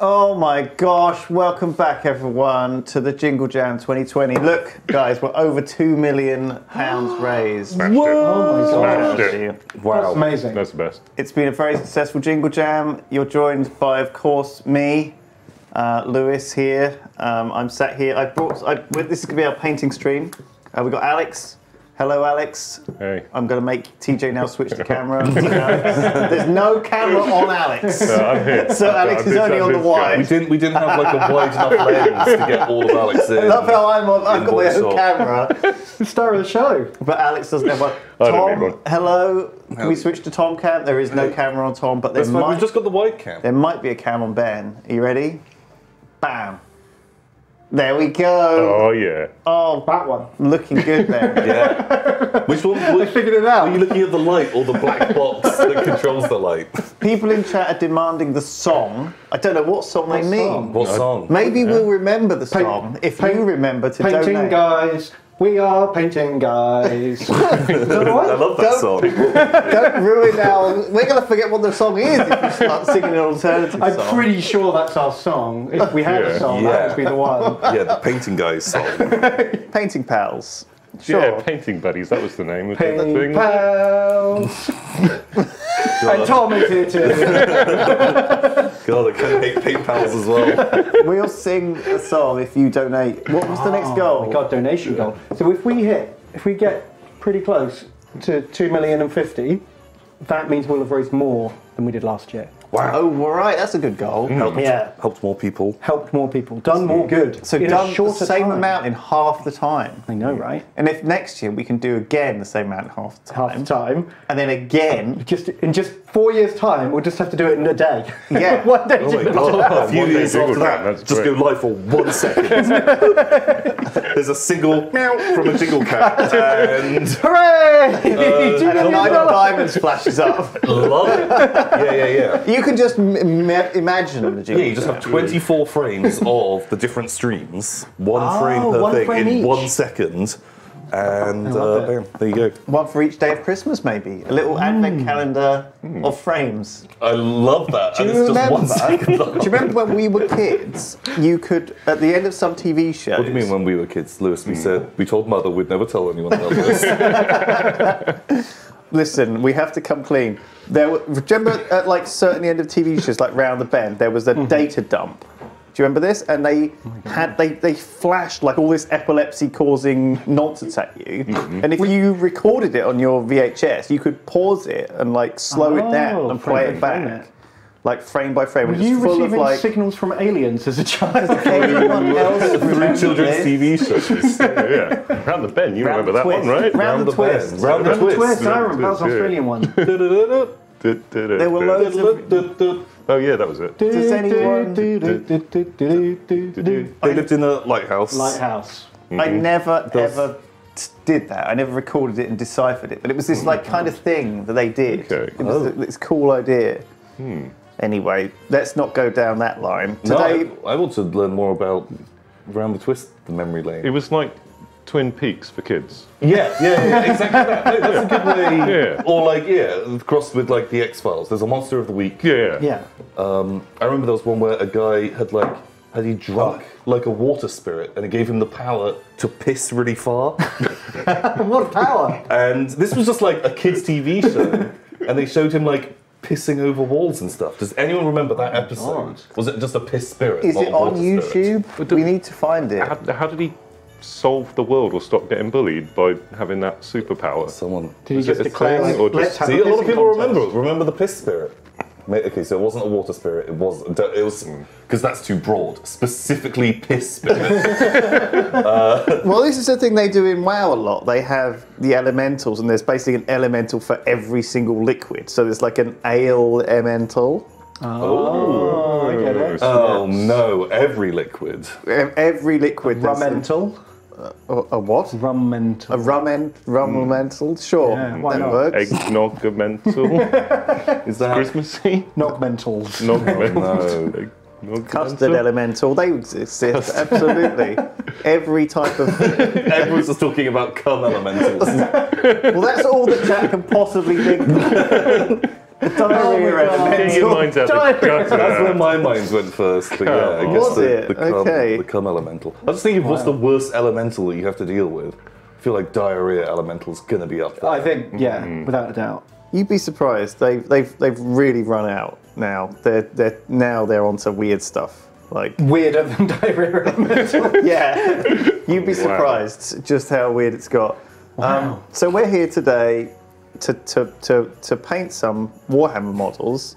Oh my gosh, welcome back everyone to the Jingle Jam 2020. Look, guys, we're over 2 million pounds raised. Smashed it. Oh my Smashed gosh. it. That's Wow. amazing. That's the best. It's been a very successful Jingle Jam. You're joined by, of course, me, uh, Lewis here. Um, I'm sat here. I brought. I, this is going to be our painting stream. Uh, we got Alex. Hello, Alex. Hey. I'm going to make TJ now switch the camera. There's no camera on Alex. Uh, I'm here. So Alex I'm is only on the this wide. We didn't. We didn't have like a wide enough lens to get all of Alex in. I love how I'm on, I've got my own shot. camera, The star of the show. but Alex doesn't have one. I don't Tom, one. hello. Can we switch to Tom cam? There is no camera on Tom, but there That's fine. might, We've just got the wide cam. there might be a cam on Ben. Are you ready? Bam. There we go. Oh yeah. Oh, That one. looking good there. Yeah. Which one? Which, Figured it out. Are you looking at the light or the black box that controls the light? People in chat are demanding the song. I don't know what song they What mean. What song? Maybe we'll remember the Paint- song if paint- you remember to Painting donate. guys. We are painting guys. Is that right? I love that song. Don't ruin our. We're gonna forget what the song is if you start singing an alternative song. I'm song. pretty sure that's our song. If we had Yeah. a song, Yeah. that would be the one. Yeah, the painting guys song. Painting pals. Sure. Yeah, painting buddies. That was the name of the Ping thing. pals. and Tom is here too. God, I kind of hate paint pals as well. We'll sing a song if you donate. What was the next Oh goal? my god, donation goal. So if we hit, if we get pretty close to two million and fifty, that means we'll have raised more than we did last year. Wow. Oh, all right, that's a good goal. Helped, Yeah. helped more people. Helped more people, done more good. So in done a the same time. amount in half the time. I know, right? And if next year we can do again the same amount in half the time, Half the time. and then again, Just in just four years' time, we'll just have to do it in a day. Yeah. One day. Oh my jingle A few years jingle after jam, that, that's just great. go live for one second. There's a single meow from a jingle cat, and Hooray! Two and a million nine of dollars. diamonds flashes up. love it. Yeah, yeah, yeah. You can just m- m- imagine. Yeah, you just have 24 frames of the different streams, one Oh, frame per one thing frame in each. one second, and uh, it. bam, there you go. one for each day of Christmas, maybe a little advent hmm. calendar hmm. of frames. I love that. Do and you it's just one remember? Do you remember when we were kids? You could at the end of some TV show. What do you mean when we were kids, Lewis? We said hmm. we told mother we'd never tell anyone about this. Listen, we have to come clean. There, were, remember at like certain end of TV shows, like Round the Bend, there was a data dump. Do you remember this? And they had they they flashed like all this epilepsy-causing nonsense at you. And if you recorded it on your VHS, you could pause it and like slow it down Oh, and play it back. Like frame by frame. Were It you full of receiving like signals from aliens as a child? anyone else remember Children's? TV shows. yeah, yeah. Round the bend. You Round remember that twist. one, right? Round the twist. bend, round the twist. twist. I remember that was an Australian one. There There were loads of. Oh yeah, that was it. Does anyone- They lived in a lighthouse. Lighthouse. Mm-hmm. I never Does- ever t- did that. I never recorded it and deciphered it, but it was this like oh kind of thing that they did. Okay. It was oh. this cool idea. Hmm. Anyway, let's not go down that line. No, Today, I, I want to learn more about Round the Twist, the memory lane. It was like Twin Peaks for kids. Yeah, yeah, yeah, exactly that. No, that's a good way. Yeah. Or like, yeah, crossed with like the X Files. There's a monster of the week. Yeah, Yeah. Um, I remember there was one where a guy had like had he drunk like a water spirit, and it gave him the power to piss really far. What power! and this was just like a kids' TV show, and they showed him like pissing over walls and stuff. Does anyone remember that oh episode? Was it just a piss spirit? is not it a on water spirit? YouTube? We need to find it. How, how did he solve the world or stop getting bullied by having that superpower? Someone. Did he Was it just a declare, thing like, or just- let's have See, a lot of pissing people contest? remember remember the piss spirit. Ma- Okay, so it wasn't a water spirit. It was it was mm. because that's too broad. Specifically, piss spirit. Uh, well, this is the thing they do in WoW a lot. They have the elementals, and there's basically an elemental for every single liquid. So there's like an ale elemental. Oh, oh, I get it. oh no! Every liquid. Every liquid. there's a- Rummental. A, a what? A Rummental. rum en- rum hmm. elemental? Sure, Yeah, why that not? works. Eggnog mental. Is that Christmassy? Nogmentals. Nog no. Custard elemental, they exist, absolutely. Every type of. Everyone's just talking about cum elementals. Well, that's all that Jack can possibly think of. Diarrhea Get elemental. your minds out the gutter. That's where my minds went first. But yeah, I guess Was the, it? the, cum, Okay. the cum elemental. I was thinking, what's the worst elemental that you have to deal with? I feel like diarrhea elemental's gonna be up there. I think, yeah, without a doubt. You'd be surprised. They've they've they've really run out now. They're they're now they're onto weird stuff. Like Weirder than diarrhea elemental. yeah, you'd be surprised just how weird it's got. Um, so we're here today to, to, to, to paint some Warhammer models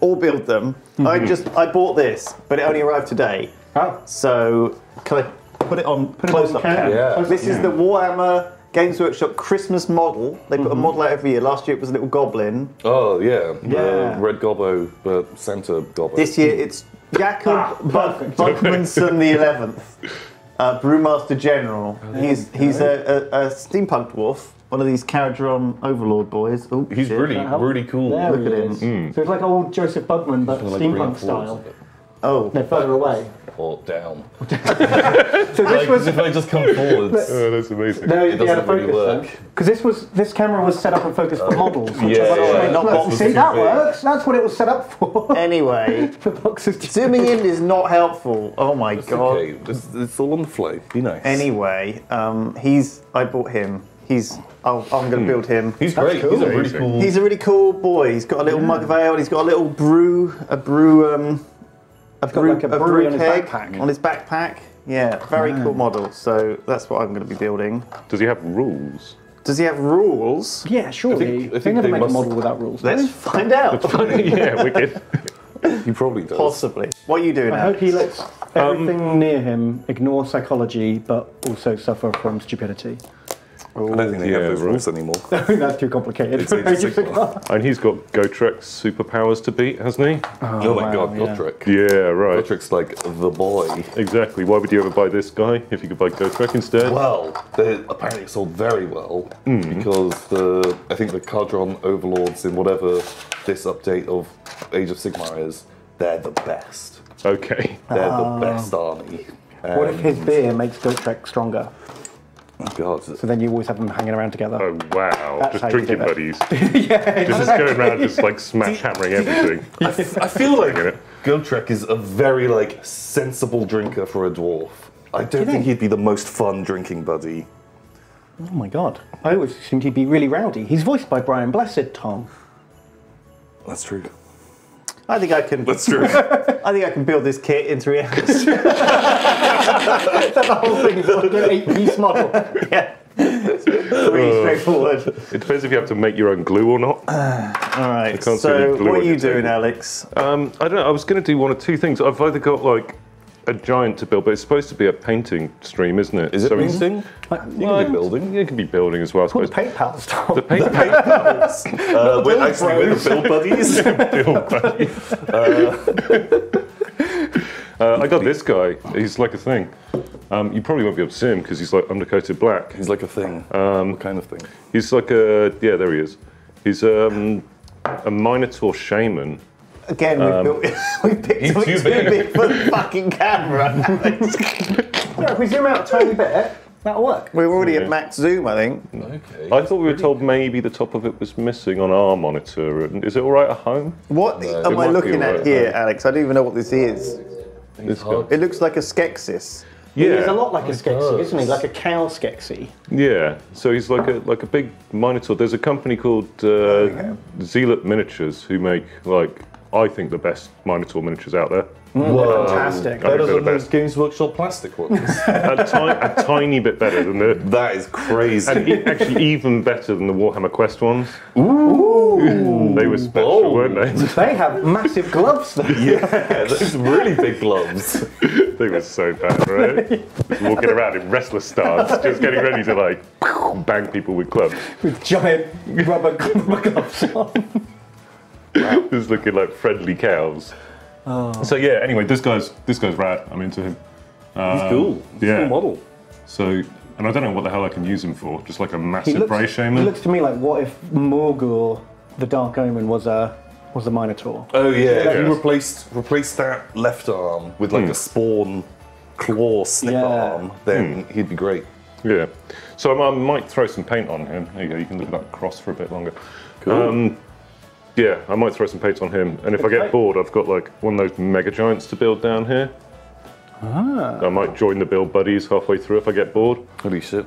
or build them. I just I bought this, but it only arrived today. Oh. So can I put it on Put it close on up cam. cam? Yeah. Close This up is the Warhammer Games Workshop Christmas model. They put a model out every year. Last year it was a little goblin. oh yeah, Yeah. The red gobbo, but Santa gobbo. This year it's Jakob Ah, Buck, perfect. The Eleventh, uh, Brewmaster General. He's he's a, a, a steampunk dwarf, one of these Kharadron Overlord boys. Oh, He's shit. really, really cool. There Look at is. him. So it's like old Joseph Bugman, but like steampunk style. Oh, No, further away. Or down. So this Like, was if I just come forwards. Oh, that's amazing. no, it yeah, doesn't really work. Because this was this camera was set up and focused for models. which yeah, I thought, yeah. oh, Not look, boxes See that big. works. That's what it was set up for. anyway, the boxes. zooming in is not helpful. Oh my god. Okay, it's, it's all on the fly. Be nice. Anyway, um, he's I bought him. He's oh, I'm going to build him. He's great. cool. He's a really cool. He's a really cool boy. He's got a little mug veil. He's got a little brew, a brew, um, a got brew, like a brewery on his keg backpack. on his backpack. Yeah, very cool model. So that's what I'm going to be building. Does he have rules? Does he have rules? Yeah, sure. I think- I they think never they make must- a model without rules. do Let's they? find out. yeah, wicked. he probably does. Possibly. What are you doing? I hope he lets everything near him ignore psychology, but also suffer from stupidity. I don't think they Yeah, have those right. rules anymore. I think that's too complicated. It's Age of Sigmar. And he's got Gotrek's superpowers to beat, hasn't he? Oh, oh, my wow, god, yeah. Gotrek. Yeah, right. Gotrek's like the boy. Exactly. Why would you ever buy this guy if you could buy Gotrek instead? Well, they apparently sold very well hmm. because the I think the Kharadron overlords in whatever this update of Age of Sigmar is, they're the best. Okay. They're the ah. best army. What if his beer makes Gotrek stronger? Oh god, So then you always have them hanging around together. Oh wow! That's just drinking buddies. yeah, Just going around, just like smash hammering everything. I, f- I feel like Hang on. Gotrek is a very like sensible drinker for a dwarf. I don't think think? he'd be the most fun drinking buddy. Oh my god. I always assumed he'd be really rowdy. He's voiced by Brian Blessed, Tom. That's true. I think I can. That's true. I think I can build this kit in three hours. the whole thing is like an eight-piece model. yeah. It's pretty straightforward. It depends if you have to make your own glue or not. All right. So, what are you doing. Alex? Um, I don't know. I was going to do one or two things. I've either got like giant to build, but it's supposed to be a painting stream, isn't it? Is it So it's- painting? You can be building. Yeah, it can be building as well. I Put suppose. paint pals, The paint, Uh, we're actually with the build buddies. Build uh, I got this guy. He's like a thing. Um, you probably won't be able to see him because he's like undercoated black. He's like a thing. Um, what kind of thing? He's like a yeah. There he is. He's um, a Minotaur shaman. Again, we've built. we've picked he's something too too big. big for the fucking camera. Yeah, if we zoom out a tiny bit, that'll work. We're already Yeah. at max zoom, I think. Okay. I thought we were told maybe the top of it was missing on our monitor. And Is it all right at home? What No, am it I looking alright, at here, right. Alex? I don't even know what this is. This hard. It looks like a Skeksis. Yeah. He's a lot like a It Skeksis, isn't he? Like a cow Skeksis. Yeah, so he's like a like a big Minotaur. There's a company called uh, Zealot Miniatures who make like I think the best Minotaur miniatures out there. Mm, Whoa. Fantastic. Got it. Better They're than the those best. Games Workshop plastic ones. a, ti- a tiny bit better than the, that is crazy. and e- actually even better than the Warhammer Quest ones. Ooh, they were special, Bold. weren't they? They have massive gloves, though. yeah, those really big gloves. they were so bad, right? Just walking around in restless stance, just getting ready to like bang people with clubs, with giant rubber, rubber gloves on. Just looking like friendly cows. Oh. So yeah. Anyway, this guy's this guy's rad. I'm into him. He's um, cool. He's a yeah. cool model. So, and I don't know what the hell I can use him for. Just like a massive looks, Bray he looks to me like what if Morgul, the Dark Omen, was a was a Minotaur. Oh yeah, if Yeah. you replaced replaced that left arm with like hmm. a spawn claw snip Yeah. arm, then hmm. he'd be great. yeah. So I, I might throw some paint on him. There you go. You can look at that cross for a bit longer. Cool. Um, Yeah, I might throw some paint on him. And if I get bored, I've got like one of those mega giants to build down here. Ah. I might join the build buddies halfway through if I get bored. Holy shit.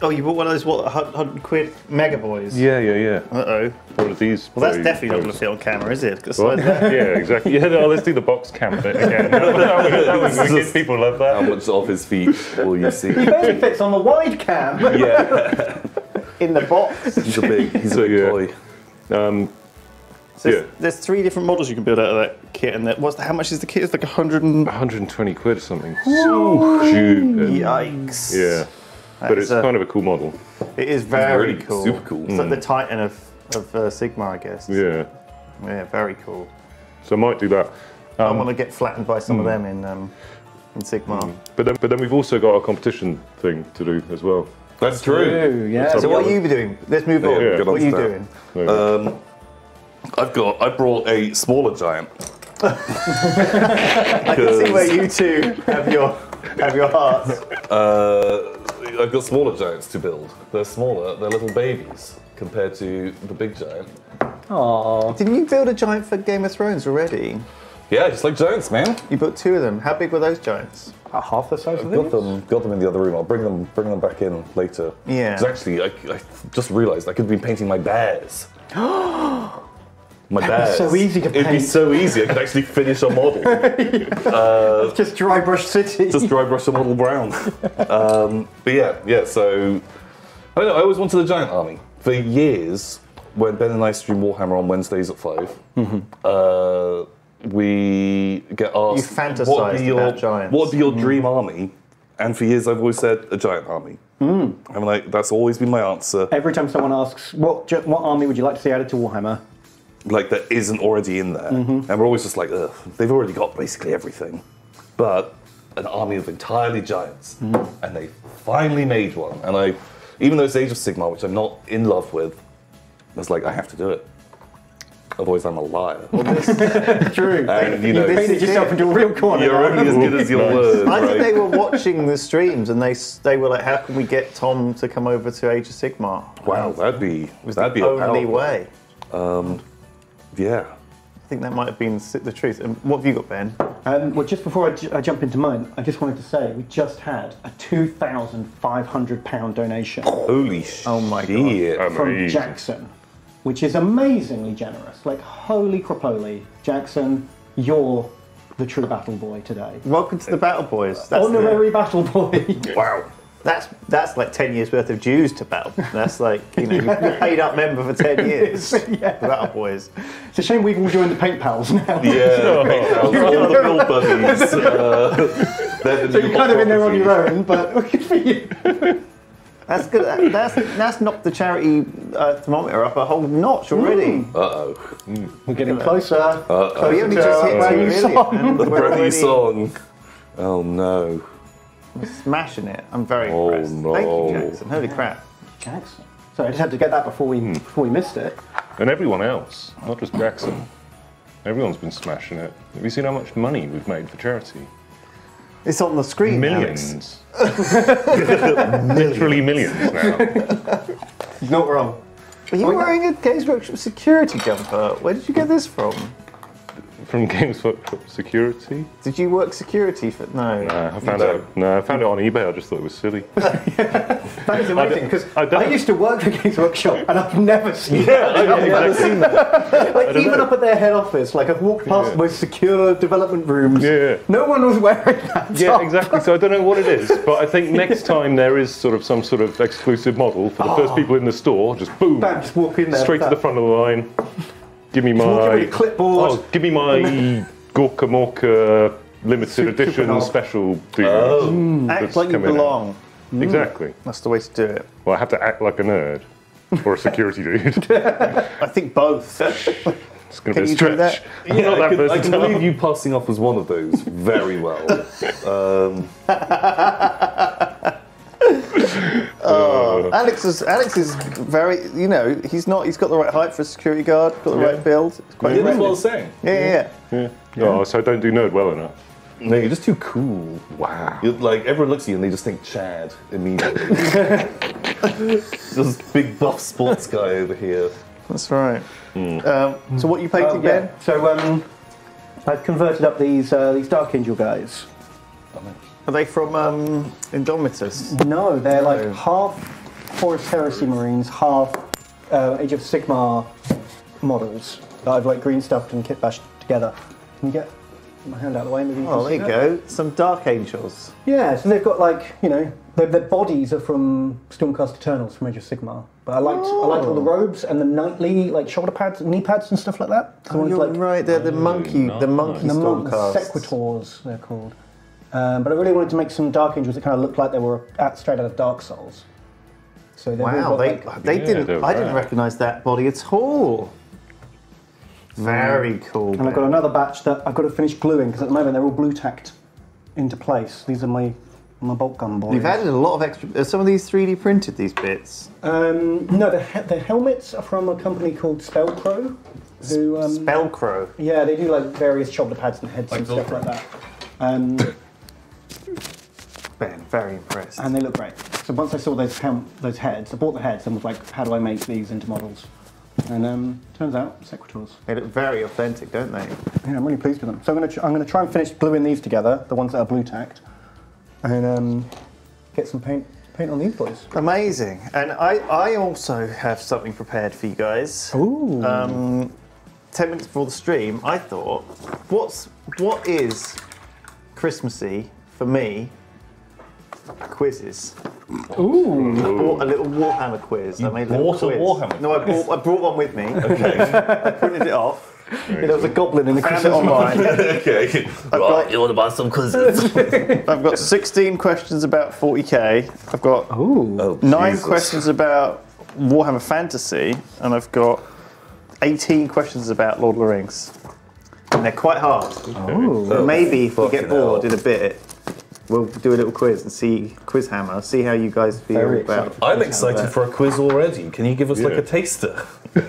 Oh, you bought one of those what hundred quid mega boys? Yeah, yeah, yeah. Uh oh. What are these? Well, that's bloody definitely not going to fit on camera, is it? Yeah, exactly. Yeah, no, let's do the box cam bit again. that was, that. People love that. How much off his feet will you see? He barely fits on the wide cam. yeah, in the box. he's a big, he's a big yeah. boy. Um, So Yeah. there's, there's three different models you can build out of that kit, and that, what's the, how much is the kit? It's like a hundred and 120 quid or something. So stupid. yikes. Yeah. That But it's a- kind of a cool model. It is very really cool. super cool. It's like the Titan of of uh, Sigmar, I guess. Yeah. Yeah, very cool. So I might do that. I want to get flattened by some of them in um, in Sigmar. But then, but then we've also got a competition thing to do as well. That's true. yeah. So what are you doing? Let's move on. Yeah, get what are on you doing? Um, I've got, I brought a smaller giant. I can see where you two have your have your hearts. Uh, I've got smaller giants to build. They're smaller, they're little babies compared to the big giant. Aww. Didn't you build a giant for Game of Thrones already? Yeah, just like giants, man. You built two of them. How big were those giants? About half the size of Got them, got them in the other room. I'll bring them, bring them back in later. Yeah. 'Cause actually, I, I just realised I could be painting my bears. my bears. so easy to paint. It'd be so easy. I could actually finish a model. Just dry brush city. just dry brush a model brown. Um, but yeah, yeah. So I don't know. I always wanted a giant army for years. When Ben and I stream Warhammer on Wednesdays at 5 uh, we get asked, fantasised what would be your, about giants. What would be your mm. dream army? And for years, I've always said a giant army. Mm. I'm like, that's always been my answer. Every time someone asks, what, what army would you like to see added to Warhammer? like that isn't already in there. Mm-hmm. And we're always just like, ugh, they've already got basically everything. But an army of entirely giants. Mm. And they finally made one. And I, even though it's Age of Sigmar, which I'm not in love with, I was like, I have to do it. Otherwise, I'm a liar. True. and you you painted yourself into a real corner. you're only as good as your word, I think right? they were watching the streams and they they were like, "How can we get Tom to come over to Age of Sigmar?" Wow, that'd be was that'd the be a only power way. play. Yeah. I think that might have been the truth. And what have you got, Ben? Um, well, just before I, ju- I jump into mine, I just wanted to say we just had a £2,500 donation Holy shit. Oh my God. from Jackson, which is amazingly generous. Like, holy crapoly. Jackson, you're the true battle boy today. Welcome to the Battle Boys. That's, Honorary battle boy. Wow. that's that's like ten years worth of dues to Battle. That's like you know you you paid up member for ten years. Yeah. The Battle Boys. it's a shame we've all joined the Paint Pals now. Yeah, all the build buddies. Uh, the So you're kind of in there on your own, but good for you. That's good. That's that's knocked the charity uh, thermometer up a whole notch already. Mm. Uh-oh. Mm. We're getting closer. So we only just hit Brand new song. The we're brand new song. Oh no. smashing it. I'm very Oh, impressed. Thank you, Jackson. Holy crap. Jackson. So I just had to get that before we mm. before we missed it. And everyone else, not just Jackson. Everyone's been smashing it. Have you seen how much money we've made for charity? It's on the screen. Millions. Literally millions now. He's not wrong. Are you wearing a Games Workshop security jumper? Where did you get this from? From Games Workshop Security? Did you work security for? No. Uh, I found it. No, I found it on eBay. I just thought it was silly. That is amazing because I I, used to work for Games Workshop and I've never seen Yeah, that. I've never seen that. Like even know. up at their head office, like I've walked past Yeah. the most secure development rooms. Yeah. No one was wearing that. Yeah, top. exactly. So I don't know what it is, but I think next time there is sort of some sort of exclusive model for the first people in the store. Just boom, Bam, just walk in there. straight to with the front of the line. Give me walk in my with a clipboard. Oh, give me my Gorkamorka limited Super- edition super special dude. Oh. Act That's like you coming out. belong. Exactly. That's the way to do it. Well, I have to act like a nerd or a security dude. I think both. It's going to be a stretch. that? I'm not I that can, I can versatile. believe you passing off as one of those very well. Um, Alex is Alex is very. You know, he's not. He's got the right height for a security guard. Got the Yeah. right build. It's quite yeah, that's impressive. what I was saying. Yeah, yeah, yeah. Oh, so I don't do nerd well enough. No, you're just too cool. Wow. You're, like everyone looks at you and they just think Chad immediately. just big buff sports guy over here. That's right. Um, so what you painting, Oh, yeah. Ben? So um, I've converted up these uh, these Dark Angel guys. Are they from um, Indomitus? No, they're like No. half Horus Heresy Marines, half uh, Age of Sigmar models that I've like green stuffed and kit bashed together. Can you get my hand out of the way? Maybe you Oh, there see you that? go. Some Dark Angels. Yeah, so they've got like you know their, their bodies are from Stormcast Eternals from Age of Sigmar. But I liked I liked all the robes and the knightly like shoulder pads, knee pads and stuff like that. So Oh, one's you're like right. They're the monkey, the monkey the monk stormcast. Sequitors, they're called. Um, but I really wanted to make some Dark Angels that kind of looked like they were at, straight out of Dark Souls. So Wow, they like- they Yeah, didn't. I didn't recognise that body at all. Very cool. And I've got another batch that I've got to finish gluing because at the moment they're all blue tacked into place. These are my my bolt gun boys. You've added a lot of extra. Are some of these 3D printed? These bits. Um, no, the, he- the helmets are from a company called Spellcrow. Who, um, Spellcrow. yeah, they do like various shoulder pads and heads Like and stuff like that. Ben, very impressed. and they look great. So once I saw those those heads, I bought the heads and was like, how do I make these into models? And um, turns out, Sequitors. They look very authentic, don't they? Yeah, I'm really pleased with them. So I'm going to I'm going to try and finish gluing these together, the ones that are blue tacked, and um, get some paint paint on these boys. Amazing. And I, I also have something prepared for you guys. Ooh. Um, ten minutes before the stream, I thought, what's what is Christmassy for me? Quizzes. Ooh. I bought a little Warhammer quiz. I made a little bought a quiz. Warhammer No, I brought, I brought one with me. Okay. I printed it off. There was a goblin in the Found it online. okay. I've got- you want to buy some quizzes? I've got 16 questions about 40k. I've got Ooh. oh, nine Jesus. questions about Warhammer Fantasy, and I've got 18 questions about Lord of the Rings. And they're quite hard. Ooh. Maybe if we get bored hell. in a bit, we'll do a little quiz and see Quiz Hammer, see how you guys feel Very about. excited. I'm excited for a quiz already. Can you give us like a taster?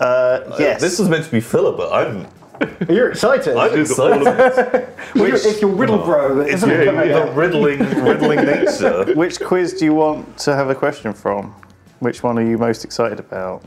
Uh, yes. This was meant to be filler, but I'm, You're excited. I'm excited. of Well, you're- it's your riddle bro, isn't it? yeah, Come yeah. riddling, riddling nature. Which quiz do you want to have a question from? Which one are you most excited about?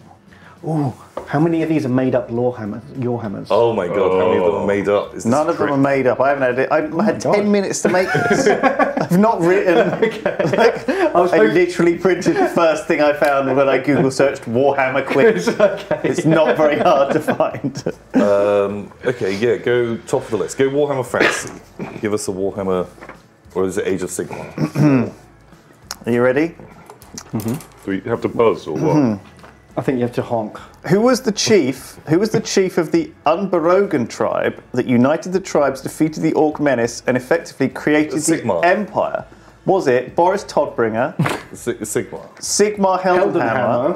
Ooh. How many of these are made up law hammers? Your hammers? Oh my god, how many of them Oh. are made up? Is this None of them are made up. I haven't had it. I, I had God. 10 minutes to make this. I've not written. Like, I was I literally printed the first thing I found when I Google searched Warhammer quiz. okay. It's not very hard to find. Um, okay, yeah, go top of the list. Go Warhammer Fantasy. Give us a Warhammer, or is it Age of Sigmar? Are you ready? Do we have to buzz or what? I think you have to honk. Who was the chief? Who was the chief of the Unberogen tribe that united the tribes, defeated the Orc menace, and effectively created Sigmar. the empire? Was it Boris Todbringer, Si- Sigmar. Sigmar Heldenhammer,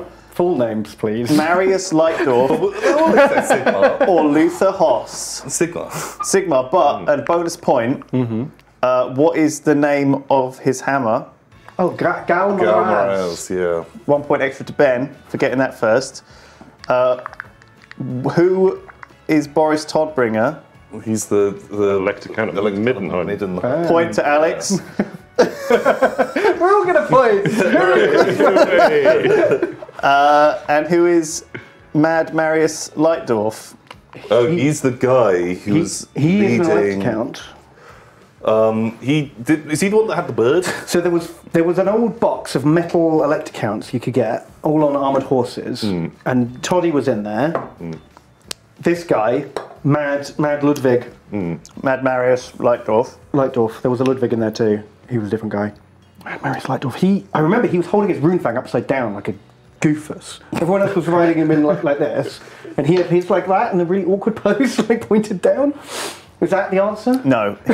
Heldenhammer. Full names, please. Marius Leitdorf, Sigmar. or Luther Huss? Sigmar. Sigma, but at a bonus point, uh, what is the name of his hammer? Oh, Ga- Gal Ghal Maraz, yeah. One point extra to Ben for getting that first. Uh, who is Boris Todbringer? He's the the Elector Count of Elector Middenheim. Middenheim. Point to Alex. We're all gonna play. Uh, and who is Mad Marius Leitdorf? Oh, he's the guy who's he is an leading. elect count. Um, he did. Is he the one that had the bird? So there was there was an old box of metal elector counts you could get, all on armored horses, hmm. and Toddy was in there. Hmm. This guy, Mad Mad Ludwig hmm. Mad Marius Leitdorf. Leitdorf. There was a Ludwig in there too. He was a different guy. Mad Marius Leitdorf. He, I remember he was holding his rune fang upside down like a goofus. Everyone else was riding him in like, like this, and he his like that in a really awkward pose, like pointed down. Was that the answer? No, he-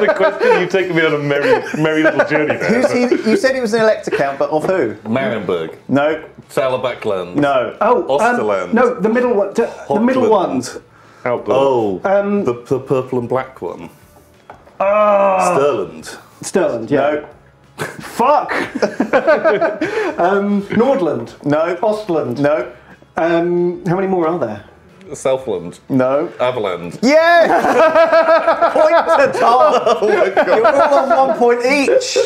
the question you've taken me on a merry, merry little journey there. who's he? You said he was an elector count, but of who? Marienburg, No, Talabecland. no. Oh, Osterland. Um, no, the middle one. The, the middle one. Hochland. Oh, Um, the, the purple and black one. Ah. Stirland. Stirland. Yeah. No, Fuck. um, Nordland. no, Ostland. no. Um, how many more are there? Southland, No. Averland. Yeah! point to Tom. Oh, You're all on one point each.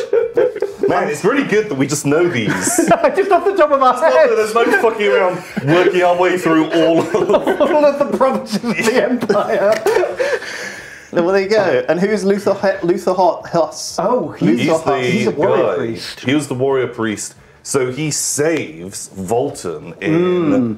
Man, it's really good that we just know these. Just off the top of our heads, There's no fucking around working our way through all of all of the provinces of the empire. Well, there you go. And who's Luther He- Luther Hot Huss? Oh, he's, He's a, the he's a warrior guy. priest. He was the warrior priest. So he saves Valten in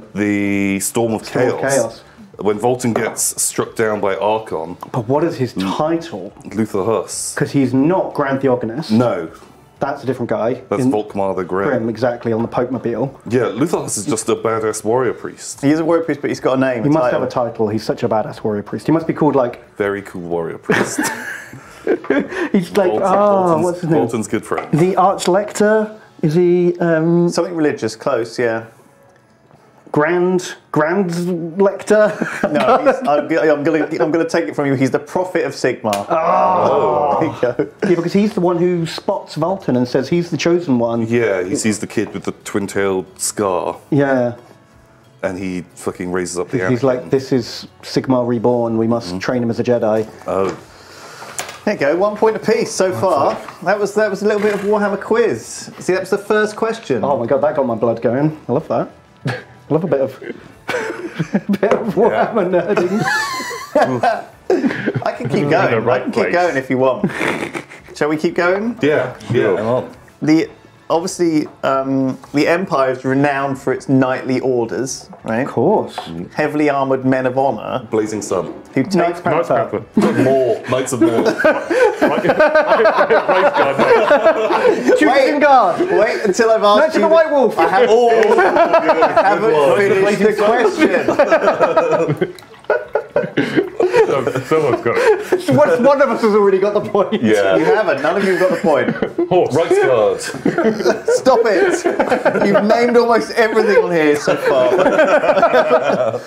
mm. the Storm of of Chaos. Chaos. When Valten gets struck down by Archaon, But what is his mm. title? Luther Huss. Because he's not Grand Theogonist. No, That's a different guy. that's In- Volkmar the Grim. Grim, exactly, on the Pope Mobile. Yeah, Luther Huss is just a badass warrior priest. He is a warrior priest, but he's got a name. He a must title. have a title. He's such a badass warrior priest. He must be called like. Very cool warrior priest. He's like. Valten- Oh, Valten's, what's his name? Valten's good friend. The Archlector? Is he um, Something religious, close, yeah. Grand Grand Lector? No, he's, I'm, g- I'm going to I'm gonna take it from you. He's the prophet of Sigmar. Oh. There you go. yeah, because he's the one who spots Vulcan and says he's the chosen one. Yeah, he sees the kid with the twin-tailed scar, Yeah. and he fucking raises up the He's Anakin. like, this is Sigmar reborn. We must train him as a Jedi. oh, There you go. One point apiece so far. That was that was a little bit of Warhammer quiz. See, that was the first question. Oh my god, that got my blood going. I love that. I love a bit of, a bit of Warhammer nerding. I can keep the going. I right can keep place. going if you want. Shall we keep going? yeah, yeah. hang on. The obviously um, the Empire is renowned for its knightly orders, right? Of course. Heavily armored men of honor Blazing Sun. who take. Knights Nice Panther. pepper. More Knights of More. Troopers in guard. Wait until I've asked Knights of you. the White Wolf. I have, oh, I haven't finished the question. Someone's got it. One one of us has already got the point. Yeah. You haven't. None of you have got the point. Horse. Right guard. Stop it. You've named almost everything on here so far.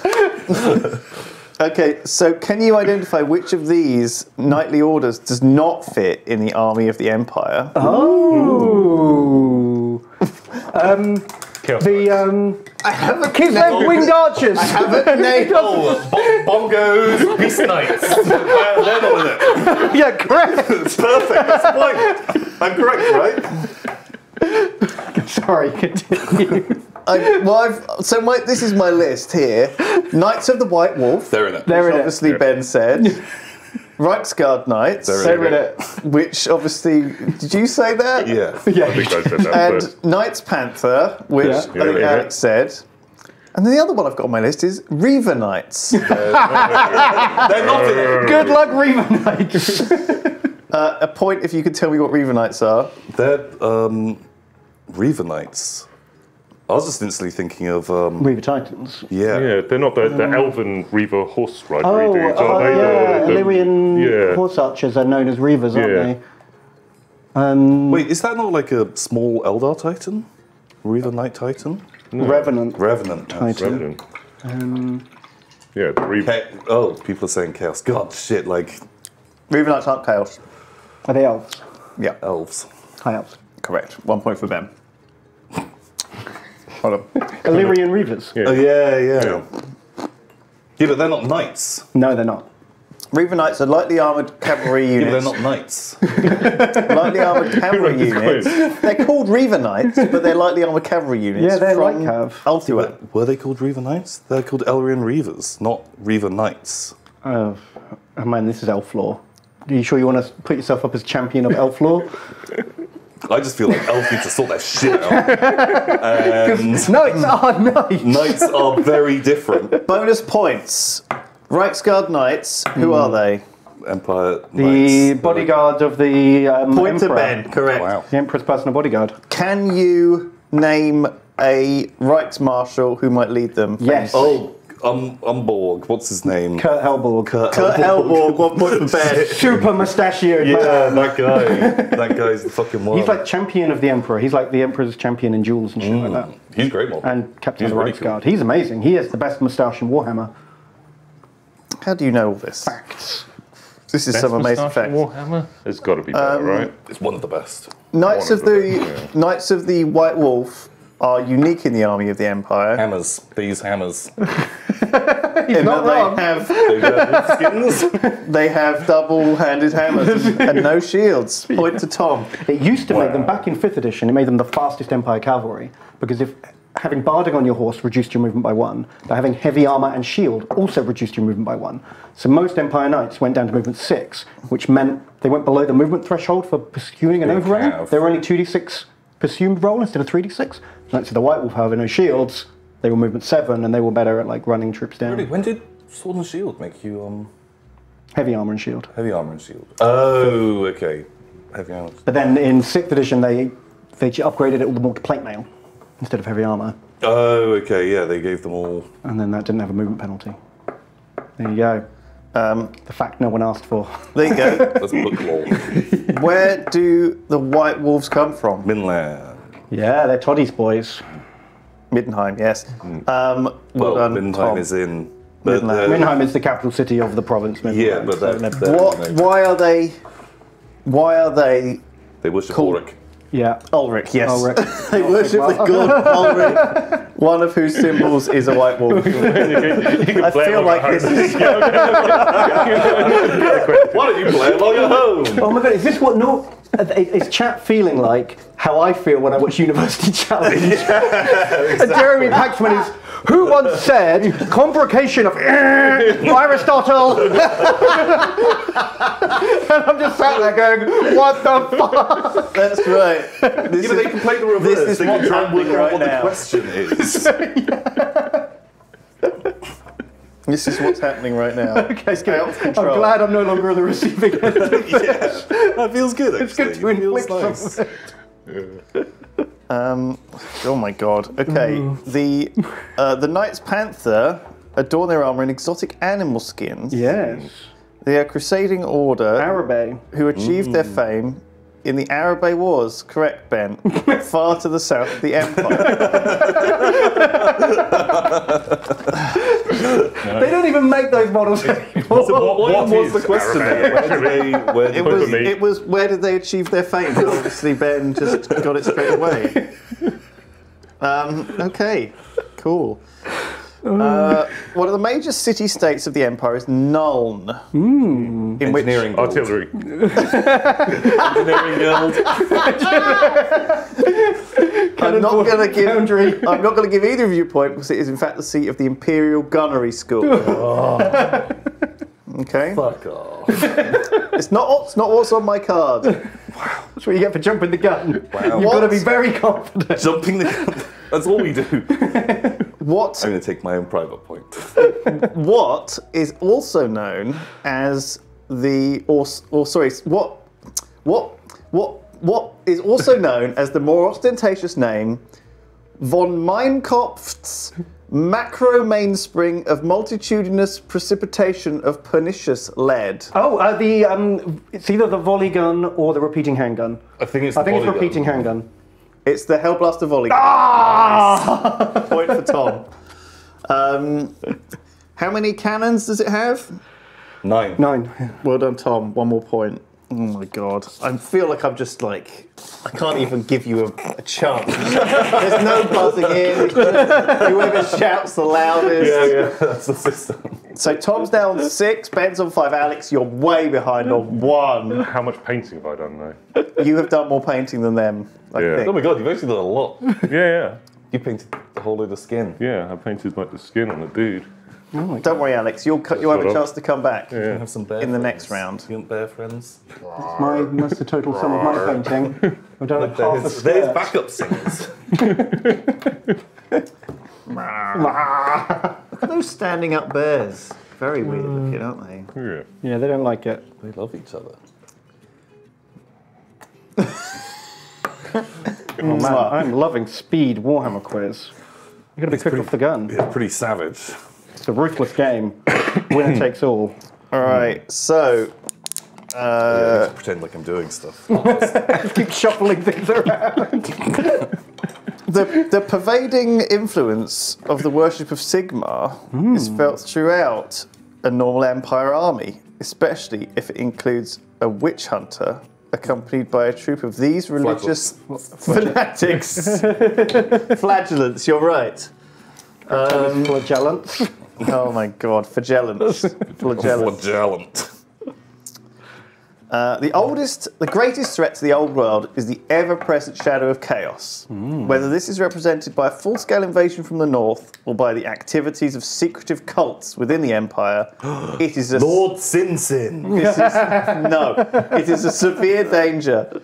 okay, so can you identify which of these knightly orders does not fit in the army of the Empire? Oh. um, Chaos. the um, I haven't Kislev winged archers. I haven't named Oh, bo- bongos, Beast Knights. Uh, They're not in it. yeah, correct. It's perfect. That's the point. I'm correct, right? Sorry, continue. I, well, I've, so my, this is my list here. Knights of the White Wolf. They're in it. They're which in obviously Yeah. Ben said. Reiksguard Knights. They're They're it. Which obviously, did you say that? Yeah. I think I said that And first. Knights Panther, which Yeah. I think Yeah, yeah. Alex said. And then the other one I've got on my list is Reaver Knights. They're not in it. Good luck, Reaver Knights. uh, a point if you could tell me what Reaver Knights are. They're um, Reaver Knights. I was just instantly thinking of um, Reaver Titans. yeah. Yeah, they're not the, the elven reaver horse rider Oh, dudes, oh are they? yeah, The- the- Ellyrian yeah. horse archers are known as Reavers, aren't Yeah. they? Um, Wait, is that not like a small Eldar Titan? Reaver Knight Titan? Revenant. Revenant. Titan. Revenant. yeah, the reaver. Cha- oh, people are saying chaos. God, shit, like Reaver Knights aren't Chaos. Are they elves? Yeah, elves. High elves. correct. One point for Ben. Hold on. Ellyrian Reavers? Yeah. Oh, yeah, yeah. Yeah, but they're not knights. No, they're not. Reaver Knights are lightly armored cavalry units. Yeah, units. they're not knights. lightly armored cavalry units. They're called Reaver Knights, but they're lightly armored cavalry units. Yeah, they're from like cav. Ulthuan. Were they called Reaver Knights? They're called Ellyrian Reavers, not Reaver Knights. Oh, oh man, this is elf law. Are you sure you want to put yourself up as champion of elf law? I just feel like elves need to sort that shit out. And Knights are knights. knights are very different. Bonus points. Reiksguard Knights. Who are they? Empire The Knights. bodyguard of the um, Point to emperor. Ben. Correct. Wow. The emperor's personal bodyguard. Can you name a Reiksmarshal who might lead them? Yes. Oh, um, Umborg. What's his name? Kurt Helborg. Kurt Kurt Helborg, one point for Ben. Super mustachioed Yeah, man. that guy. that guy's the fucking one. He's like champion of the emperor. He's like the emperor's champion in duels and shit like that. Mm, he's great, man. And captain He's of the really Reiksguard. He's amazing. He has the best moustache in Warhammer. How do you know all this? Facts. This is Best some amazing moustache facts. in Warhammer? It's got to be better, um, right? It's one of the best. Knights One of of the them, yeah. Knights of the White Wolf are unique in the army of the Empire. Hammers. They use hammers. in not that wrong. they have They have skins. they have double-handed hammers and, and no shields. Point to Tom. It used to make them back in fifth edition. It made them the fastest Empire cavalry because if having barding on your horse reduced your movement by one, but having heavy armor and shield also reduced your movement by one. So most Empire knights went down to movement six, which meant they went below the movement threshold for pursuing an Big overrunning. They were only two d six pursued roll instead of three d six. Knights of the White Wolf, however, no shields. They were movement seven, and they were better at like running troops down. Really, when did Sword and Shield make you um, Heavy armor and shield. heavy armor and shield? Oh, okay. Heavy armor. But then in sixth edition, they they upgraded it all the more to plate mail instead of heavy armor. Oh, okay. Yeah, they gave them all. and then that didn't have a movement penalty. There you go. Um, The fact no one asked for. there you go. That's book lore. Where do the White Wolves come from? Midland. Yeah, they're Toddy's boys. Middenheim, yes. Um, well, Well, done, Midland Tom. is in. But Midland. uh, Middenheim is the capital city of the province. Midland. Yeah, but So that, they're- that- What? Why are they? Why are they they worship Cool. Ulric. yeah. Ulric? Yes, Ulric. they worship the god Ulric, one of whose symbols is a white wolf. I feel like this is. Why don't you play it while you're home? Oh my god, is this what no? Is chat feeling like how I feel when I watch University Challenge? and Jeremy Paxman is. Who once said convocation of eh, Aristotle? and I'm just sat there going, what the fuck? That's right. This Yeah, but they can play the reverse. This is they can what's try and work happening what right the now. question is. This is what's happening right now. Okay, It's out of control. I'm glad I'm no longer on the receiving end. yeah, that feels good. It's good actually. to It feels inflict nice. some. Um, oh my god. Okay. The uh, the Knights Panther adorn their armor in exotic animal skins. Yes. They are crusading order Araby. who achieved their fame in the Araby Wars. Correct, Ben. Far to the south of the empire. They don't even make those models anymore. What, What was the question? Where they? Where It was. It was. Where did they achieve their fame? Obviously, Ben just got it straight away. Um, okay. Cool. Uh, one of the major city-states of the empire is Nuln, in which Engineering guild. Artillery. Engineering guild. I'm not going to give. Boundary. I'm not going to give either of you a point because it is in fact the seat of the Imperial Gunnery School. Okay. Fuck off. It's not. It's not what's on my card. That's what you get for jumping the gun. Wow. You've got to be very confident. Jumping the. Gun. That's all we do. What I'm going to take my own private point. what is also known as the or, or sorry what what what what is also known as the more ostentatious name von Meinkopf's macro mainspring of multitudinous precipitation of pernicious lead. Oh, uh, the um, it's either the volley gun or the repeating handgun. I think it's. I the think it's volley repeating gun. handgun. It's the Hellblaster volley. Point for Tom. Um, how many cannons does it have? Nine. Nine. Well done, Tom. One more point. Oh my god. I feel like I'm just like I can't even give you a, a chance. There's no buzzing in. Whoever shouts the loudest. Yeah, yeah, that's the system. So Tom's down six, Ben's on five. Alex, you're way behind on one. How much painting have I done though? You have done more painting than them. I Yeah. Oh my god, you've actually done a lot. Yeah, yeah. You painted the whole of the skin. Yeah, I painted like the skin on the dude. Oh don't worry, Alex. You'll cut. You'll have a chance to come back. Yeah. Have some bear In the friends. next round. You want bear friends? My that's the total sum of my painting. I've done half a There's, there's skirt. backup singers. Look at those standing up bears. Very weird mm. looking, aren't they? Yeah. Yeah, they don't like it. they love each other. Oh man, I'm loving speed Warhammer quiz. You gotta be quick off the gun. Yeah, pretty savage. It's a ruthless game. Winner takes all. All right. So uh, just pretend like I'm doing stuff. Keep shuffling things around. the the pervading influence of the worship of Sigmar is felt throughout a normal Empire army, especially if it includes a witch hunter accompanied by a troop of these religious fanatics. Flagellants, you're right. Um, Flagellants. Oh my god, flagellants. Flagellants. Flagellant. Uh, the oldest, the greatest threat to the old world is the ever-present shadow of chaos. Whether this is represented by a full-scale invasion from the north or by the activities of secretive cults within the empire, it is a Lord Sin Sin. Is, no, it is a severe danger.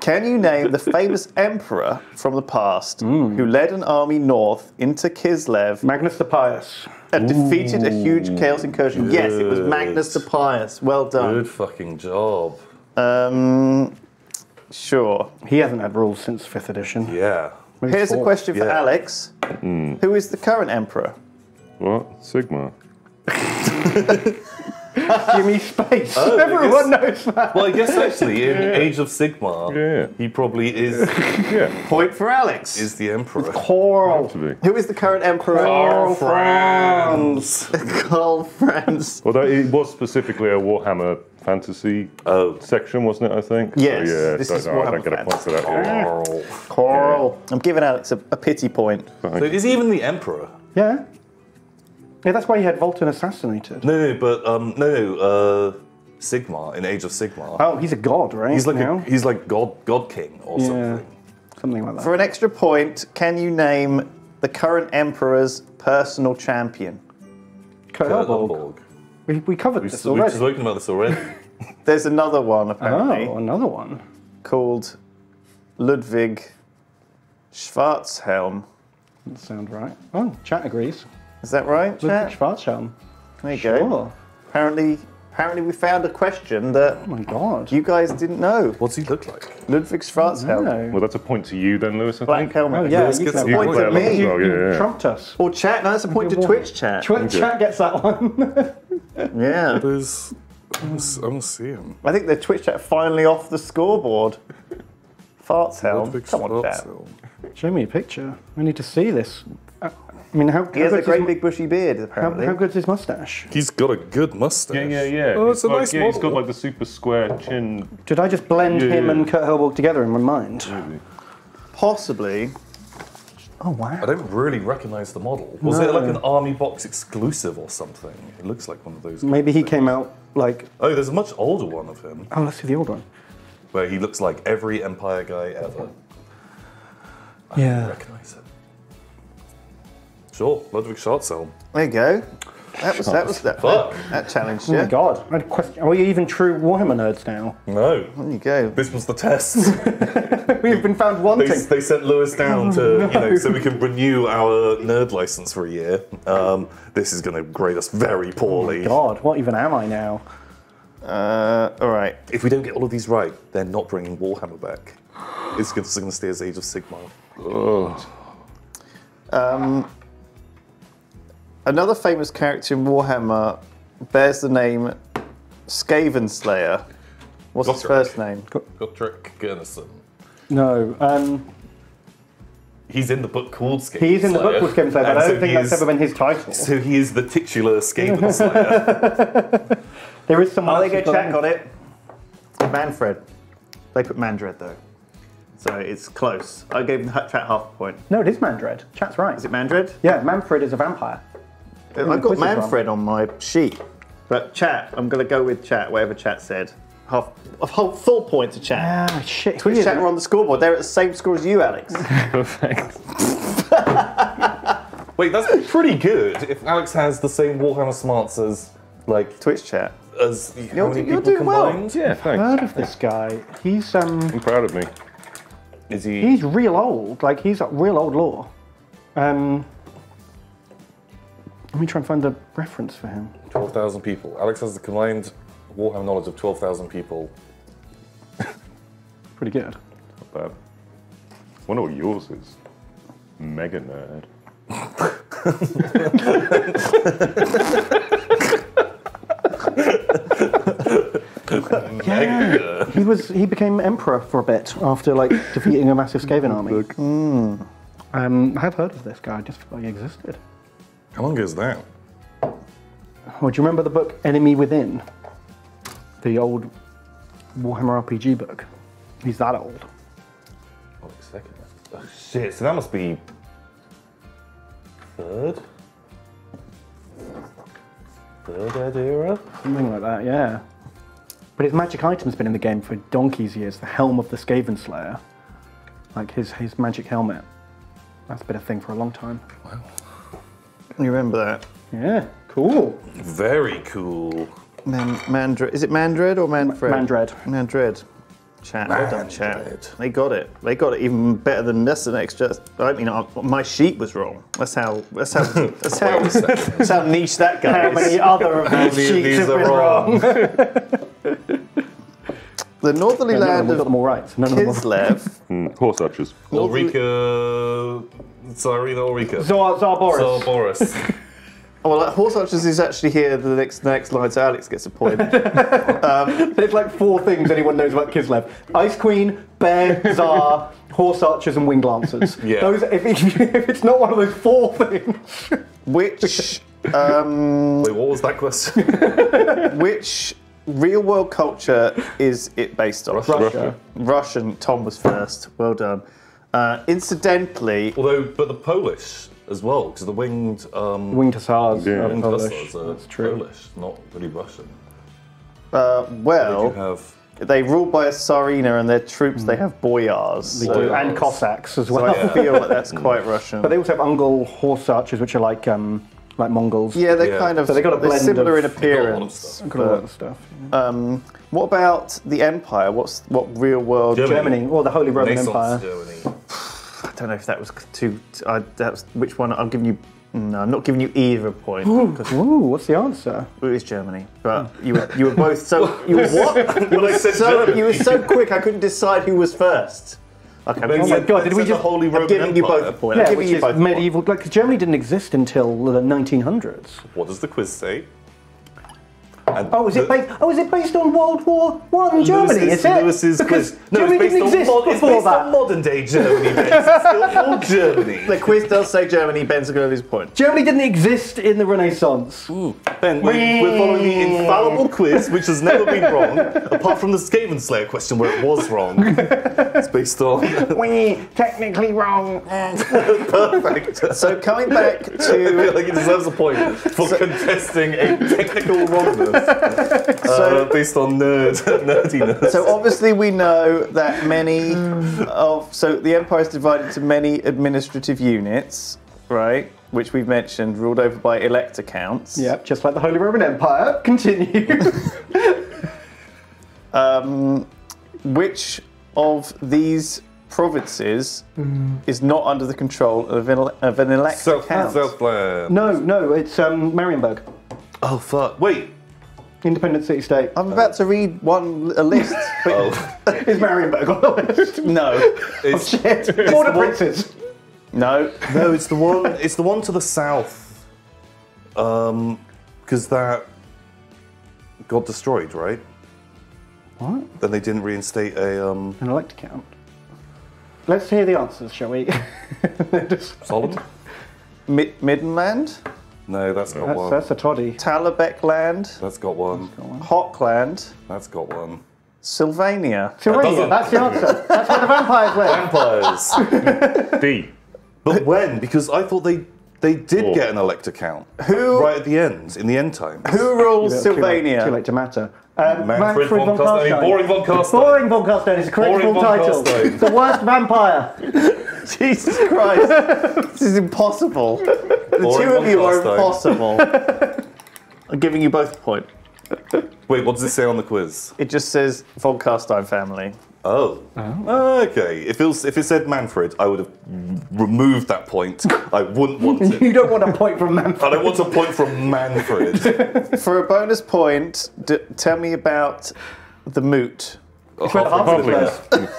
Can you name the famous emperor from the past who led an army north into Kislev Magnus the Pious. And defeated a huge chaos incursion? Yes, it was Magnus the Pious. Well done. Good fucking job. Um, sure. He hasn't had rules since fifth edition. Yeah. Maybe Here's a question for Yeah. Alex. Who is the current emperor? What? Sigmar. Jimmy Space. Oh, Everyone I knows that. Well, I guess actually, in Age of Sigmar, Yeah. he probably is Yeah. Point for Alex. is the Emperor. Coral. Who is the current emperor? Karl Franz. Karl Franz. Well, that, it was specifically a Warhammer fantasy Oh. section, wasn't it? I think. Yes, So, yeah. this so, is no, I Warhammer don't get a point for that. Yeah. Karl. Karl. I'm giving Alex a, a pity point. So is he even the Emperor? Yeah. Yeah, that's why he had Valten assassinated. No, no, but um, no, no. Uh, Sigmar in Age of Sigmar. Oh, he's a god, right? he's like a, he's like God God King or yeah, something. something like that. For an extra point, can you name the current emperor's personal champion? Kurt Kurt We, we covered We've, this we've already. spoken about this already. There's another one apparently Oh, another one. called Ludwig Schwarzhelm. Doesn't sound right. Oh, chat agrees. Is that right? Ludwig Chat? Schwarzhelm. There you go. Apparently, apparently we found a question that Oh my god. you guys didn't know. What's he look like? Ludwig Schwarzhelm. No. Well, that's a point to you then, Lewis. I Black think. helmet. Oh, yeah, Lewis you gets a point point one. at me. along You, well, you yeah, yeah. trumped us. Or chat? No, that's a point to Twitch chat. Tw- Chat gets that one. Yeah. There's. I'm gonna see him. I think the Twitch chat finally off the scoreboard. Farts helm. Come on, chat. Show me a picture. I need to see this. I mean, how, He has how a great his, big bushy beard, how, apparently. how good's his mustache? He's got a good mustache. Yeah, yeah, yeah. Oh, it's He's a like- nice yeah, He's got like the super square chin. Did I just blend Yeah, him yeah. and Kurt Helborg together in my mind? Possibly. Oh wow. I don't really recognise the model. Was No. it like an army box exclusive or something? It looks like one of those. Maybe he came out like. Oh, there's a much older one of him Oh, let's see the old one. where he looks like every Empire guy ever. I Yeah. don't recognise it. Sure, Ludwig Schwarzhelm. There you go. That was that was that. Fuck. That challenged Oh you. my god. I had a question. Are we even true Warhammer nerds now? No, There you go. this was the test. We've been found they, wanting. they sent Lewis down to, you know, so we can renew our nerd license for a year. Um, this is going to grade us very poorly. Oh God, what even am I now? Uh, all right. If we don't get all of these right, they're not bringing Warhammer back. It's going to stay as Age of Sigmar. Another famous character in Warhammer bears the name Skaven Slayer. What's his first name? Gotrek Gurnisson. No. Um, He's in the book called Skaven he's in the Slayer, book with Kim Slayer, but and I so don't think he that's is- ever been his title. So he is the titular Skaven Slayer. There is someone Oh, else they go who's chat got it. Manfred. They put Mandred though. So it's close. I gave the chat half a point. No, it is Mandred. Chat's right. Is it Mandred? Yeah, Manfred is a vampire. I've got quiz is. Manfred on my sheet. But chat, I'm going to go with chat, whatever chat said. Half, a whole full point to chat. Ah, shit. Twitch chat were on the scoreboard. They're at the same score as you, Alex. Perfect. Wait, that's pretty good. If Alex has the same Warhammer smarts as like Twitch chat. as how You're- many you're people doing well. combined? Yeah, I've thanks. heard of this guy. He's um I'm proud of me. Is he? he's real old. Like he's got real old lore. Um let me try and find a reference for him. Twelve thousand people. Alex has the combined Warhammer knowledge of twelve thousand people. Pretty good. Not bad. Wonder what yours is. Mega nerd. Mega. He was he became emperor for a bit after like defeating a massive Skaven army. Um, I have heard of this guy, just forgot he existed. How long is that? Oh, do you remember the book Enemy Within? The old Warhammer RPG book. He's that old. Oh, wait a second. Oh, shit. So that must be third. Third Ed era? Something like that, yeah. But his magic item's been in the game for donkey's years. The helm of the Skaven Slayer, like his his magic helmet. That's been a thing for a long time. You remember that? Yeah, cool. Very cool. Man, Mandred. Is it Mandred or Manfred? Mandred. Mandred. Chat. Well done, chat. They got it. They got it even better than this. The next, just I mean, my sheet was wrong. That's how. That's how. That's how. that's how niche that guy How many other of these These- sheets these have are been wrong? The northerly Yeah, no, land we've got of them all right. None of them. Kislev. Mm, horse archers. Ulrika. Tsarina Ulrika. Zar Zarboris. Boris. Tsar Boris. Oh, well, horse archers is actually here. The next, next line, so Alex gets a point. um, There's like four things anyone knows about Kislev: Ice Queen, Bear, Tsar, Horse Archers, and Winged Lancers. Yeah. Those, if, if, if it's not one of those four things, which, um, Wait, what was that question? which real world culture is it based on? Russia. Russia. Russian. Tom was first. Well done. Uh, incidentally, Although, but the Polish as well, because the winged um, Winged Hussars Yeah. winged Polish. hussars are That's true. Polish, not really Russian. uh, They do well, have they rule by a Tsarina, and their troops they have boyars. They So, do, and Cossacks as so well. I feel like that's quite Russian. But they also have Ungol horse archers, which are like um, like Mongols. yeah, they're Yeah. kind of So they got a blend similar of- in They've got a lot of appearance. stuff. Got a lot of stuff. Um, what about the Empire? What's what real world? Germany. Germany, or the Holy Roman Renaissance Empire. Germany. I don't know if that was too. I, that was, which one? I'm giving you. No, I'm not giving you either a point. 'cause Ooh, what's the answer? it is Germany, but you were you were both so you were what? You I were said so Germany. you were so quick. I couldn't decide who was first. Okay, I'm my said- God, did we just- the Holy I'm Roman giving you both Empire. a point. I'm Yeah, giving which you is both a point. medieval. Like 'cause Germany didn't exist until the 1900s. What does the quiz say? And Oh, is it based? Oh, is it based on World War One Germany? Lewis's, is it? Lewis's because quiz. No, Germany it's based didn't exist mod- it's before based that. on modern day Germany. Ben. It's still called Germany. The quiz does say Germany. Ben's going to lose a point. Germany didn't exist in the Renaissance. Ben, we're, we're following the infallible quiz, which has never been wrong, apart from the Skaven Slayer question where it was wrong. It's based on. We technically wrong. Perfect. So coming back I feel to like he deserves a point for contesting a technical wrongness uh, based on nerd nerdiness. So obviously we know that many of so the empire is divided into many administrative units, right? Which we've mentioned, ruled over by elector counts. Yep, just like the Holy Roman Empire. Continue. Um, which of these provinces is not under the control of an, of an elector South, count? Solland. no, no, it's um, Marienburg, Oh fuck! Wait. Independent city state. I'm about to read one a list. Oh, Is Marienburg on the list? no, it's, Shit. Border the one- princes. no. no, it's the one. It's the one to the south. Um, because that got destroyed, right? What? Then they didn't reinstate a um. An elect count. Let's hear the answers, shall we? Just- Solomon? Mid- Middenland, No, that's got that's, one. that's a toddy. Talabecland, That's got one. Hochland, That's got one. Sylvania. Sylvania, doesn't- that's the answer. That's where the vampires live. Vampires. D. but when? Because I thought they they did Oh. get an elector count. Who- Right at the end, in the end time. Who rules Too late- Sylvania? Too late to matter. Um, Manfred von Carstein. I mean, boring von Carstein. Boring von Carstein is the correct Boring full von title. Carstein. The worst vampire. Jesus Christ, this is impossible. The Boring two of von you are impossible. I'm giving you both a point. Wait, what does it say on the quiz? It just says von Carstein family. Oh. oh. Okay. If it, was, if it said Manfred, I would have removed that point. I wouldn't want it. You don't want a point from Manfred. I don't want a point from Manfred. For a bonus point, d- tell me about the moot. where the halflings live.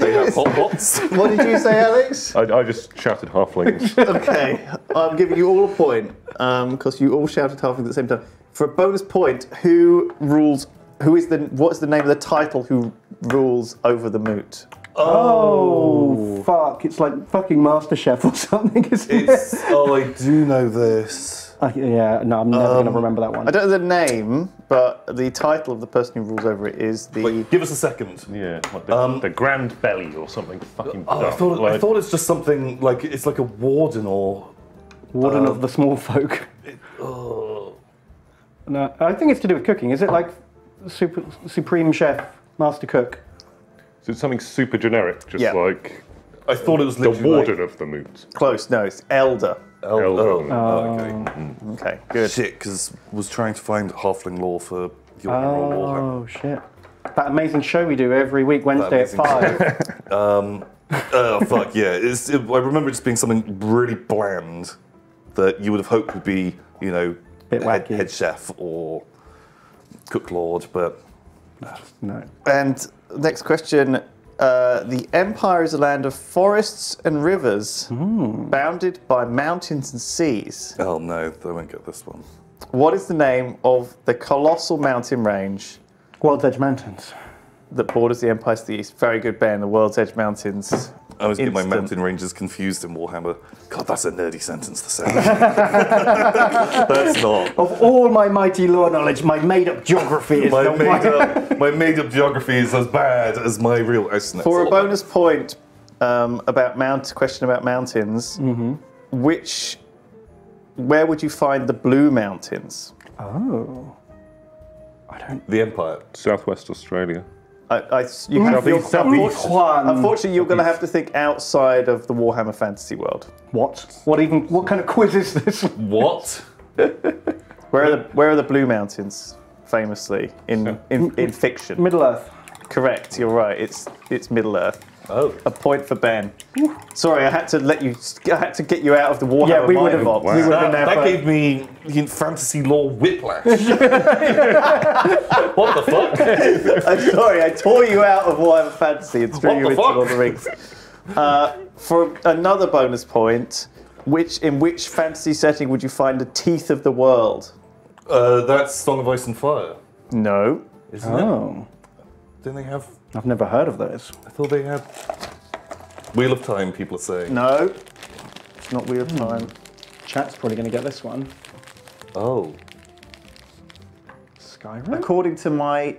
They have hot pots. What did you say, Alex? I, I just shouted halflings. Okay, I'm giving you all a point um, because you all shouted halflings at the same time. For a bonus point, who rules? Who is the? What's the name of the title? Who rules over the moot? Oh, fuck. It's like fucking MasterChef or something, isn't It's, it? oh, I do know this. Uh, yeah, no, I'm never going to um, remember that one. I don't know the name, but the title of the person who rules over it is the. Wait, give us a second. yeah, like the, um, the Grand Belly or something fucking Oh, I dumb. thought, I Like, thought it's just something like it's like a warden or Warden uh, of the small folk. Oh. No, I think it's to do with cooking. Is it like super, supreme chef, master cook? So it's something super generic, just Yeah. like I thought it was the warden Like, of the moot. Close. No, it's elder. El- Elder. oh, oh, okay. Hmm. Okay, good. Shit, because was trying to find halfling law for your Warhammer. Oh shit! That amazing show we do every week Wednesday at amazing five. Um, oh fuck yeah! It's, it, I remember it just being something really bland that you would have hoped would be, you know, Bit head, head chef or cook lord, but no. And next question. Uh, the empire is a land of forests and rivers, bounded by mountains and seas. oh no, they won't get this one. What is the name of the colossal mountain range World's Edge Mountains. that borders the empire to the east? Very good, Ben. The World's Edge Mountains. I always get my mountain ranges confused in Warhammer. God, that's a nerdy sentence to say. that's not. Of all my mighty lore knowledge, my made-up geography is My the made one. up, my made up geography is as bad as my real estimate. For a bonus point um, about mount question about mountains, which where would you find the Blue Mountains? Oh. I don't. The Empire. Southwest Australia. I, I, you have, you're- Southeast, southeast. unfortunately, unfortunately, you're going to have to think outside of the Warhammer Fantasy world. What? What even? What kind of quiz is this? What? Where are the Where are the Blue Mountains? Famously in in, in fiction. Middle Earth. Correct. You're right. It's it's Middle Earth. Oh. A point for Ben. Sorry, I had to let you. I had to get you out of the Warhammer Yeah, we would've- box. we would've That, that gave me you fantasy law whiplash. what the fuck? I'm sorry, I tore you out of Warhammer Fantasy and threw What you into fuck? Lord of the Rings. Uh, for another bonus point, which in which fantasy setting would you find the teeth of the world? Uh, that's Song of Ice and Fire, No. isn't it? Oh. Didn't they have? I've never heard of those. I thought they had. Wheel of Time. People are saying. No. It's not Wheel of Time. Chat's probably going to get this one. Oh. Skyrim. According to my,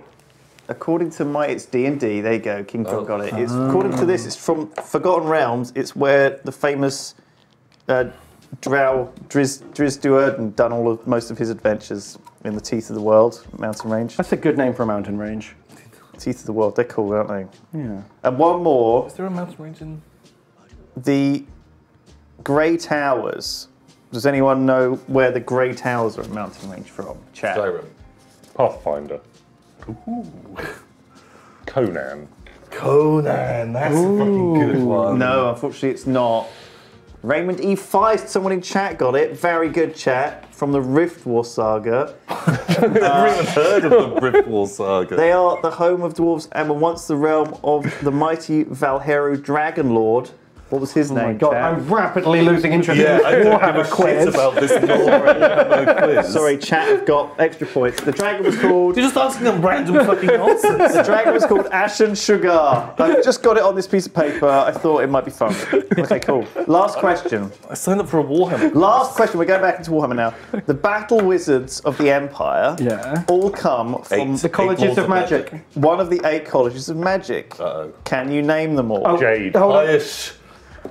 according to my, it's D and D. There you go. King Kong Oh. got it. It's according to this. It's from Forgotten Realms. It's where the famous uh, Drow Driz Driz Do'Urden done all of most of his adventures in the teeth of the world, mountain range. That's a good name for a mountain range. Teeth of the world. They're cool, aren't they? Yeah. And one more. Is there a mountain range in? The Grey Towers. Does anyone know where the Grey Towers are at mountain range from? Chat. Skyrim. Pathfinder. Conan. Conan. That's a fucking good one. No, unfortunately, it's not. Raymond E. Feist, someone in chat got it. Very good chat from the Riftwar saga. I've never even heard of the Riftwar saga. They are the home of dwarves and were once the realm of the mighty Valheru Dragon Lord. What was his Oh name? god. I'm rapidly losing interest yeah, in I don't give Warhammer a shit quiz. about this Warhammer quiz. Sorry, chat have got extra points. The dragon was called. You're just asking them random fucking nonsense. The dragon was called Ashen-Shugar. I've just got it on this piece of paper. I thought it might be fun. Okay, cool. Last question. I signed up for a Warhammer. Last question. We're going back into Warhammer now. The battle wizards of the Empire Yeah. all come from Eight. The colleges of of magic. one of the eight colleges of magic. Uh-oh. Can you name them all? Oh, Jade. Hold on. Ish.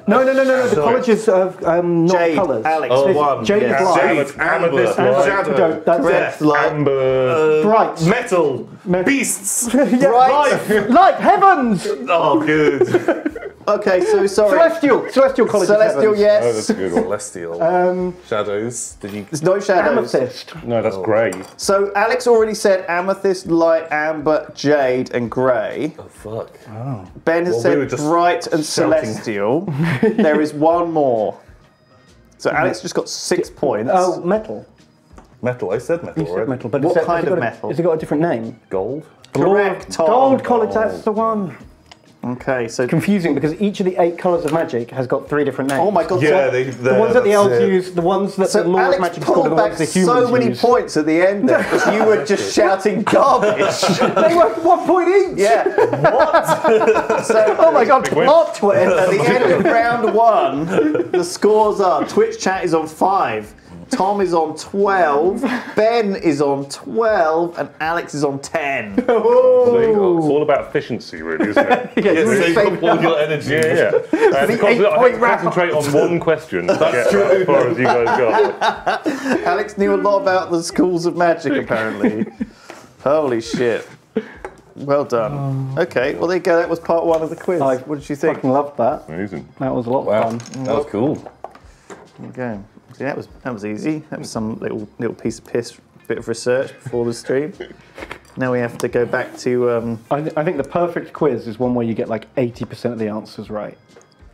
No, no, no, no, no. The Sorry. colleges of um, not Jade, colours. Alex, Oh, Fizz- one. Jade Yeah. is light. Amethyst, amethyst, Amber. light. Shadow. Don't- that's Correct, it. like Amber. Bright. Metal. Me- Beasts. yeah, Right. Light. Heavens. Oh, good. Okay, so sorry. Celestial. Celestial college. of Celestial, Heavens. Oh, yes. that's a good one. Celestial. Um, Shadows. Did you? There's no shadows. amethyst. No, that's grey. So Alex already said amethyst, light, amber, jade, and grey. Oh fuck. Oh. Ben has Well, said were just bright and shouting. celestial. there is one more. So Alex just got six points. Oh, metal. Metal. I said metal. You said right? metal, but What is it- kind of got a- metal? Has it got a different name? Gold. correct. Tom. Gold college. That's the one. Okay, so Confusing because each of the eight colours of magic has got three different names. oh my god. Yeah, so, they. The ones that the elves use, the ones that so the Lord of Magic called, pulled the back the humans so many use. points at the end because you were just shouting garbage. They were one point each. yeah. What? so Oh my god, Big win. plot twist. At the end of round one, the scores are Twitch chat is on five, Tom is on 12, Ben is on 12, and Alex is on 10. There you go. It's all about efficiency, really, isn't it? Yeah, Yeah, really save save up all your energy. Yeah, yeah. Uh, I had to The I had to eight-point wrap-up. concentrate on one question to get as far as you guys got. Alex knew a lot about the schools of magic, apparently. Holy shit. Well done. Um, okay, well, there you go. That was part one of the quiz. I what did you think? Fucking loved that. Amazing. That was a lot Wow, of fun. that was cool. There you go. See, that was that was easy. That was some little little piece of piss, bit of research before the stream. Now we have to go back to um, I, th- I think the perfect quiz is one where you get like 80% of the answers right.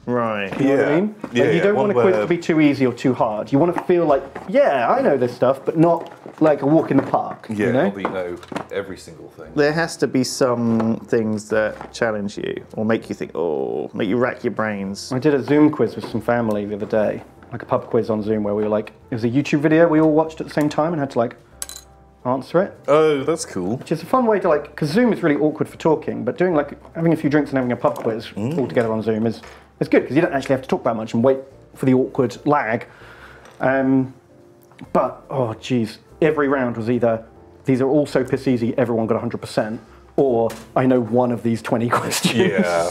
right. You know what I Yeah. mean? Like, Yeah, you don't one want a quiz where- to be too easy or too hard. You want to feel like, yeah, I know this stuff, but not like a walk in the park. Yeah, you know? not you know every single thing. There has to be some things that challenge you or make you think, oh, make you rack your brains. I did a Zoom quiz with some family the other day, like a pub quiz on Zoom where we were like, it was a YouTube video we all watched at the same time and had to like answer it. Oh, that's cool. Which is a fun way to like, because Zoom is really awkward for talking, but doing like having a few drinks and having a pub quiz all together on Zoom is is good because you don't actually have to talk that much and wait for the awkward lag. Um, but oh geez, every round was either these are all so piss easy, everyone got 100%, or I know one of these 20 questions. Yeah.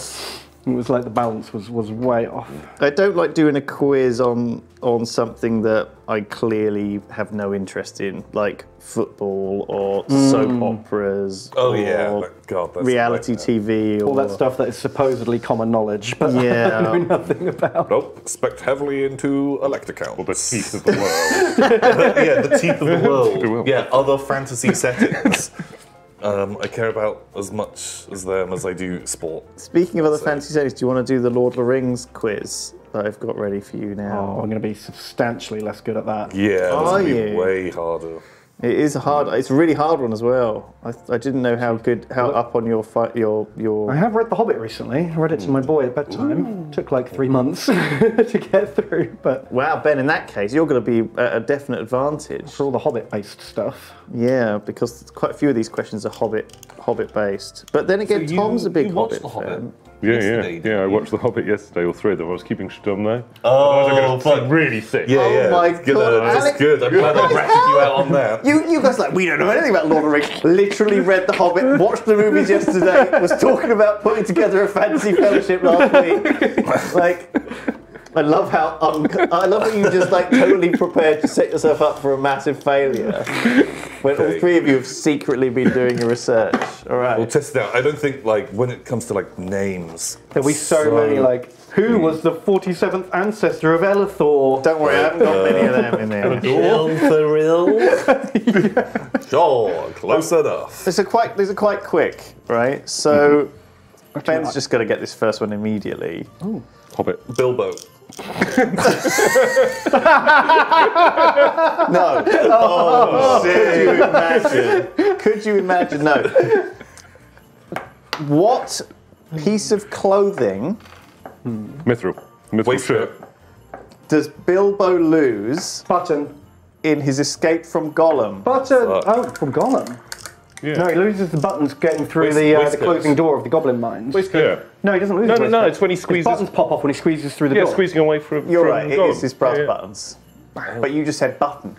It was like the balance was was way off. I don't like doing a quiz on on something that I clearly have no interest in, like football or soap hmm. operas. Oh or yeah. Like, God, that's reality like, TV or All that stuff that is supposedly common knowledge, but yeah. I know nothing about. Nope. Expect heavily into elector counts. Or the teeth of the world. yeah, the teeth of. The world. Yeah, other fantasy settings. Um, I care about as much as them as I do sport. Speaking of other fantasy series, do you want to do the Lord of the Rings quiz that I've got ready for you Oh, now? I'm going to be substantially less good at that. Yeah, Are this will be you? way harder. It is a hard. It's a really hard one as well. I, I didn't know how good, how up on your fi- your your. I have read The Hobbit recently. I read it to my boy at bedtime. Took like three months to get through, but Wow, Ben. In that case, you're going to be at a definite advantage. for all the Hobbit-based stuff, Yeah, because quite a few of these questions are Hobbit Hobbit based. But then again, Tom's a big you watched Hobbit, The Hobbit fan. Yeah, yesterday, yeah, yeah. I watched The Hobbit yesterday, all three of them. I was keeping stum there. Oh, Otherwise, I'm fuck. gonna really sick. Yeah, Oh yeah. my Good, God, uh, That's Alex- good. I'm glad I What ratted you out on that. You, you guys like we don't know anything about Lord of the Rings. Literally read The Hobbit, watched the movies yesterday, was talking about putting together a fantasy fellowship last week. Like, I love how un- I love how you just like totally prepared to set yourself up for a massive failure when all three of you have secretly been doing your research. All right. We'll test it out. I don't think like when it comes to like names. there'll be so, many like, who was the 47th ancestor of Elithor? Don't worry, I haven't got many of them in there. Sure, close enough. These are quite these are quite quick, right? So mm-hmm. Ben's just got to get this first one immediately. Hobbit. Bilbo. No. Oh, could you imagine? Could you imagine? No. What piece of clothing Mithril. Mithril Waistcoat. shirt. does Bilbo lose Button. in his escape from Gollum? Button. Fuck. Oh, from Gollum. Yeah. No, he loses the buttons getting through Waist- the, uh, the waistcoats. closing door of the goblin mines. yeah. No, he doesn't lose. No, his no, no, it's when he His squeezes- buttons pop off when he squeezes through the Yeah, door. squeezing away from. You're from right. It Gollum. is his brass Yeah, yeah. buttons. But you just said button.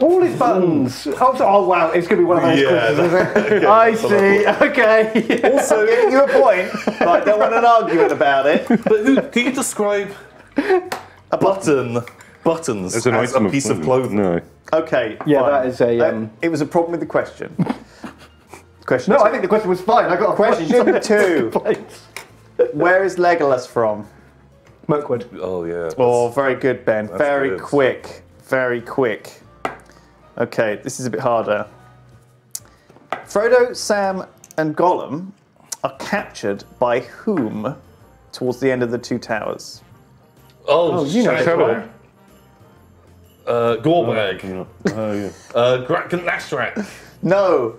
All his buttons. Oh, so- oh, wow, it's going to be one of those Yeah, quizzes, isn't it? I see. Okay. Also, I'm giving you a point, but I don't want an argument about it. But who, can you describe a button? Buttons It's an as item a piece of of clothing. No. Okay. Yeah, fine. that is a, Uh, um, it was a problem with the question. Question. No, two. I think the question was fine. I got a Question two. Thanks. Where is Legolas from? Mirkwood. Oh yeah. Oh, very good, Ben. very good. quick. Very quick. Okay, this is a bit harder. Frodo, Sam, and Gollum are captured by whom towards the end of the Two Towers? Oh, Oh, you know shit. this one. Uh, Gorbag. Oh, yeah. Uh, Grakon Lastrak. No,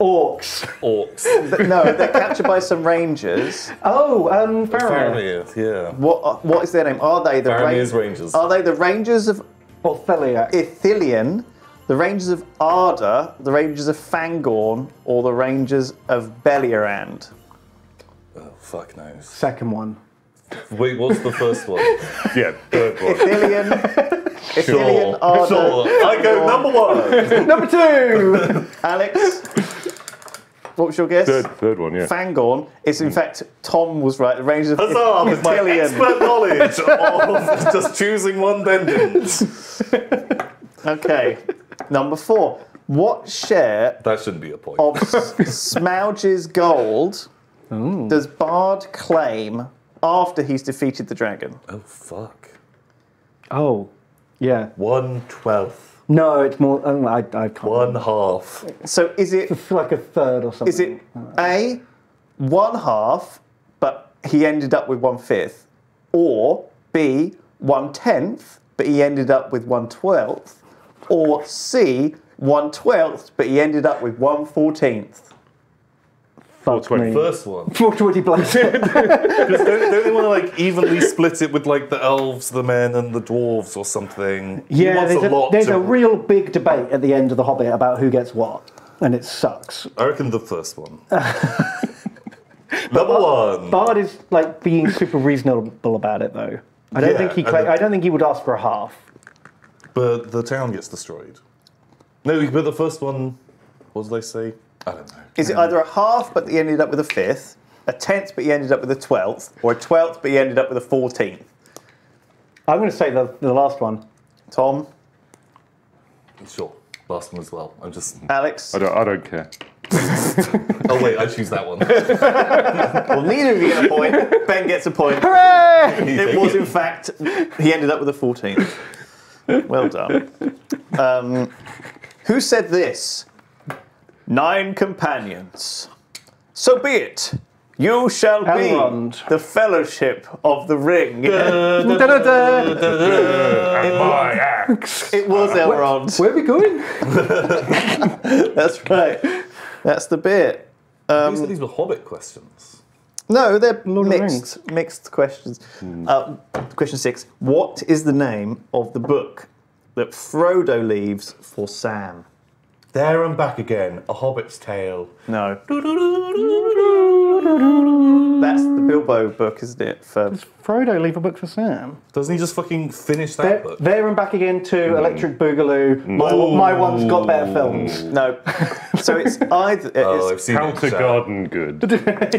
Orcs. Orcs. th- no, they're captured by some rangers. Oh, um, Faramir. Faramir, yeah. What? uh, What is their name? Are they the Faramir's Ran- Rangers. Are they the Rangers of Or Theliac. Ithilien, the Rangers of Arda, the Rangers of Fangorn, or the Rangers of Beleriand? Oh, fuck knows. Second one. Wait, what's the first one? Yeah, third one. Ithilien. Ithilien are Sure. the- I go number one. Number two. Alex. What was your guess? Third, third one, yeah. Fangorn. It's in hmm. fact Tom was right. The Rangers of Huzzah! With my Ithilien. expert knowledge of just choosing one vengeance. Okay. Number four. What share That shouldn't be a point. of S- Smaug's gold does Bard claim after he's defeated the dragon? Oh fuck. Oh, yeah. One twelfth. No, it's more. Oh, I, I can't. One half. So is it It's like a third or something. is it A one half, but he ended up with one fifth, or B one tenth, but he ended up with one twelfth, or C one twelfth, but he ended up with one fourteenth? Fuck 420. me. First one. 420 blades. Because don't, don't they want to like evenly split it with like the elves, the men, and the dwarves or something? Yeah, there's, a, lot there's to- a real big debate at the end of The Hobbit about who gets what, and it sucks. I reckon the first one. Number one. Bard is like being super reasonable about it, though. I don't Yeah, think he. and Cla- the- I don't think he would ask for a half. But the town gets destroyed. No, but the first one, what did they say? I don't know. Is it either a half, but he ended up with a fifth, a tenth, but he ended up with a twelfth, or a twelfth, but he ended up with a fourteenth? I'm going to say the, the last one. Tom, Sure. Last one as well. I'm just. Alex. I don't, I don't care. Oh wait, I choose that one. Well, neither of you get a point. Ben gets a point. Hooray! It was, in fact, he ended up with a 14. Well done. Um, who said this? Nine companions. So be it. You shall be the fellowship of the ring. And my axe. It was Elrond. Where are we going? That's right. That's the bit. you said these were Hobbit questions. No, they're Lord of the mixed. Mixed questions. Uh, question six. What is the name of the book that Frodo leaves for Sam? There and back again. A Hobbit's tale. No. That's the Bilbo book, isn't it? For Frodo leave a book for Sam. Doesn't he just fucking finish that There, book? there and back again to mm. Electric Boogaloo. My, my mm. one's got better films. no. so it's either Oh, I've it's, seen How it. to Chat. garden good.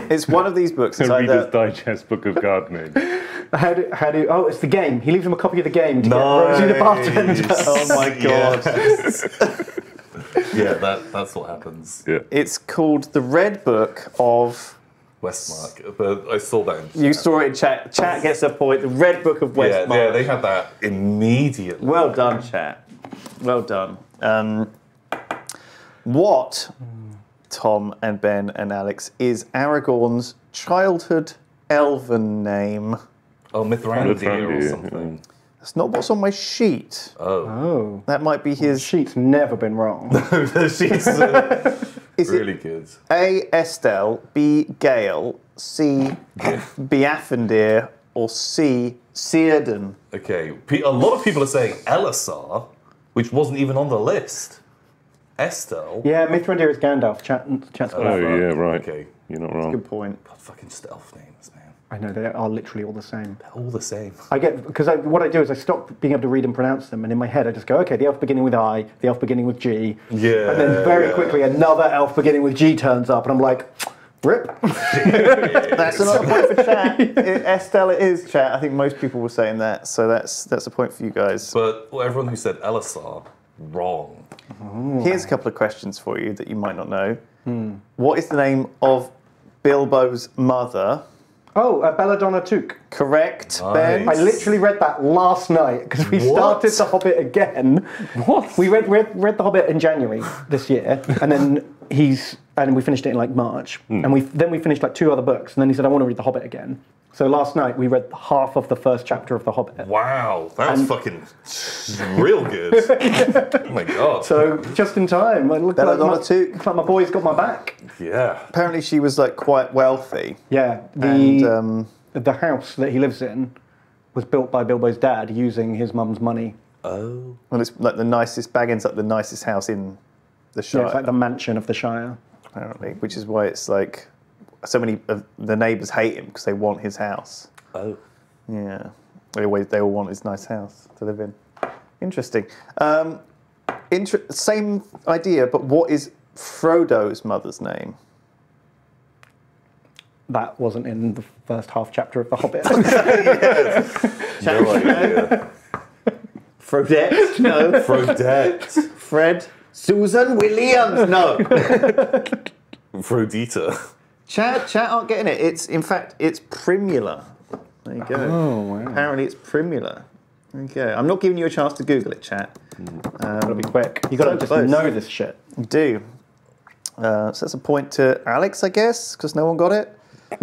it's one of these books. It's A Reader's either Digest book of gardening. How do, how do, oh, it's the game. He leaves him a copy of the game to get Rosie the bartender. Oh my god. Yes. yeah, that, that's what happens. Yeah. It's called the Red Book of. Westmarch. But I saw that in You saw it in chat. Chat gets a point. The Red Book of yeah, Westmarch. yeah, they had that immediately. Well done, chat. Well done. Um, what, Tom and Ben and Alex, is Aragorn's childhood elven name? Oh, Mithrandir or Mithrandir, something. That's not what's on my sheet. Oh. Oh, That might be his. sheet's never been wrong. She's uh, Is really it good. A. Estel, B. Gale, C. Biafendir, or C. Círdan? Okay, a lot of people are saying Elessar, which wasn't even on the list. Estel. yeah, Mithrandir is Gandalf. Chat, chat's Oh, yeah, right. Okay. You're not wrong. Good point. God, fucking just elf names, man. I know, they are literally all the same. All the same. I get, because I, what I do is I stop being able to read and pronounce them, and in my head I just go, okay, the elf beginning with I, the elf beginning with G. Yeah. And then very yeah. quickly another elf beginning with G turns up, and I'm like, rip. That's another point for chat. It- Estel it is chat. I think most people were saying that, so that's that's a point for you guys. But well, everyone who said Elessar, wrong. Here's a couple of questions for you that you might not know. Hmm. What is the name of Bilbo's mother? Oh, uh, Belladonna Took. Correct, Ben. I literally read that last night because we What? started The Hobbit again. What? We read, read read The Hobbit in January this year, and then he's and we finished it in like March, and we then we finished like two other books, and then he said I want to read The Hobbit again. So last night we read half of the first chapter of The Hobbit. Wow, that was fucking real good. oh my god. So just in time, it looked like, my, Belladonna Took. looked like my boy's got my back. yeah. Apparently, she was like quite wealthy, Yeah, the and um, the house that he lives in was built by Bilbo's dad using his mum's money. Oh. well, it's like the nicest. Baggins like the nicest house in the Yeah, Shire, it's like the mansion of the Shire. apparently, which is why it's like so many of the neighbours hate him because they want his house. Oh. Yeah. They always they all want his nice house to live in. Interesting. Um, inter- same idea, but what is Frodo's mother's name? That wasn't in the first half chapter of The Hobbit. No idea. Frodette? No. Frodette. Fred? Susan Williams? No. Frodita. Chat, chat aren't getting it. It's in fact it's Primula. There you go. oh, wow. Apparently it's Primula. Okay. I'm not giving you a chance to Google it, chat. Gotta be quick. You gotta So just close. know this shit. You do. Uh, so that's a point to Alex, I guess, because no one got it.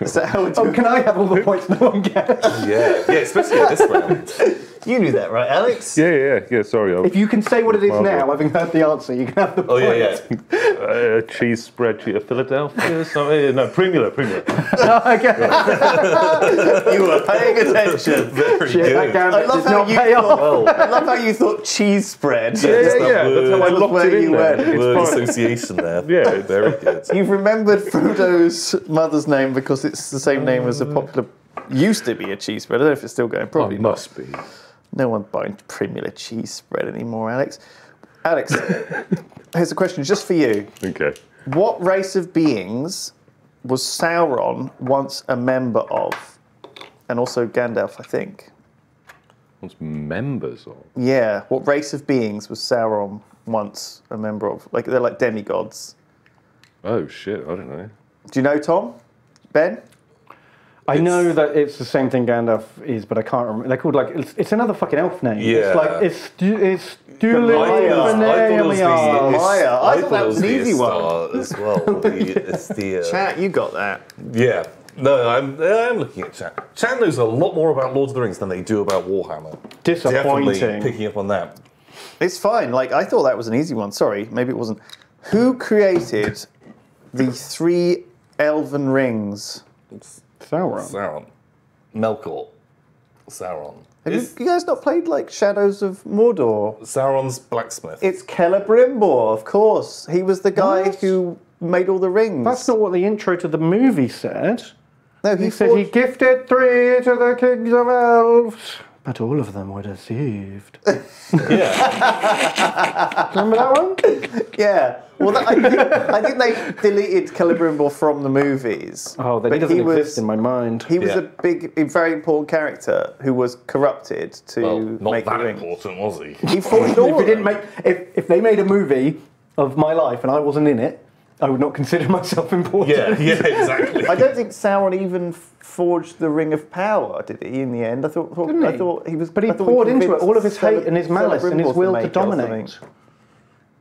Is that how we do Oh, can I have all the points no one gets? Yeah, yeah, especially in this round. You knew that, right, Alex? Yeah, yeah, yeah. Sorry, I If you can say what it is Marvel. now, having heard the answer, you can have the Oh point. yeah, yeah. uh, cheese spread cheese, Philadelphia. Something. No, Primula, Primula. okay. You were paying attention. Very Shit, good. gambit I love how you thought. off. Well, I love how you thought cheese spread. Yeah, yeah, just that yeah. That's how I word- locked where it in you there. went. Word association there. Yeah. very good. You've remembered Frodo's mother's name because it's the same name as a popular. Used to be a cheese spread. I don't know if it's still going. Probably Oh, not. must be. No one buying Primula cheese spread anymore, Alex. Alex, here's a question just for you. Okay. What race of beings was Sauron once a member of? And also Gandalf, I think. What's members of? Yeah, what race of beings was Sauron once a member of? Like they're like demigods. Oh shit! I don't know. Do you know Tom? Ben? I know that it's the same thing Gandalf is, but I can't remember. They're called like it's, it's another fucking elf name. Yeah. It's like it's stu- it's Maia. I thought it was the, Maia. I thought that it was an the easy one. As well. The, it's the uh, Chat, you got that. yeah. No, I'm I'm looking at chat. Chat knows a lot more about Lord of the Rings than they do about Warhammer. Disappointing. Definitely picking up on that. It's fine. Like I thought that was an easy one. Sorry, maybe it wasn't. Who created the three elven rings? It's Sauron. Sauron, Melkor, Sauron. Have you, Is you guys not played like Shadows of Mordor? Sauron's blacksmith. It's Celebrimbor, of course. He was the guy What? who made all the rings. That's not what the intro to the movie said. no, he, He said he forged- gifted three to the kings of elves, but all of them were deceived. yeah, Remember that one? Yeah. Well, that, I, think, I think they deleted Celebrimbor from the movies. Oh, then But he doesn't he was- exist in my mind. He was Yeah. a big, a very important character who was corrupted to well, not make that ring. important, was he? He forged all if of we didn't make, if, if they made a movie of my life and I wasn't in it, I would not consider myself important. Yeah, yeah, exactly. I don't think Sauron even f- forged the Ring of Power, did he? In the end, I thought. thought Didn't I he? thought he was. But he I thought poured into it all of his hate and his malice and his will make to it or something. dominate.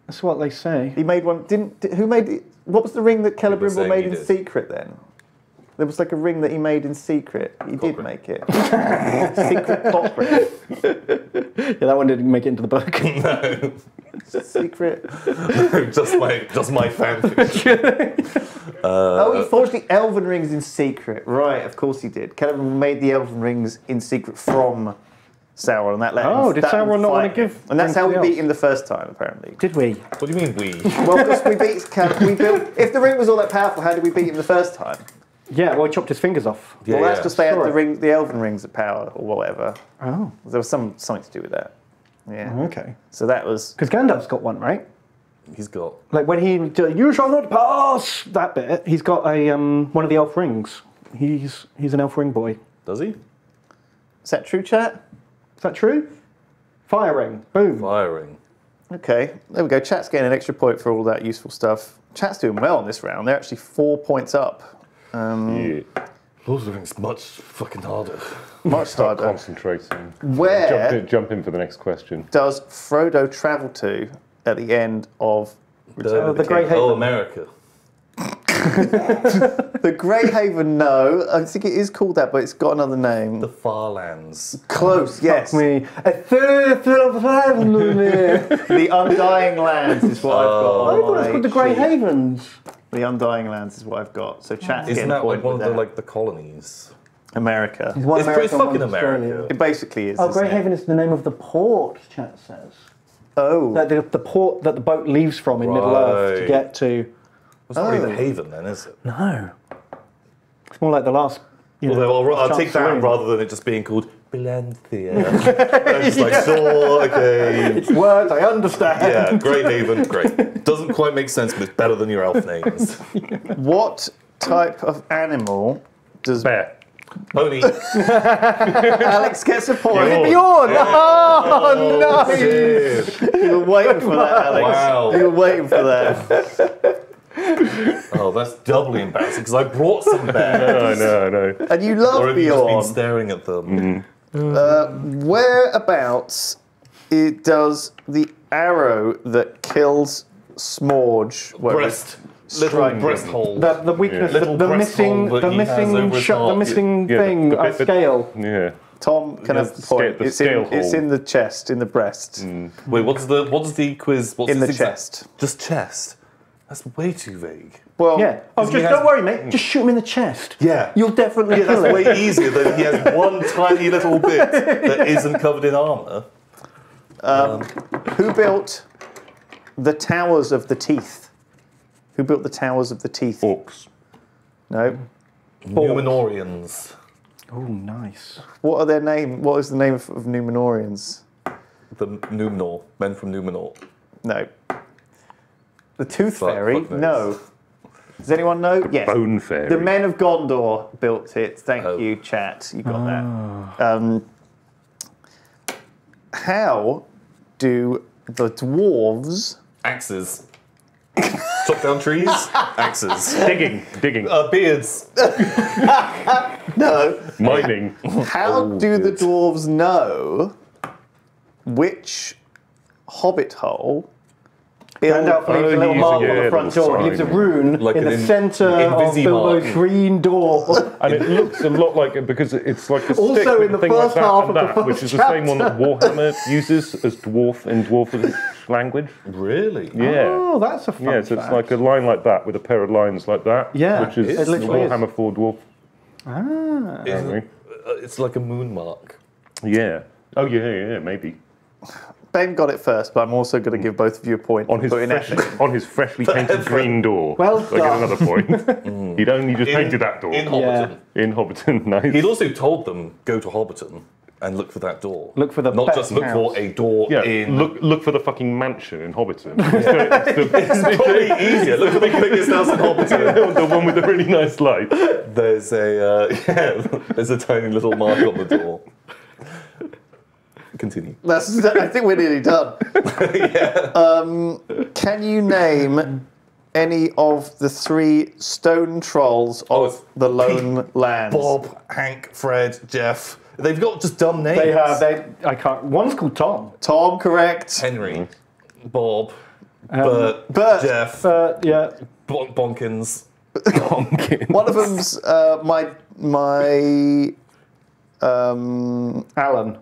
That's what they say. He made one. Didn't who made it? What was the ring that Celebrimbor saying made in did. secret? Then there was like a ring that he made in secret. He did make it. secret cock ring. Yeah, that one didn't make it into the book. No. Secret. just my, just my fan fiction. oh, he uh, forged the elven rings in secret. Right, of course he did. Celebrimbor made the elven rings in secret from Sauron, and that let Oh, him, did that let him Sauron not wanna give And that's how we the beat him the first time, apparently. Did we? What do you mean we? Well, because we beat Cal- we built. If the ring was all that powerful, how did we beat him the first time? Yeah, well, he chopped his fingers off. Yeah, well, that's yeah. because they had the ring, the elven rings of power, or whatever. Oh, There was some something to do with that. Yeah. okay. So that was. Because Gandalf's got one, right? He's got. Like when he, you shall not pass that bit. He's got a um, one of the elf rings. He's he's an elf ring boy. Does he? Is that true, chat? Is that true? Fire ring. Boom. Firing. Okay, there we go. Chat's getting an extra point for all that useful stuff. Chat's doing well in this round. They're actually four points up. Um, yeah. Lord of the Rings much fucking harder. Much Start harder. concentrating. Where Jump in, jump in for the next question. does Frodo travel to at the end of Return Oh, of the, the Grey King? Haven. Oh, America. The Grey Haven, no. I think it is called that, but it's got another name. The Farlands. Close, yes. Me. A third of heaven. The Undying Lands is what I've got. Oh, I thought it was called the Grey. Havens. The Undying Lands is what I've got. So chat's Isn't that like one of the like the colonies? America? One It's pretty American, one fucking America. It basically is. Oh, isn't Grey? Haven is the name of the port. Chat says Oh, that the, the port that the boat leaves from in Middle Earth to get to. It's not really Oh. the Haven then, is it? No. It's more like the last you know, Although I'll, I'll take that Chanceling. rather than it just being called Belanthea. I'm just like, sure, okay. It's words I understand. Yeah, Great Haven, great. Doesn't quite make sense, but it's better than your elf names. What type of animal does Bear. Pony. Alex gets a point? Bjorn. Bjorn! Oh, oh no! Shit. You were waiting for that, Alex. Wow. You were waiting for that. Oh, that's doubly embarrassing because I brought some bears. No, no, no. And you Or love have you just been Bjorn. staring at them? Uh, Whereabouts it does the arrow that kills Smaug? where Breast. it's Little striking? breast hole. The, the weakness, Little the, the breast missing, hole that the he has missing, over his shot, the heart. missing Yeah, thing, the uh, bit that- scale. Yeah. Tom can Yes, have the the point. scale- the it's, scale in, it's hole. in the chest, in the breast, Wait, what's the what's the quiz? What's in the its exact- chest. Just chest. That's way too vague. Well, Yeah. Oh, just has- don't worry, mate. Just shoot him in the chest. Yeah. You'll definitely Yeah, kill that's him. way easier than he has one tiny little bit that isn't covered in armor. Um, um, who built the Towers of the Teeth? Who built the Towers of the Teeth? Orcs. No. Numenoreans. Oh, nice. What are their name? What is the name of, of Numenoreans? The Numenor. Men from Numenor. No. The Tooth Fuck, Fairy? fuck knows. No. Does anyone know? Yes. Bone fairy. The Men of Gondor built it. Thank Oh. you, chat. You got that. Um, how do the dwarves? Axes. Chop down trees. Axes. digging, digging, Uh, beards. No. mining. How do the dwarves know which hobbit hole? And Bill, out leaves Oh, a little mark on the front little door. He leaves a rune Like in the in- centre of invisi Bilbo's mark. green door. And it looks a lot like it because it's like a Also stick with in the thing first like that half and of the first which is the same one that Warhammer uses as dwarf in dwarf language. Really? Yeah. Oh, that's a fun Yeah, so it's like a line like that with a pair of lines like that. Yeah, which is it literally is. Warhammer 4 dwarf. Ah. Isn't- uh, It's like a moon mark. Yeah. Oh yeah, yeah, yeah, maybe. Ben got it first, but I'm also going to give both of you a point On his fresh, on his freshly painted green door. Well I get another point. He'd only just painted that door In in, Hobbiton. Yeah. Hobbiton. Nice. He'd also told them go to Hobbiton and look for that door. Look for the Not best just look house. for a door yeah, in. look look for the fucking mansion in Hobbiton. It's the, it's the, It's probably easier. Look for the biggest house in Hobbiton. the one with the really nice light. There's a uh, yeah. There's a tiny little mark on the door. Continue. That's, I think we're nearly done. Um, can you name any of the three stone trolls Oh, of it's the Lone Lands? Bob, Hank, Fred, Jeff. They've got just dumb names. They have. They. I can't. One's called Tom. Tom, correct. Henry, Bob, Um, Bert, Bert. Jeff, Uh, yeah. Bon- Bonkins. One of them's uh, my my um, Alan.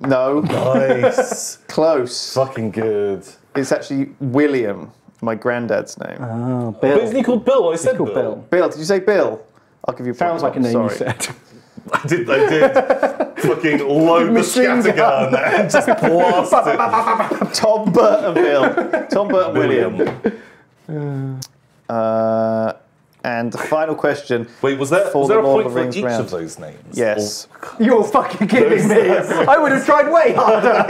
No Nice. close. Fucking good. It's actually William, my granddad's name. Oh, But isn't he called Bill? I said called Bill. Bill, did you say Bill? I'll give you a Sounds like a Tom, name you said. I did. I did. fucking load the Machine scattergun and just blast it. Tom, Bert, and Bill. Tom, Bert, and William. Uh, and the final question. Wait, was there, For was the there a Lord point of for each round. of those names? Yes. You're fucking kidding me. I would have tried way harder.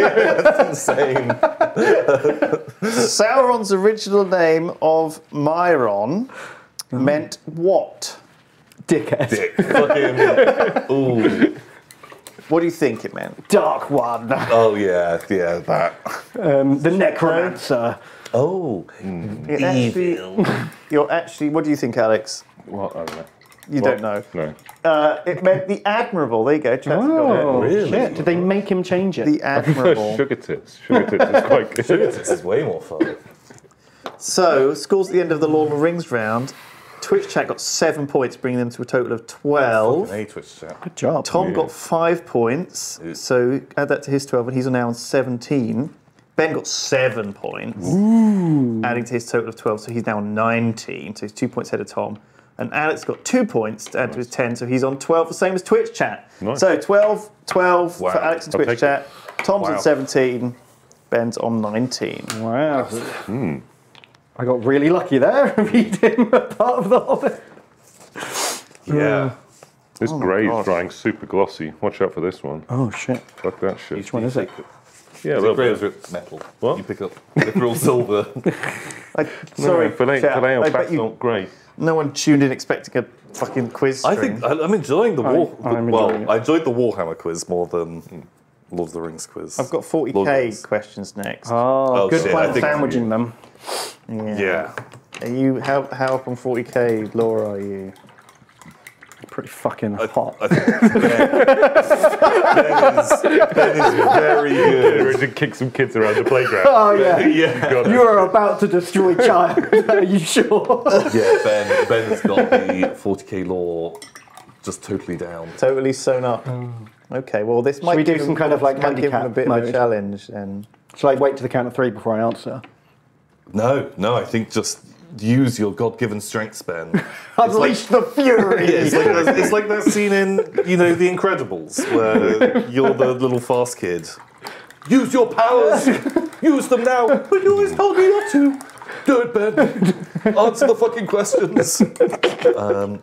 Or- insane. Sauron's original name of Mairon meant what? Dickhead. Dick. Fucking. Ooh. What do you think it meant? Dark one. Oh yeah, yeah, that. Um, the necromancer. Oh. It actually, you're actually. What do you think, Alex? What? I don't know. You don't know. No. Uh, it meant the admirable. There you go. Chat's got Oh, it. Really? shit. Did they make him change it? The admirable. Sugar tits. Sugar tits is quite good. This is way more fun. So, scores at the end of the Lord of the Rings round. Twitch chat got seven points, bringing them to a total of 12. Hey, Twitch chat. Good job. Tom got five points, so add that to his 12, and he's now on 17. Ben got seven points, adding to his total of 12, so he's now 19, so he's two points ahead of Tom. And Alex got two points to add to his 10, so he's on 12, the same as Twitch chat. Nice. So 12, 12 Wow. for Alex and I'll Twitch take chat. Tom's Wow. on 17, Ben's on 19. Wow. Hmm. I got really lucky there reading a part of the Hobbit. Yeah. Uh, this Oh my grey is drying super glossy. Watch out for this one. Oh shit! Fuck that shit. Which one is it? Yeah, a Is it grey is it metal? What? You pick up literal silver. I, sorry, no, filet, chat, filet I or bet you not great. no one tuned in expecting a fucking quiz I stream. think I, I'm enjoying the war. I'm well, it. I enjoyed the Warhammer quiz more than Lord of the Rings quiz. I've got Lord of the 40k questions next. Oh, Oh, good shit, plan sandwiching them. Yeah. Are you how how up on 40k Laura are you? Pretty fucking I, hot. I think ben, is, ben is very good. Ready to kick some kids around the playground. oh yeah. Yeah. You are about to destroy child. Are you sure? Yeah, Ben. Ben has got the 40k lore just totally down. Totally sewn up. Mm. Okay, well this might we do some him- kind of, like, might give him a handicap bit of a challenge and Shall I wait to the count of three before I answer? No, no, I think just use your God-given strength Ben. It's like, Unleash the fury. yeah, it's, like that, it's like that scene in, you know, The Incredibles, where you're the little fast kid. Use your powers! Use them now! But you always told me not to! Do it, Ben! Answer the fucking questions! Um,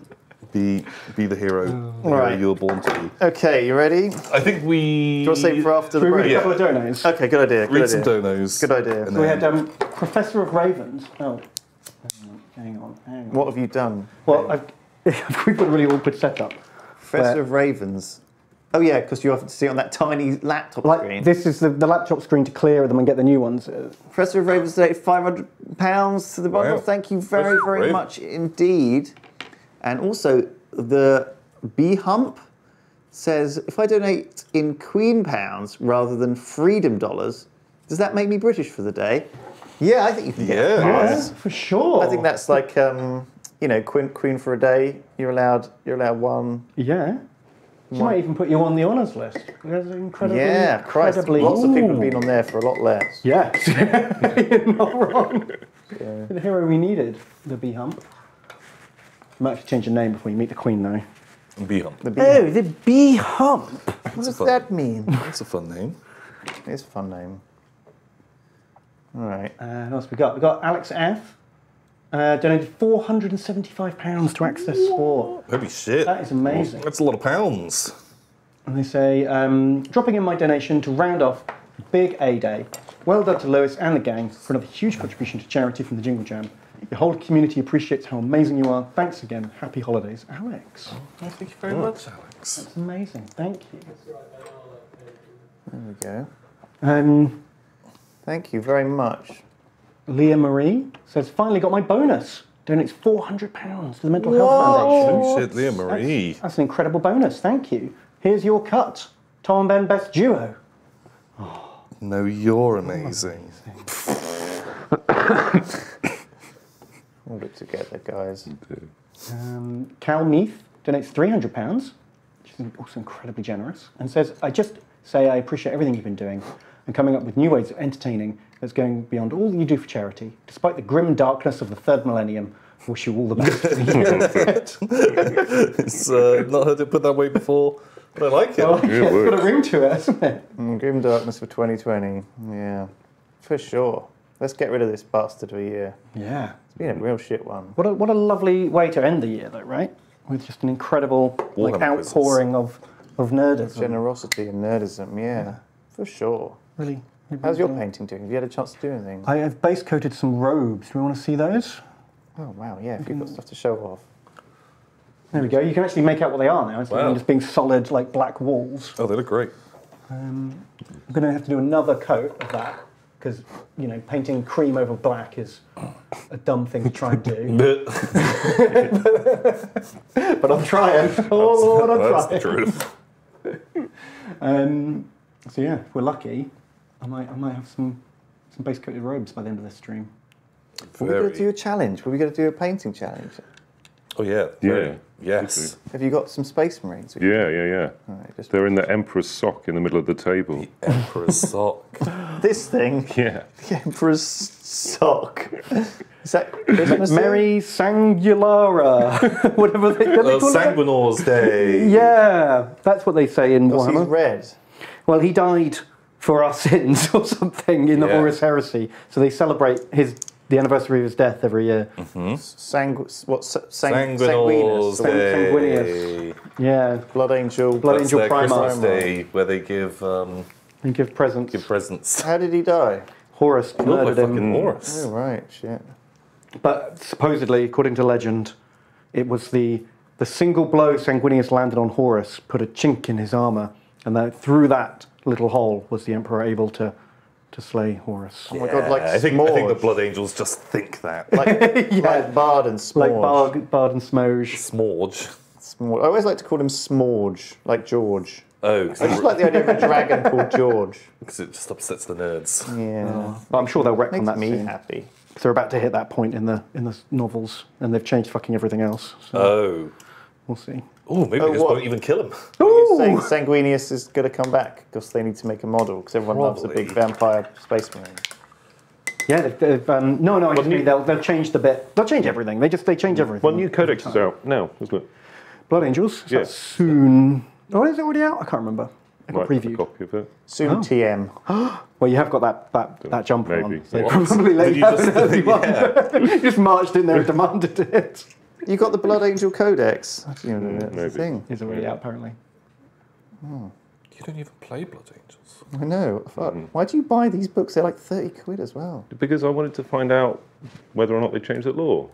be, be the hero, the hero Right. you were born to be. Okay, you ready? I think we... Do you want to save for after the Should we read break? a Yeah. couple of donos? Okay, good idea. Good Read some idea. donos. Good idea. So we had um, Professor of Ravens. Oh, hang on, hang on. What have you done? Well, I've, we've got a really awkward setup. Professor Where- of Ravens. Oh yeah, because you have to see it on that tiny laptop Like screen. this is the, the laptop screen to clear them and get the new ones. Professor of Ravens donated five hundred pounds to the bundle. Wow. Thank you very, That's very great. much indeed. And also the B Hump says if I donate in Queen pounds rather than freedom dollars, does that make me British for the day? Yeah, I think you can get Yeah. pounds. for sure. I think that's like um, you know, Queen Queen for a day. You're allowed you're allowed one. Yeah. She might even put you on the honours list. That's incredibly, Yeah, Christ. incredibly. Lots of people have been on there for a lot less. Yeah, you're not wrong. The hero we needed, the bee hump. You might have to change your name before you meet the queen, though. Be hump. The B Oh, the bee hump. What does fun- that mean? That's a fun name. It's a fun name. All right. Uh, what else we got? We got Alex F. Uh, donated four hundred and seventy-five pounds to Access Sport. Holy shit. That is amazing. That's a lot of pounds. And they say, um, dropping in my donation to round off Big A Day. Well done to Lewis and the gang for another huge contribution to charity from the Jingle Jam. The whole community appreciates how amazing you are. Thanks again. Happy holidays, Alex. Thank you very much, Alex. That's amazing. Thank you. There we go. Um, Thank you very much. Leah Marie says, finally got my bonus. Donates £400 to the Mental Health Foundation. Oh shit, Leah Marie. That's, that's an incredible bonus. Thank you. Here's your cut. Tom and Ben Best Duo. No, you're amazing. Hold it together, guys. Um, Cal Meath donates £300, which is also incredibly generous, and says, I just say I appreciate everything you've been doing and coming up with new ways of entertaining that's going beyond all you do for charity. Despite the grim darkness of the third millennium, I wish you all the best. for the year. It's uh, not heard it put that way before, but I like it. Yeah, it's works. got a ring to it, hasn't it? Mm, Grim Darkness for 2020. Yeah, for sure. Let's get rid of this bastard of a year. Yeah. It's been a real shit one. What a, what a lovely way to end the year, though, right? With just an incredible like, Warhammer quizzes. outpouring of, of nerdism. Generosity and nerdism, yeah, for sure. Really, really How's your painting doing? Have you had a chance to do anything? I have base coated some robes. Do we want to see those? Oh, wow, yeah, if you've got stuff to show off. There we go. You can actually make out what they are now instead Wow. of just being solid like black walls. Oh, they look great. I'm going to have to do another coat of that because you know painting cream over black is a dumb thing to try and do. but I'm trying. Oh Lord, I'm That's the trying. truth. Um, so yeah, if we're lucky, I might I might have some some base coated robes by the end of this stream. Were we going to do a challenge? Were we going to do a painting challenge? Oh yeah. Yeah. very- Yes. Have you got some Space Marines? with you? Yeah, yeah, yeah. All right, just They're in the Emperor's sock in the middle of the table. The Emperor's sock. this thing, Yeah. the Emperor's sock. Is that Christmas? Mary Sanguinala, whatever they, they Uh, call it. Sanguinor's Day. Yeah, that's what they say in Because he's Warhammer. red. Well, he died for our sins or something in the Yeah. Horus Heresy, so they celebrate his the anniversary of his death every year. Sangu- what? sa- Sang- Sanguinor's sanguineous. Sang- Day. sanguineous. Yeah, Blood Angel. Blood That's Angel their Primarch. Christmas Day where they give um, and give presents. give presents. How did he die? Horus Look like murdered him. fucking Morris. Oh right, shit. But supposedly, according to legend, it was the the single blow Sanguinius landed on Horus put a chink in his armor, and that through that little hole was the Emperor able to to slay Horus. Oh my god, like I think I think the Blood Angels just think that. like, like Bard and Smorge. Like Bard, Bard and Smoge. Smorge. Smorge. I always like to call him Smorge, like George. Oh, I just like the idea of a dragon called George. because it just upsets the nerds. Yeah, oh. But I'm sure they'll retcon makes that me soon. happy. 'Cause they're about to hit that point in the in the novels, and they've changed fucking everything else. So Oh. we'll see. Oh, maybe Oh, they just what? won't even kill him. You're saying Sanguinius is going to come back because they need to make a model because everyone loves a big vampire space marine. Yeah, they've, they've um, no, no. I just new- mean they'll they'll change the bit. They'll change everything. They just they change everything. Well, new codex is out now, isn't it? Blood Angels. Is Yeah. that soon. Oh, is it already out? I can't remember. I got Might have a previewed. copy of it. Soon Oh. TM. Well, you have got that that, that jumper Maybe, on. So probably let Did you you just- an yeah. you just marched in there and demanded it. You got the Blood Angel Codex. I didn't even know hmm, that's a thing. It's already out apparently. Hmm. You don't even play Blood Angels. I know. Fuck. Hmm. Why do you buy these books? They're like 30 quid as well. Because I wanted to find out whether or not they changed the lore.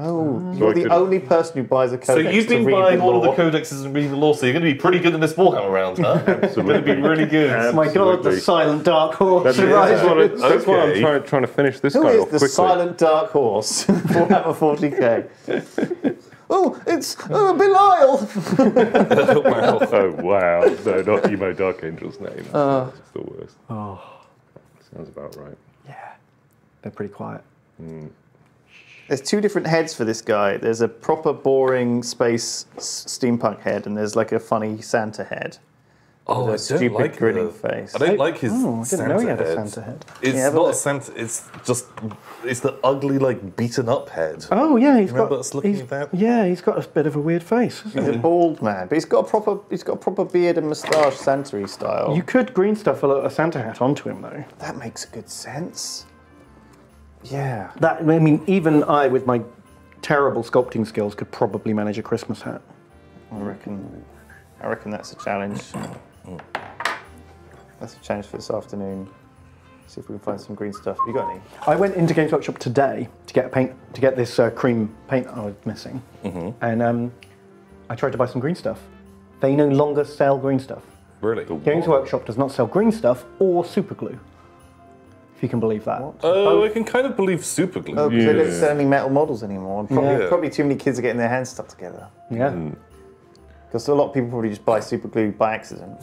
Oh, mm. So you're I the could- only person who buys a codex. So you've to been read buying all of the codexes and reading the lore, so you're going to be pretty good in this Warhammer round, huh? You're going to be really good. Oh my god, the Absolutely. silent dark horse. That's, right. that's, what, I, that's why I'm Okay. trying, trying to finish this Who guy is off the quickly. silent dark horse? Warhammer 40k. oh, it's oh, Belial. wow. Oh wow! No, not Emo Dark Angel's name. That's uh. the worst. Oh, Sounds about right. yeah. They're pretty quiet. Mm. There's two different heads for this guy. There's a proper boring space steampunk head, and there's like a funny Santa head. Oh, I don't stupid like grinning the- face. I don't like his Oh, I didn't Santa know he had a head. Santa head. It's Yeah, not a Santa. It's just it's the ugly, like beaten up head. Oh yeah, he's Remember got. us looking at that? Yeah, he's got a bit of a weird face. He's a bald man, but he's got a proper he's got a proper beard and moustache Santa style. You could green stuff a, a Santa hat onto him though. that makes good sense. Yeah. That I mean, even I, with my terrible sculpting skills, could probably manage a Christmas hat. I reckon. I reckon that's a challenge. That's a challenge for this afternoon. See if we can find some green stuff. You got any? I went into Games Workshop today to get a paint to get this uh, cream paint I was missing, and um, I tried to buy some green stuff. They no longer sell green stuff. Really? The Games Workshop does not sell green stuff or super glue. If you can believe that. Oh, I can kind of believe super glue. Oh, because they don't sell any metal models anymore. And probably, Yeah. probably too many kids are getting their hands stuck together. Yeah. Hmm. Because a lot of people probably just buy super glue by accident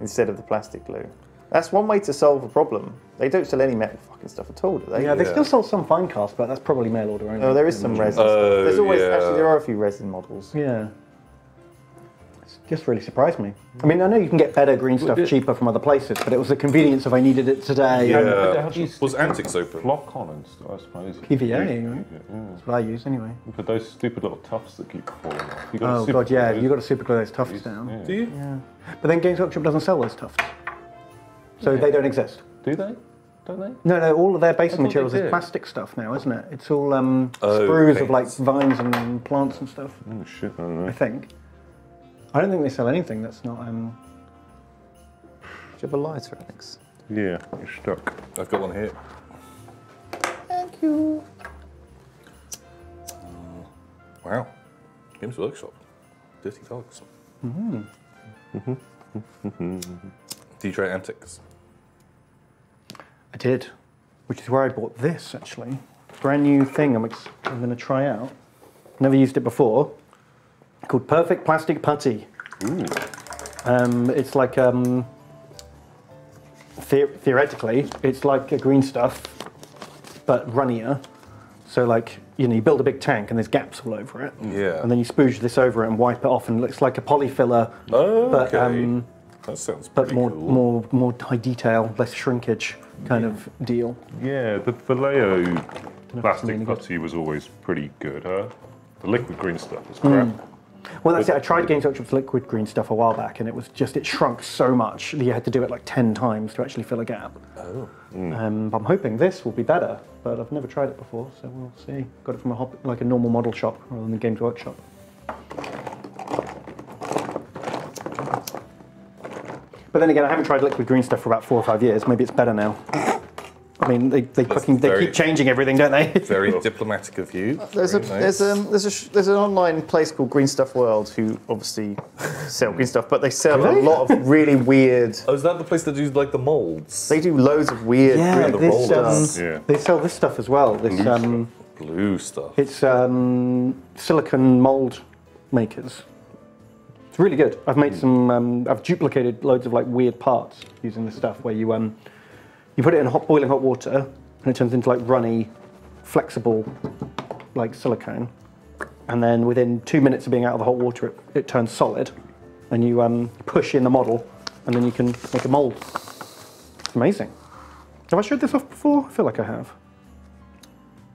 instead of the plastic glue. That's one way to solve a problem. They don't sell any metal fucking stuff at all, do they? Yeah, they Yeah. still sell some fine cast, but that's probably mail order only. No, there is some resin. Oh, There's always yeah. actually there are a few resin models. Yeah. It's just really surprised me. I mean, I know you can get better green stuff cheaper from other places, but it was the convenience of I needed it today. Yeah. How do Was stick Antics open? Block on and stuff, I suppose. PVA, right? Yeah, That's what I use anyway. But those stupid little tufts that keep falling off. You got Oh super god, yeah, glue. you got to super glue those tufts down. Yeah. Do you? Yeah. But then Games Workshop doesn't sell those tufts, so they don't exist. Do they? Don't they? No, no, all of their basing thought materials is plastic stuff now, isn't it? It's all um, Oh, sprues of like vines and plants and stuff. Oh shit! I don't know. I think. I don't think they sell anything that's not. Um, Do you have a lighter, Alex? Yeah, you're stuck. I've got one here. Thank you. Uh, wow. Games Workshop. Dirty dogs. Do you try Antics? I did, which is where I bought this actually. Brand new thing I'm, I'm going to try out. Never used it before. Called Perfect Plastic Putty. Um, it's like, um, the- theoretically, it's like a green stuff, but runnier. So like, you know, you build a big tank and there's gaps all over it. Yeah. And then you spooge this over it and wipe it off and it looks like a polyfiller, Oh, but okay. um, that sounds but pretty more cool. more more high detail, less shrinkage kind of deal. Yeah, the Vallejo plastic putty was always pretty good, huh? The liquid green stuff was crap. Well, that's it. I tried Games Workshop's touch with liquid green stuff a while back, and it was just it shrunk so much that you had to do it like ten times to actually fill a gap. Oh. Mm. Um, I'm hoping this will be better, but I've never tried it before, so we'll see. Got it from a hop, like a normal model shop rather than the Games Workshop. But then again, I haven't tried liquid green stuff for about four or five years. Maybe it's better now. I mean, they, they, fucking, they very- keep changing everything, don't they? Very diplomatic of you. There's a Very there's nice. um there's a sh- there's an online place called Green Stuff World who obviously sell green stuff, but they sell a lot of really weird. Oh, is that the place that do like the molds? They do loads of weird Yeah, green the this, rollers. um, Yeah. they sell this stuff as well. This um, Blue stuff. it's um, silicon mold makers. It's really good. I've made some. Um, I've duplicated loads of like weird parts using this stuff where you um, you put it in hot boiling hot water and it turns into like runny, flexible, like silicone. And then within two minutes of being out of the hot water, it, it turns solid. And you um, push in the model, and then you can make a mold. It's amazing. Have I showed this off before? I feel like I have.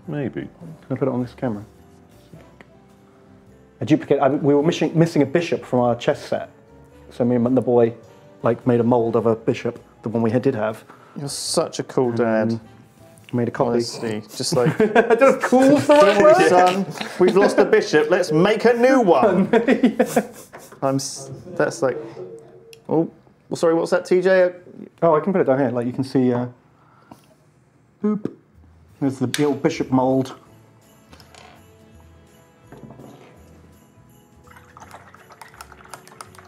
Maybe. Can I put it on this camera? A duplicate. I, we were missing, missing a bishop from our chess set, so me and the boy like made a mold of a bishop, the one we had, did have. You're such a cool dad. Made a copy. Honestly, just like I don't know if cool's the right word. son. We've lost a bishop. Let's make a new one. I'm. That's like. Oh, well, sorry. What's that, TJ? Oh, I can put it down here. Like you can see. Uh, boop. There's the old bishop mold.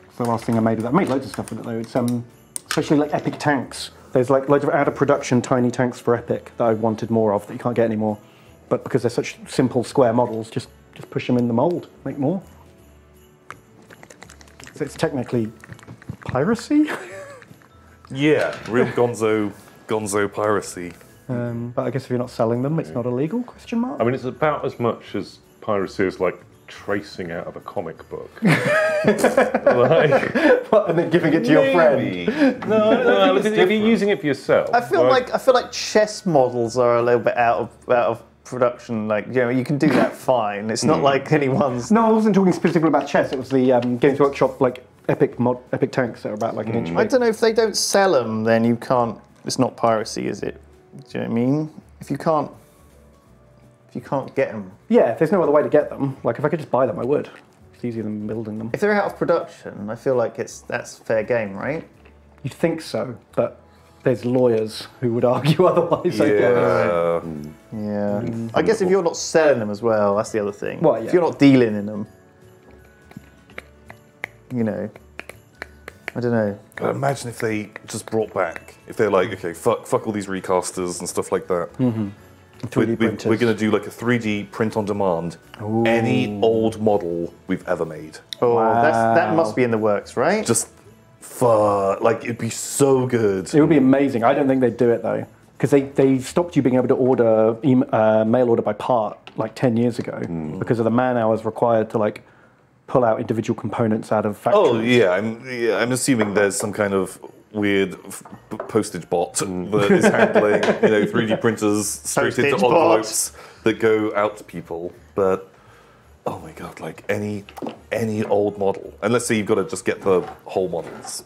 It's the last thing I made with that. I made loads of stuff with it though. It's um, especially like epic tanks. There's like loads of out of production tiny tanks for epic that I wanted more of that you can't get anymore. But because they're such simple square models, just just push them in the mold, make more. So it's technically piracy. Yeah, real gonzo, gonzo piracy. Um, but I guess if you're not selling them, it's not illegal? Question mark. I mean, it's about as much as piracy as like tracing out of a comic book. like, and then giving it to your friend. no, no, if, if you're using it for yourself. I feel like I feel like chess models are a little bit out of out of production. Like you know, you can do that fine. It's not like anyone's. No, I wasn't talking specifically about chess. It was the um, Games Workshop like epic mod, epic tanks that are about like an inch. I don't know if they don't sell them, then you can't. It's not piracy, is it? Do you know what I mean? If you can't, if you can't get them, Yeah, if there's no other way to get them, like if I could just buy them, I would. It's easier than building them. if they're out of production, I feel like it's that's fair game, right? You'd think so, but there's lawyers who would argue otherwise. I guess. Yeah. Yeah. I guess if you're not selling them as well, that's the other thing. Well, yeah. If you're not dealing in them, you know, I don't know. God, imagine if they just brought back, if they're like, okay, fuck, fuck all these recasters and stuff like that. Mm-hmm. 3D We, we, printers. we're going to do like a 3D print on demand. Any old model we've ever made. Oh, that's, that must be in the works, right? Just fuck, like it'd be so good. It would be amazing. I don't think they'd do it though, because they, they stopped you being able to order em uh, mail order by part like ten years ago because of the man hours required to like pull out individual components out of factories. Oh yeah, I'm yeah, I'm assuming there's some kind of weird f- p- postage bot Mm. that is handling you know 3D printers straight into Postage bot. envelopes that go out to people. But oh my god, like any any old model, and let's say you've got to just get the whole models,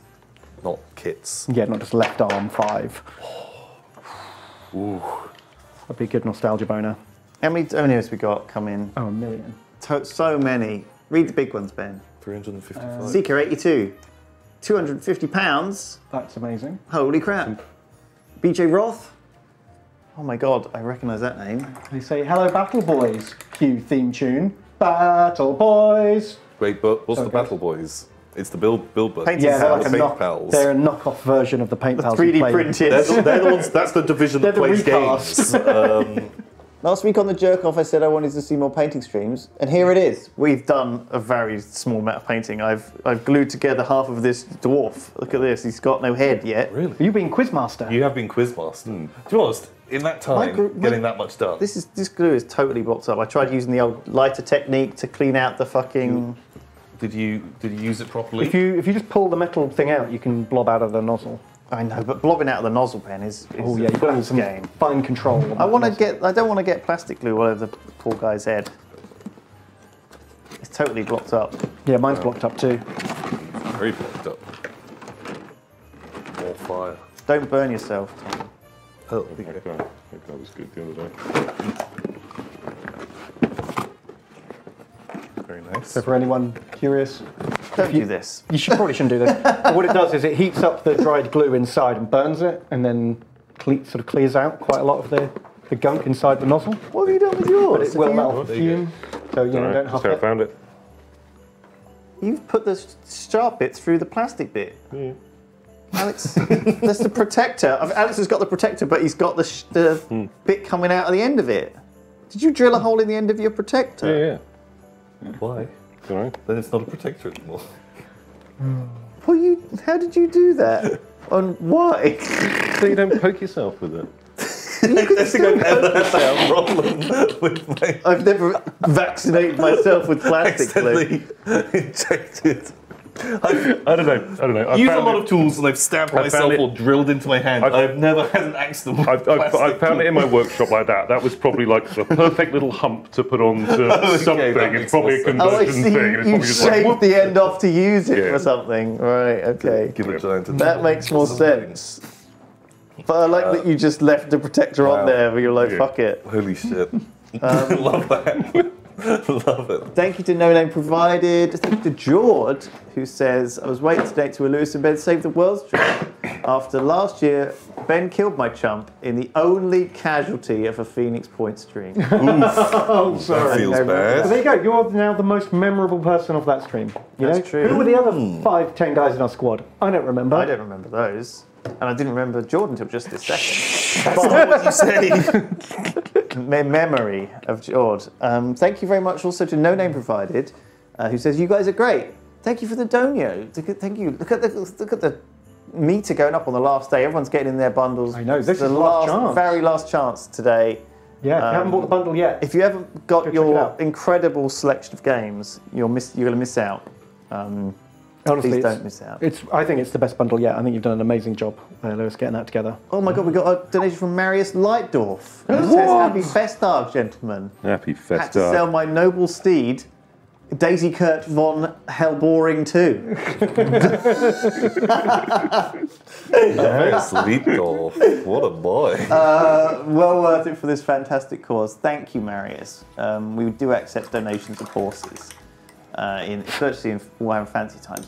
not kits. Yeah, not just left arm five. That'd be a good nostalgia boner. How many owners we got coming? Oh, a million. To- so many. Read the big ones, Ben. 355. Seeker 82. 250 pounds. That's amazing. Holy crap. BJ Roth. Oh my god, I recognise that name. They say, "Hello, Battle Boys." Cue theme tune. Battle Boys. Great but what's the Battle Boys? It's the build build buttons. Painted Yeah, they're like the a Paint knock, pals. They're a knockoff version of the Paint Pals. 3D printed. They're the, they're the ones. That's the division that the plays recast. games. Um, Last week on the jerk off, I said I wanted to see more painting streams, and here it is. We've done a very small amount of painting. I've I've glued together half of this dwarf. Look at this. He's got no head yet. really? Are you been Quizmaster? You have been Quizmaster. Hmm. To be honest, in that time, My group- my- getting that much done. This is this glue is totally blocked up. I tried using the old lighter technique to clean out the fucking. Did you did you use it properly? If you if you just pull the metal thing out, you can blob out of the nozzle. I know, but blobbing out of the nozzle pen is, is Oh yeah, you've got to have some game. fine control. I want to get. I don't want to get plastic glue all over the poor guy's head. It's totally blocked up. Yeah, mine's blocked up too. Very blocked up. More fire. Don't burn yourself. Tom. Oh, Okay, I think that was good the other day. Very nice. So for anyone curious, Don't do this. You should probably shouldn't do this. But what it does is it heats up the dried glue inside and burns it, and then cle- sort of clears out quite a lot of the, the gunk inside the nozzle. What have you done with yours? It will melt there you fume, so you know, Alright, don't that's huff how I it. found it. you, you've put the sharp bit through the plastic bit. Alex, that's the protector. I mean, Alex has got the protector, but he's got the, sh- the hmm. bit coming out of the end of it. Did you drill a hole in the end of your protector? Yeah, yeah. Why? Don't know. Then it's not a protector anymore. Hmm. Well, you, how did you do that? And why? So you don't poke yourself with it. I don't think I've ever had that problem with my I've never vaccinated myself with plastic glue. accidentally injected. I've I don't know. I don't know. I've used a lot it- of tools and I've stabbed I found myself it- or drilled into my hand. I've- I've, never had an accident with I've, I've, I plastic found it in my workshop like that. That was probably like the perfect little hump to put on to something. It's makes probably a more sense. Oh, I conversion see. thing. You, and it's you probably just like, shaved the end off to use it Yeah. for something. Right, okay. Give it a giant That makes more sense. But I like that you just left the protector on there, where you're like, Yeah. fuck it. Holy shit. Um, Love that. Love it. Thank you to No Name Provided. Thank you to George, who says, I was waiting today to a Lewis and Ben Save the World stream. After last year, Ben killed my chump in the only casualty of a Phoenix Point stream. Oh, sorry. That feels no, Well, there you go. You're now the most memorable person of that stream. You That's know? true. Who were the other hmm. five, ten guys in our squad? I don't remember. I don't remember those. And I didn't remember Jordan until just this second. That's not what you say. Me- memory of George. Um, thank you very much also to No Name Provided, uh, who says, You guys are great. Thank you for the donio. Thank you. Look at the, look at the meter going up on the last day. Everyone's getting in their bundles. I know, this the is the last chance. very last chance today. Yeah, if you haven't Um, bought the bundle yet. If you haven't got your incredible selection of games, you're miss, you're going to miss out. Um, Honestly, please don't miss out. It's. I think it's the best bundle yet. I think you've done an amazing job, uh, Lewis, getting that together. oh my God, we got a donation from Marius Leitdorf. Who says, Happy Festtag, gentlemen. Happy Had to sell my noble steed, Daisy Kurt von Hellboring 2. Sweet golf. What a boy. Uh, well worth it for this fantastic cause. Thank you, Marius. Um, we do accept donations of horses, uh, in, especially in Warhammer Fancy times.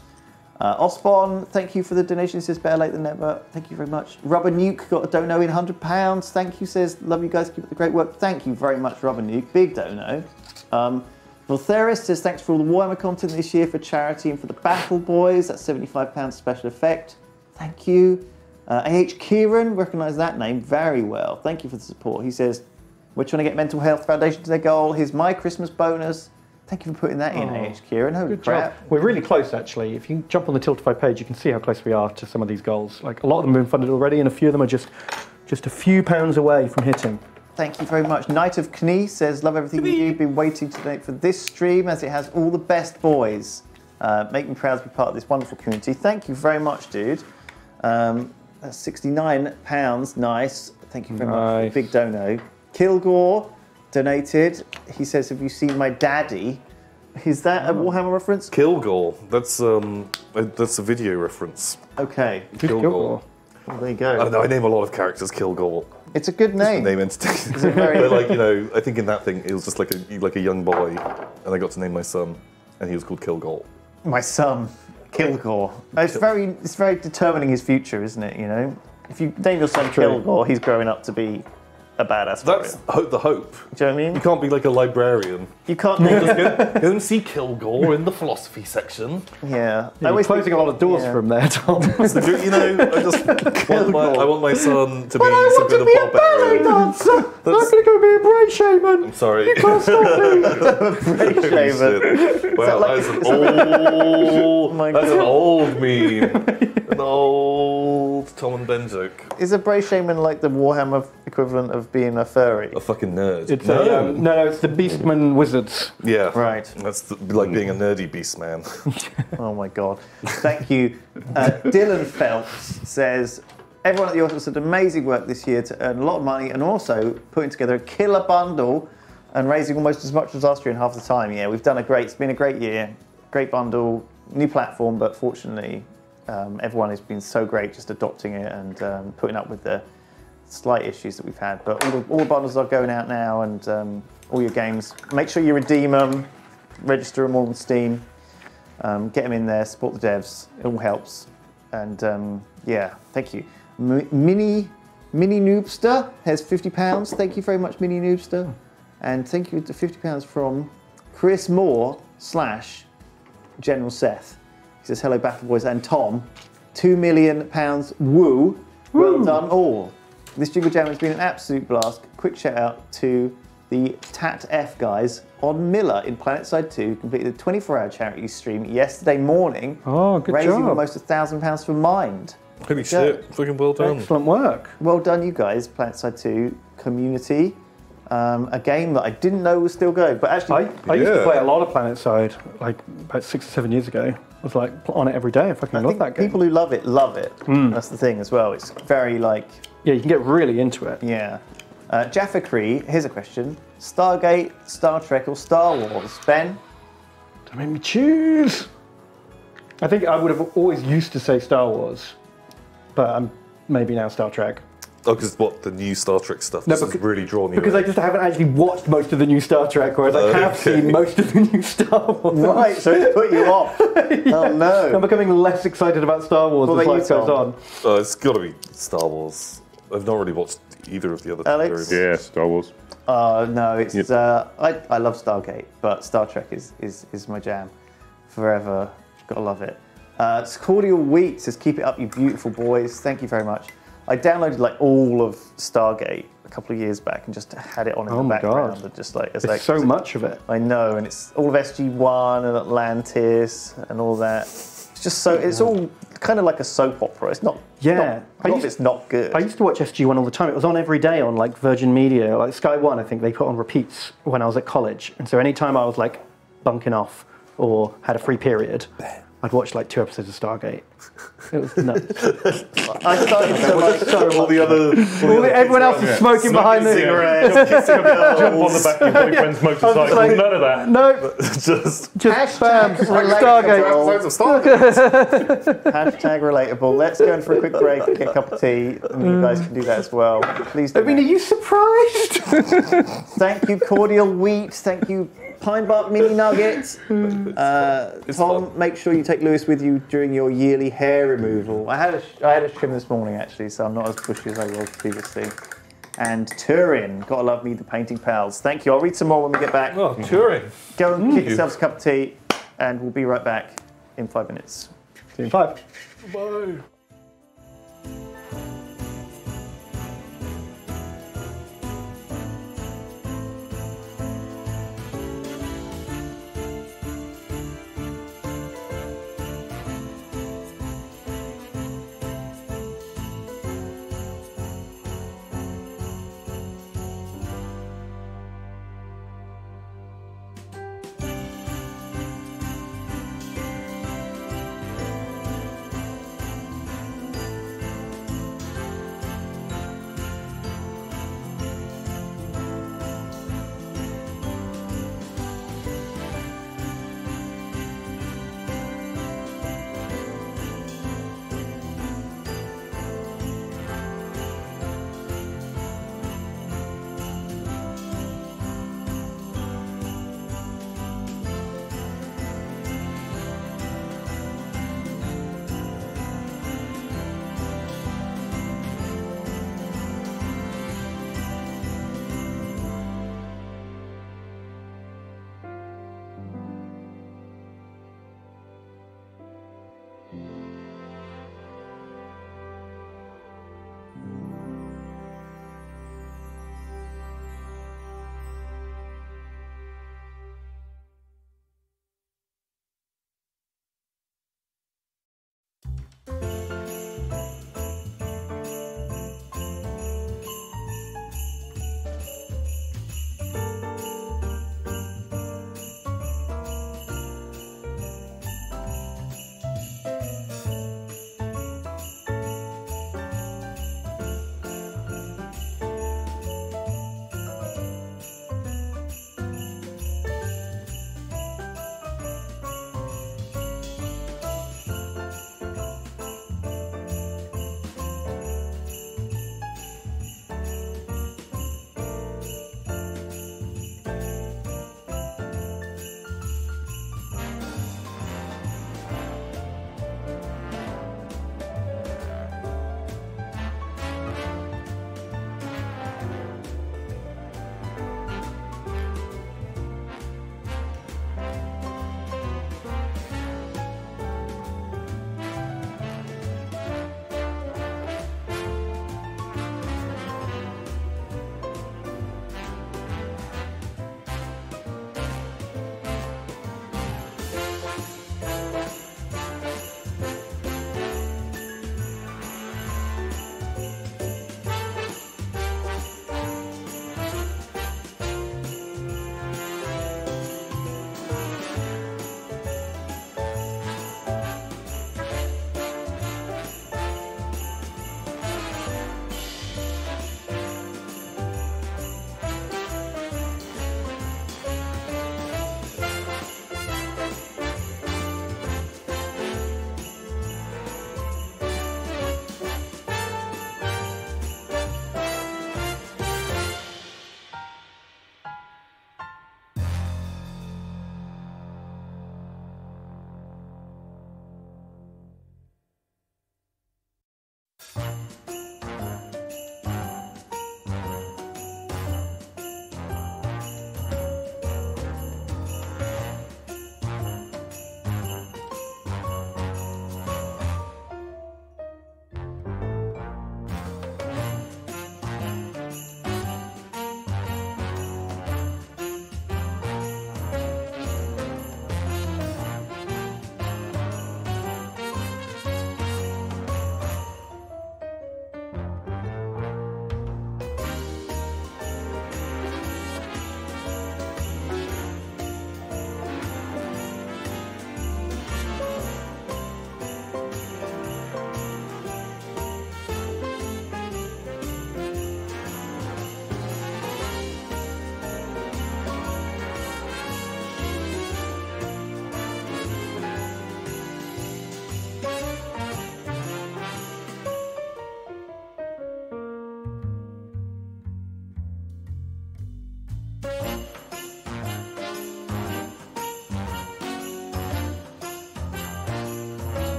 Uh, Osborne, thank you for the donation. Says better late than never. Thank you very much. Rubber Nuke got a dono in £100. Thank you. Says, love you guys. Keep up the great work. Thank you very much, Rubber Nuke. Big dono. Um, Voltheris says, thanks for all the Warhammer content this year for charity and for the Battle Boys. That's £75 special effect. Thank you. Uh, AH Kieran, recognise that name very well. Thank you for the support. He says, We're trying to get Mental Health Foundation to their goal. Here's my Christmas bonus. Thank you for putting that in, AH Kieran. Holy Good crap. job. We're really close, actually. If you jump on the Tiltify page, you can see how close we are to some of these goals. Like a lot of them have been funded already, and a few of them are just just a few pounds away from hitting. Thank you very much. Knight of Knee says, Love everything you do. Been waiting to donate for this stream as it has all the best boys. Uh, make me proud to be part of this wonderful community. Thank you very much, dude. Um, that's £69. Nice. Thank you very much. Big dono. Kilgore donated. He says, Have you seen my daddy? Is that a Warhammer reference? Kilgore. That's um. uh, That's a video reference. Okay. Kilgore. Well, there you I go. don't know. I name a lot of characters Kilgore. It's a good name. Name entity. very- but like you know, I think in that thing, it was just like a like a young boy, and I got to name my son, and he was called Kilgore. My son, Kilgore. It's very, it's very determining his future, isn't it? You know, if you name your son True. Kilgore, he's growing up to be a badass warrior. That's ho- the hope. Do you know what I mean? You can't be like a librarian. You can't name. Go go and see Kilgore in the philosophy section. yeah, I You're always closing think- a lot of doors yeah. from there, Tom. So, you know, I just want my, I want my son to be I some want kind to be a of ballet barbarian. dancer. I'm That's- going to go be a bray shaman. I'm sorry. Ray Shaver. Shit. Wow, like- that's an old. Oh my that's an old meme. an old Tom and Ben joke. Is a Bray Shaman like the Warhammer equivalent of being a furry? A fucking nerd. It's no. a, um, no, no, it's the Beastman Wizards. yeah. Right. That's the, like being a nerdy Beastman. Oh my god. Thank you. Uh, Dylan Phelps says, Everyone at the office did amazing work this year to earn a lot of money and also putting together a killer bundle and raising almost as much as last year in half the time. Yeah, we've done a great, it's been a great year. Great bundle, new platform, but fortunately, um, everyone has been so great just adopting it and um, putting up with the slight issues that we've had. But all the, all the bundles are going out now and um, all your games. Make sure you redeem them, register them on Steam. Um, get them in there, support the devs. It all helps. And um, yeah, thank you. M- Mini Mini Noobster has fifty pounds. Thank you very much, Mini Noobster. And thank you to fifty pounds from Chris Moore slash General Seth. He says, hello, Battle Boys and Tom. Two million pounds woo. Well done all. This Jingle Jam has been an absolute blast. Quick shout out to the Tat F guys on Miller in Planetside 2, who completed a 24 hour charity stream yesterday morning. Oh, good raising job. almost a thousand pounds for Mind. Holy shit! Fucking well done. Excellent work. Well done, you guys, Planetside 2 community. Um, a game that I didn't know was still going, but actually, I, I used to Yeah. play a lot of Planetside, like about six or seven years ago. I was like on it every day. I fucking I love think that game. people who love it love it. That's the thing as well. It's very like yeah, you can get really into it. Yeah. Uh, Jaffa Cree, here's a question. Stargate, Star Trek, or Star Wars? Ben? Don't make me choose. I think I would have always used to say Star Wars, but I'm maybe now Star Trek. Oh, because what the new Star Trek stuff No, this has really drawn you. Because I just haven't actually watched most of the new Star Trek, whereas I have Okay. seen most of the new Star Wars. Right, so it put you off. Oh no! I'm becoming less excited about Star Wars What as about life goes on. Uh, it's got to be Star Wars. I've not really watched either of the other. Alex? variants. Yeah, Star Wars. Uh, no, it's Yep. uh, I, I love Stargate, but Star Trek is, is, is my jam. Forever. Gotta love it. Uh, it's Cordial Wheat says, keep it up, you beautiful boys. Thank you very much. I downloaded like all of Stargate a couple of years back and just had it on in Oh the my background. God. And just like, it's There's like so much of it. I know, and it's all of SG1 and Atlantis and all that. It's just so, it's all kind of like a soap opera. It's not, Yeah. not, I not used- it's not good. I used to watch SG1 all the time. It was on every day on like Virgin Media, like Sky One. I think they put on repeats when I was at college, and so anytime I was like bunking off or had a free period, I'd watched like two episodes of Stargate. It was nuts. I started to like, so All the other. All the other everyone else is smoking behind me. Jump on the back of your boyfriend's motorcycle. like- None of that. No, just just spam. relatable. Stargate. Hashtag relatable. Let's go in for a quick break get a cup of tea. And you guys can do that as well. Please do. I mean, are you surprised? Thank you, Cordial Wheat. Thank you, Pine Bark Mini Nuggets. Uh, Tom, fun. make sure you take Lewis with you during your yearly hair removal. I had a, sh- I had a trim this morning actually, so I'm not as bushy as I was previously. And Turin, gotta love me, the painting pals. Thank you. I'll read some more when we get back. oh, Turing. Go and get yourselves a cup of tea, and we'll be right back in five minutes. Team five. Bye.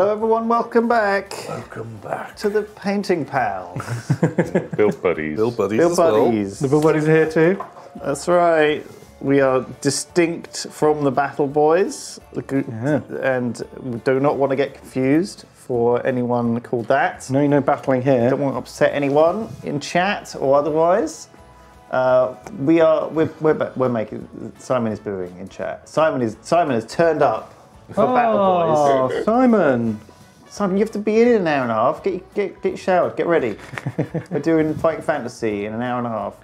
Hello, everyone. Welcome back Welcome back. to the Painting Pals. Build buddies. Bill Buddies Bill as well. Buddies. The Bill Buddies are here too. That's right. We are distinct from the Battle Boys, Yeah. and we do not want to get confused for anyone called that. No, no battling here. Don't want to upset anyone in chat or otherwise. Uh, we are we're, we're, we're making Simon is booing in chat. Simon is Simon has turned up for Battle Boys. Oh, Simon. Simon, you have to be in in an hour and a half. Get get get showered. Get ready. We're doing Fighting Fantasy in an hour and a half.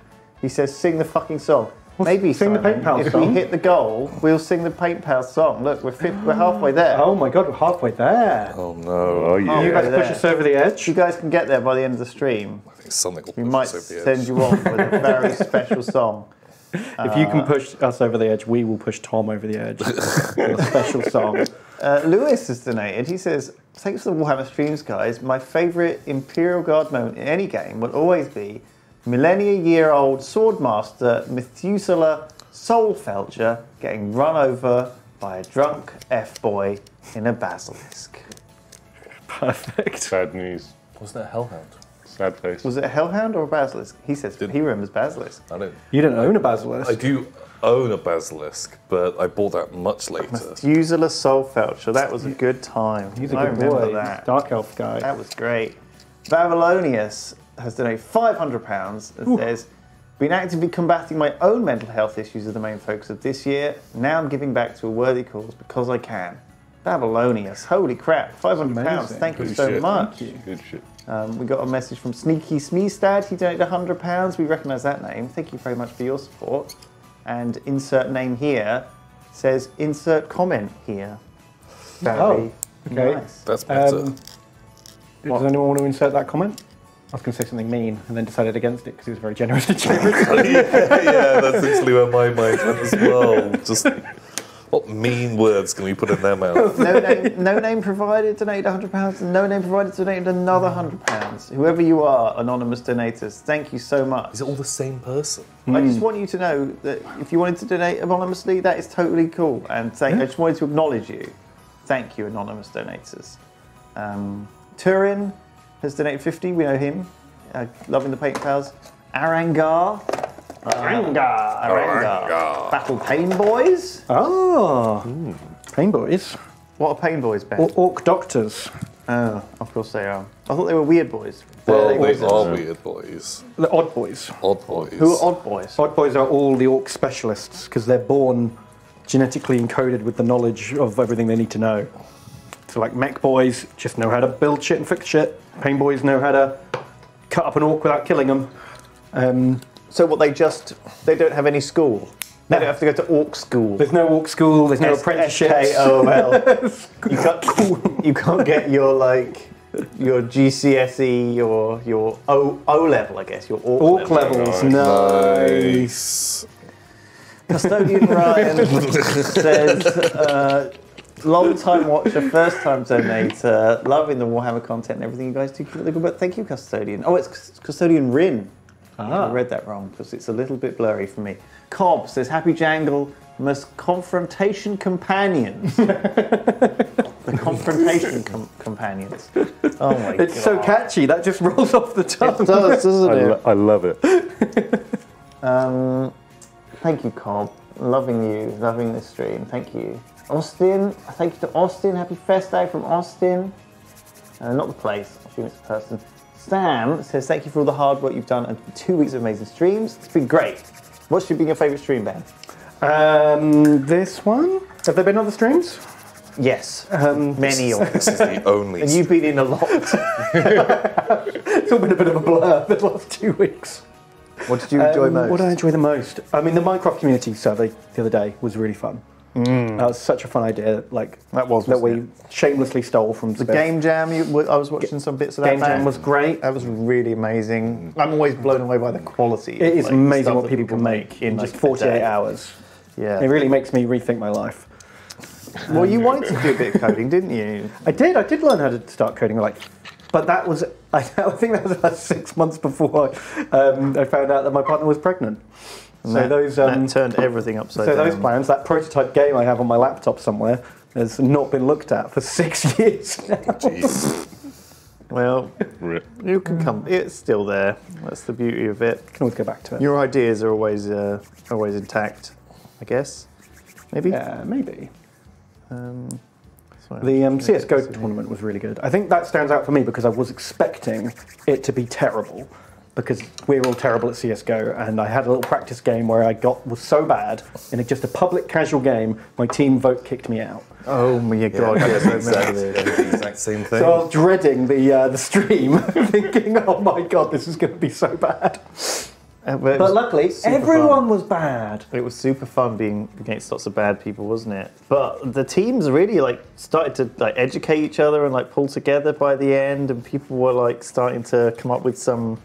He says, "Sing the fucking song." Maybe sing the Simon, Paint Pals If song. we hit the goal, we'll sing the Paint Pals song. Look, we're fit, we're halfway there. Oh my god, we're halfway there. Oh no. Oh, yeah. you guys push us over the edge. You guys can get there by the end of the stream. I think something will We push might us over the send you off with a very special song. If you can push us over the edge, we will push Tom over the edge. a special song. Uh, Lewis has donated. He says, Thanks for the Warhammer streams, guys. My favourite Imperial Guard moment in any game will always be millennia year old Swordmaster Methuselah Soulfelger getting run over by a drunk F boy in a basilisk. Perfect. Bad news. Wasn't it Hellhound? Sad face. Was it a Hellhound or a basilisk? He says he remembers basilisk. I don't. You don't own a basilisk. I do own a basilisk, but I bought that much later. Methuselah Soulfelger. That was a good time. He's a I good remember boy. that. Dark elf guy. That was great. Babylonius has donated £500 and says, Been actively combating my own mental health issues as the main focus of this year. Now I'm giving back to a worthy cause because I can. Babylonius, holy crap, £500. amazing. Thank you Good so shit. much. Good shit. Um, we got a message from Sneaky Smeestad. He donated £100. We recognise that name. Thank you very much for your support. And insert name here says insert comment here. Very Oh, okay. nice. That's better. Um, does anyone want to insert that comment? I was going to say something mean and then decided against it because he was very generous to charity. yeah, that's actually where my mind went as well. Just what mean words can we put in their mouth? no name, no name provided donated £100 and no name provided donated another £100 whoever you are anonymous donators thank you so much. Is it all the same person? i just want you to know that if you wanted to donate anonymously that is totally cool. And thank, i just wanted to acknowledge you. Thank you anonymous donators. Um, turin has donated 50 we know him. Uh, loving the paint pals. Arangar arangar arangar battle pain boys oh, Pain Boys. what are pain boys ben Or Orc Doctors. Oh, of course they are. I thought they were weird boys. Well, They're are weird boys. The Odd Boys. Odd boys. Who are odd boys? Odd Boys are all the Orc specialists because they're born genetically encoded with the knowledge of everything they need to know. So, like Mek Boys just know how to build shit and fix shit. Pain Boys know how to cut up an orc without killing them. Um, So what? They just they don't have any school. They don't have to go to orc school. there's no orc school. There's no apprenticeships. S-K-O-L. you can't. You can't get your like your GCSE, your your O O level, I guess. Your orc, Orc level. levels, nice. Nice. Custodian Ryan says, uh, long time watcher, first time donator, loving the Warhammer content and everything you guys do. Keep it good, but thank you, Custodian. Oh, it's Custodian Rin. I read that wrong because it's a little bit blurry for me. Cobb says, Happy Jangle, most confrontation companions. the confrontation com- companions. Oh my god. It's so catchy. That just rolls off the tongue. It does, doesn't I, it? lo- I love it. Um, thank you, Cobb. Loving you, loving this stream. Thank you. Austin, thank you to Austin. Happy Fest Day from Austin. Uh, not the place, I assume it's a person. Sam says, Thank you for all the hard work you've done and two weeks of amazing streams. It's been great. What's been your favourite stream, Ben? Um, this one. Have there been other streams? Yes, Um, many of them. This is the only. And you've been in a lot. It's all been a bit of a blur the last two weeks. What did you enjoy Um, most? What did I enjoy the most? I mean, the Minecraft community survey the other day was really fun. That was such a fun idea. Like Mm. That was, that we wasn't shamelessly stole from the Game Jam, you, I was watching some bits of that. Game Jam was great. That was really amazing. I'm always blown away by the quality. It is like, amazing what people can make in like, just 48 hours. Yeah. It really makes me rethink my life. Well, you wanted to do a bit of coding, didn't you? I did. I did learn how to start coding. Like, but that was. I, I think that was about six months before um, I found out that my partner was pregnant. So that, those um, that turned everything upside so down. those plans, that prototype game I have on my laptop somewhere, has not been looked at for six years now. Jeez. Well, you can come. It's still there. That's the beauty of it. Can always go back to it. Your ideas are always uh, always intact, I guess. Maybe. yeah, maybe. Um, The um, CS:GO tournament was really good. I think that stands out for me because I was expecting it to be terrible because we're all terrible at CS:GO, and I had a little practice game where I got was so bad in a, just a public casual game, my team vote kicked me out. Oh my god! Yeah, Yes, I exact, remember this. the exact same thing. So I was dreading the uh, the stream, thinking, "Oh my god, this is going to be so bad." Uh, but But luckily, everyone fun. was bad. It was super fun being against lots of bad people, wasn't it? But the teams really like started to like educate each other and like pull together by the end, and people were like starting to come up with some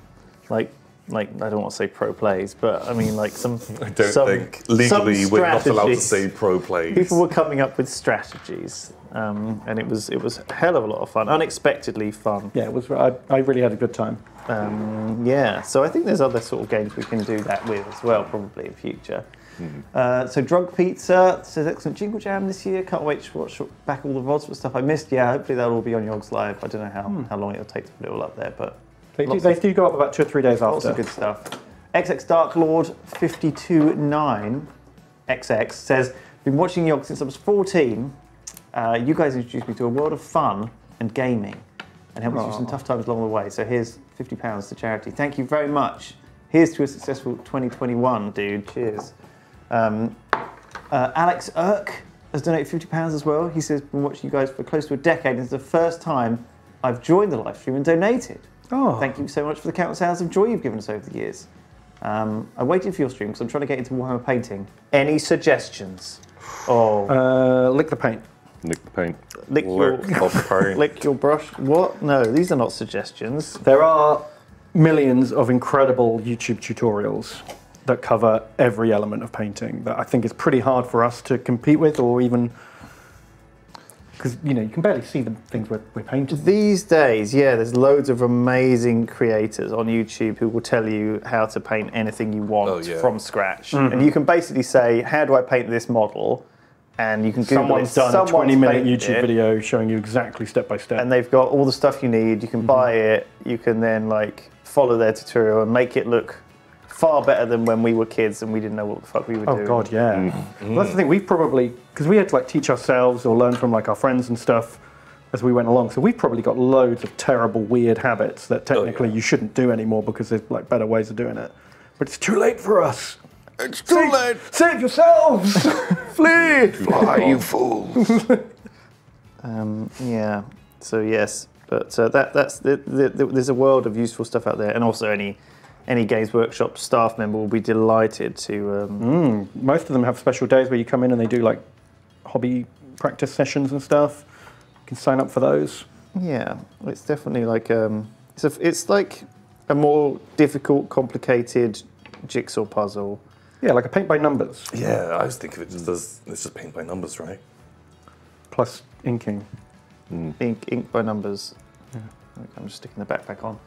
like like I don't want to say pro plays, but I mean like some. I don't some, think legally we're not allowed to say pro plays. People were coming up with strategies, um, and it was it was a hell of a lot of fun, unexpectedly fun. Yeah, it was. I, I really had a good time. Um, yeah, so I think there's other sort of games we can do that with as well, probably in future. Uh, so Drug Pizza says excellent Jingle Jam this year. Can't wait to watch back all the VODs for stuff I missed. Yeah, hopefully that'll all be on Yogs Live. I don't know how, how long it'll take to put it all up there, but They do, they do go up about two or three days after. lots of good stuff. XX Dark Lord 529 XX says, been watching Yogs since I was 14. Uh, you guys introduced me to a world of fun and gaming and helped me through some tough times along the way. So here's £50 to charity. Thank you very much. Here's to a successful 2021, dude. Cheers. Um, uh, Alex Irk has donated £50 as well. He says, been watching you guys for close to a decade. It's the first time I've joined the live stream and donated. Oh. Thank you so much for the countless hours of joy you've given us over the years. Um, I waited for your stream because I'm trying to get into Warhammer painting. Any suggestions? Oh, Uh, lick the paint. Nick the paint. lick your Lick off the paint. lick your brush. What? No, these are not suggestions. There are millions of incredible YouTube tutorials that cover every element of painting that I think is pretty hard for us to compete with or even because you know you can barely see the things we're, we're painting. These days, yeah, there's loads of amazing creators on YouTube who will tell you how to paint anything you want Oh, yeah. from scratch. And mm-hmm. you can basically say, "How do I paint this model?" And you can Google Someone's it. done a 20 minute YouTube it. video showing you exactly step by step. and they've got all the stuff you need. You can mm-hmm. buy it. You can then like follow their tutorial and make it look far better than when we were kids and we didn't know what the fuck we were Oh doing. Oh God, yeah. Well, that's the thing. We've probably because we had to like teach ourselves or learn from like our friends and stuff as we went along. So we've probably got loads of terrible, weird habits that technically yeah. you shouldn't do anymore because there's like better ways of doing it. But it's too late for us. It's too late. Save yourselves! Flee! Fly, you fools. Um, yeah. So yes, but uh, that that's the, the, the, there's a world of useful stuff out there, and also any any Games Workshop staff member will be delighted to. Um, Most of them have special days where you come in and they do like hobby practice sessions and stuff. You can sign up for those. Yeah, it's definitely like um, it's a, it's like a more difficult, complicated jigsaw puzzle. Yeah, like a paint by numbers Yeah, I always think of it just as it's just paint by numbers, right? plus inking. ink, ink by numbers. I'm just sticking the backpack on.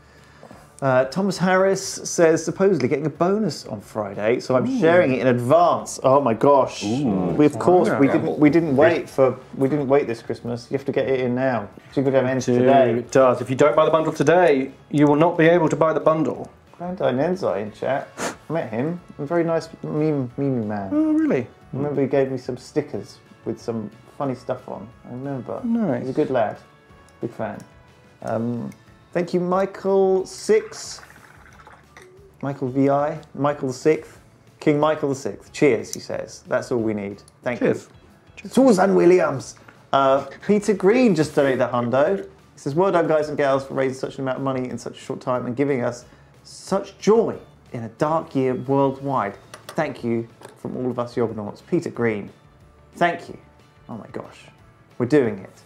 Uh, Thomas Harris says supposedly getting a bonus on Friday, so I'm sharing it in advance. Oh my gosh! We, of course, we didn't. We didn't wait for. We didn't wait this Christmas. You have to get it in now. Jingle Jam ends today. It does. If you don't buy the bundle today, you will not be able to buy the bundle. Grandine Enzai in chat. I met him. A very nice meme, meme man. Oh, really? I remember he gave me some stickers with some funny stuff on. I remember. Nice. He's a good lad. Big fan. Um, thank you, Michael Six. Michael VI. Michael the Sixth. King Michael the Sixth. Cheers, he says. That's all we need. Thank Cheers. you. Susan Williams. Uh, Peter Green just donated a hundo. He says, Well done, guys and gals, for raising such an amount of money in such a short time and giving us such joy in a dark year worldwide. Thank you from all of us Yognauts. Peter Green. Thank you. Oh my gosh. We're doing it.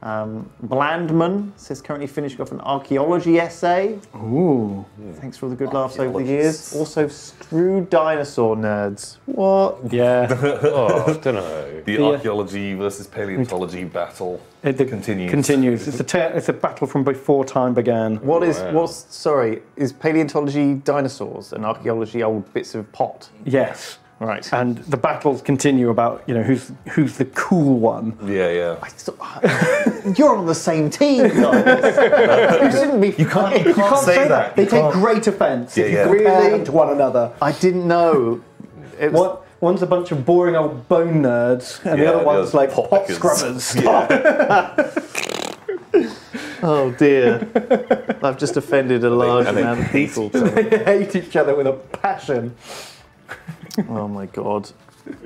Um, Blandman says currently finishing off an archaeology essay. Ooh. Thanks for all the good laughs over the years. Also, screw dinosaur nerds. What? Yeah. Oh, I don't know. The Yeah. archaeology versus paleontology battle It the- continues. Continues. It's a, ta- it's a battle from before time began. What is Wow. what's sorry? Is paleontology dinosaurs and archaeology old bits of pot? Yes. Right. and the battles continue about you know who's who's the cool one. Yeah, yeah. You're on the same team, guys. you shouldn't be. You can't, you can't, say, that. They You take can't- great offence Yeah, if you yeah. compare Really? to one another. I didn't know. It was, One, one's a bunch of boring old bone nerds, and Yeah, the other one's like pot pot pickers. scrubbers. Oh dear. I've just offended a large and amount of people. they hate each other with a passion. Oh my god.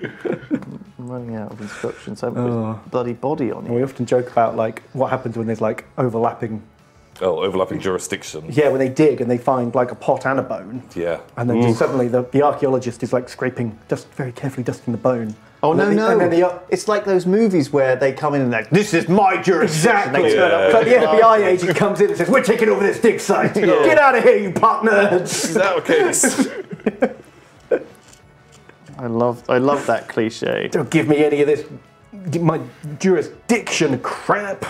I'm running out of instructions. I haven't put a bloody body on And it. we often joke about like what happens when there's like overlapping. Oh, overlapping jurisdiction. Yeah, when they dig and they find like a pot and a bone, Yeah. and then just suddenly the, the archaeologist is like scraping, just very carefully dusting the bone. Oh And no then the- no! And then the, uh, it's like those movies where they come in and like, "This is my jurisdiction." Exactly. Yeah. So the FBI agent comes in and says, "We're taking over this dig site. Get out of here, you pot nerds!" Is that case? I love, I love that cliche. Don't give me any of this, my jurisdiction crap.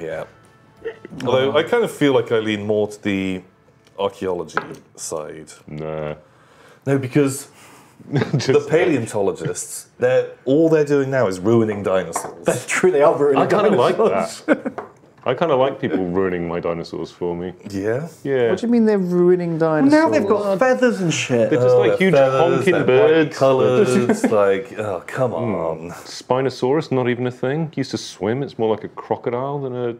yeah. Although I kind of feel like I lean more to the archaeology side. Nah. No, because the paleontologists, they're all they're doing now is ruining dinosaurs. That's true. They are ruining I kind of like dinosaurs. that. I kind of like people ruining my dinosaurs for me. Yeah. Yeah. What do you mean they're ruining dinosaurs? Well, Now they've got feathers and shit. They're just Oh, like huge feathers, honking birds. bright Colours, like, oh, come on. Spinosaurus, not even a thing. Used to swim. It's more like a crocodile than a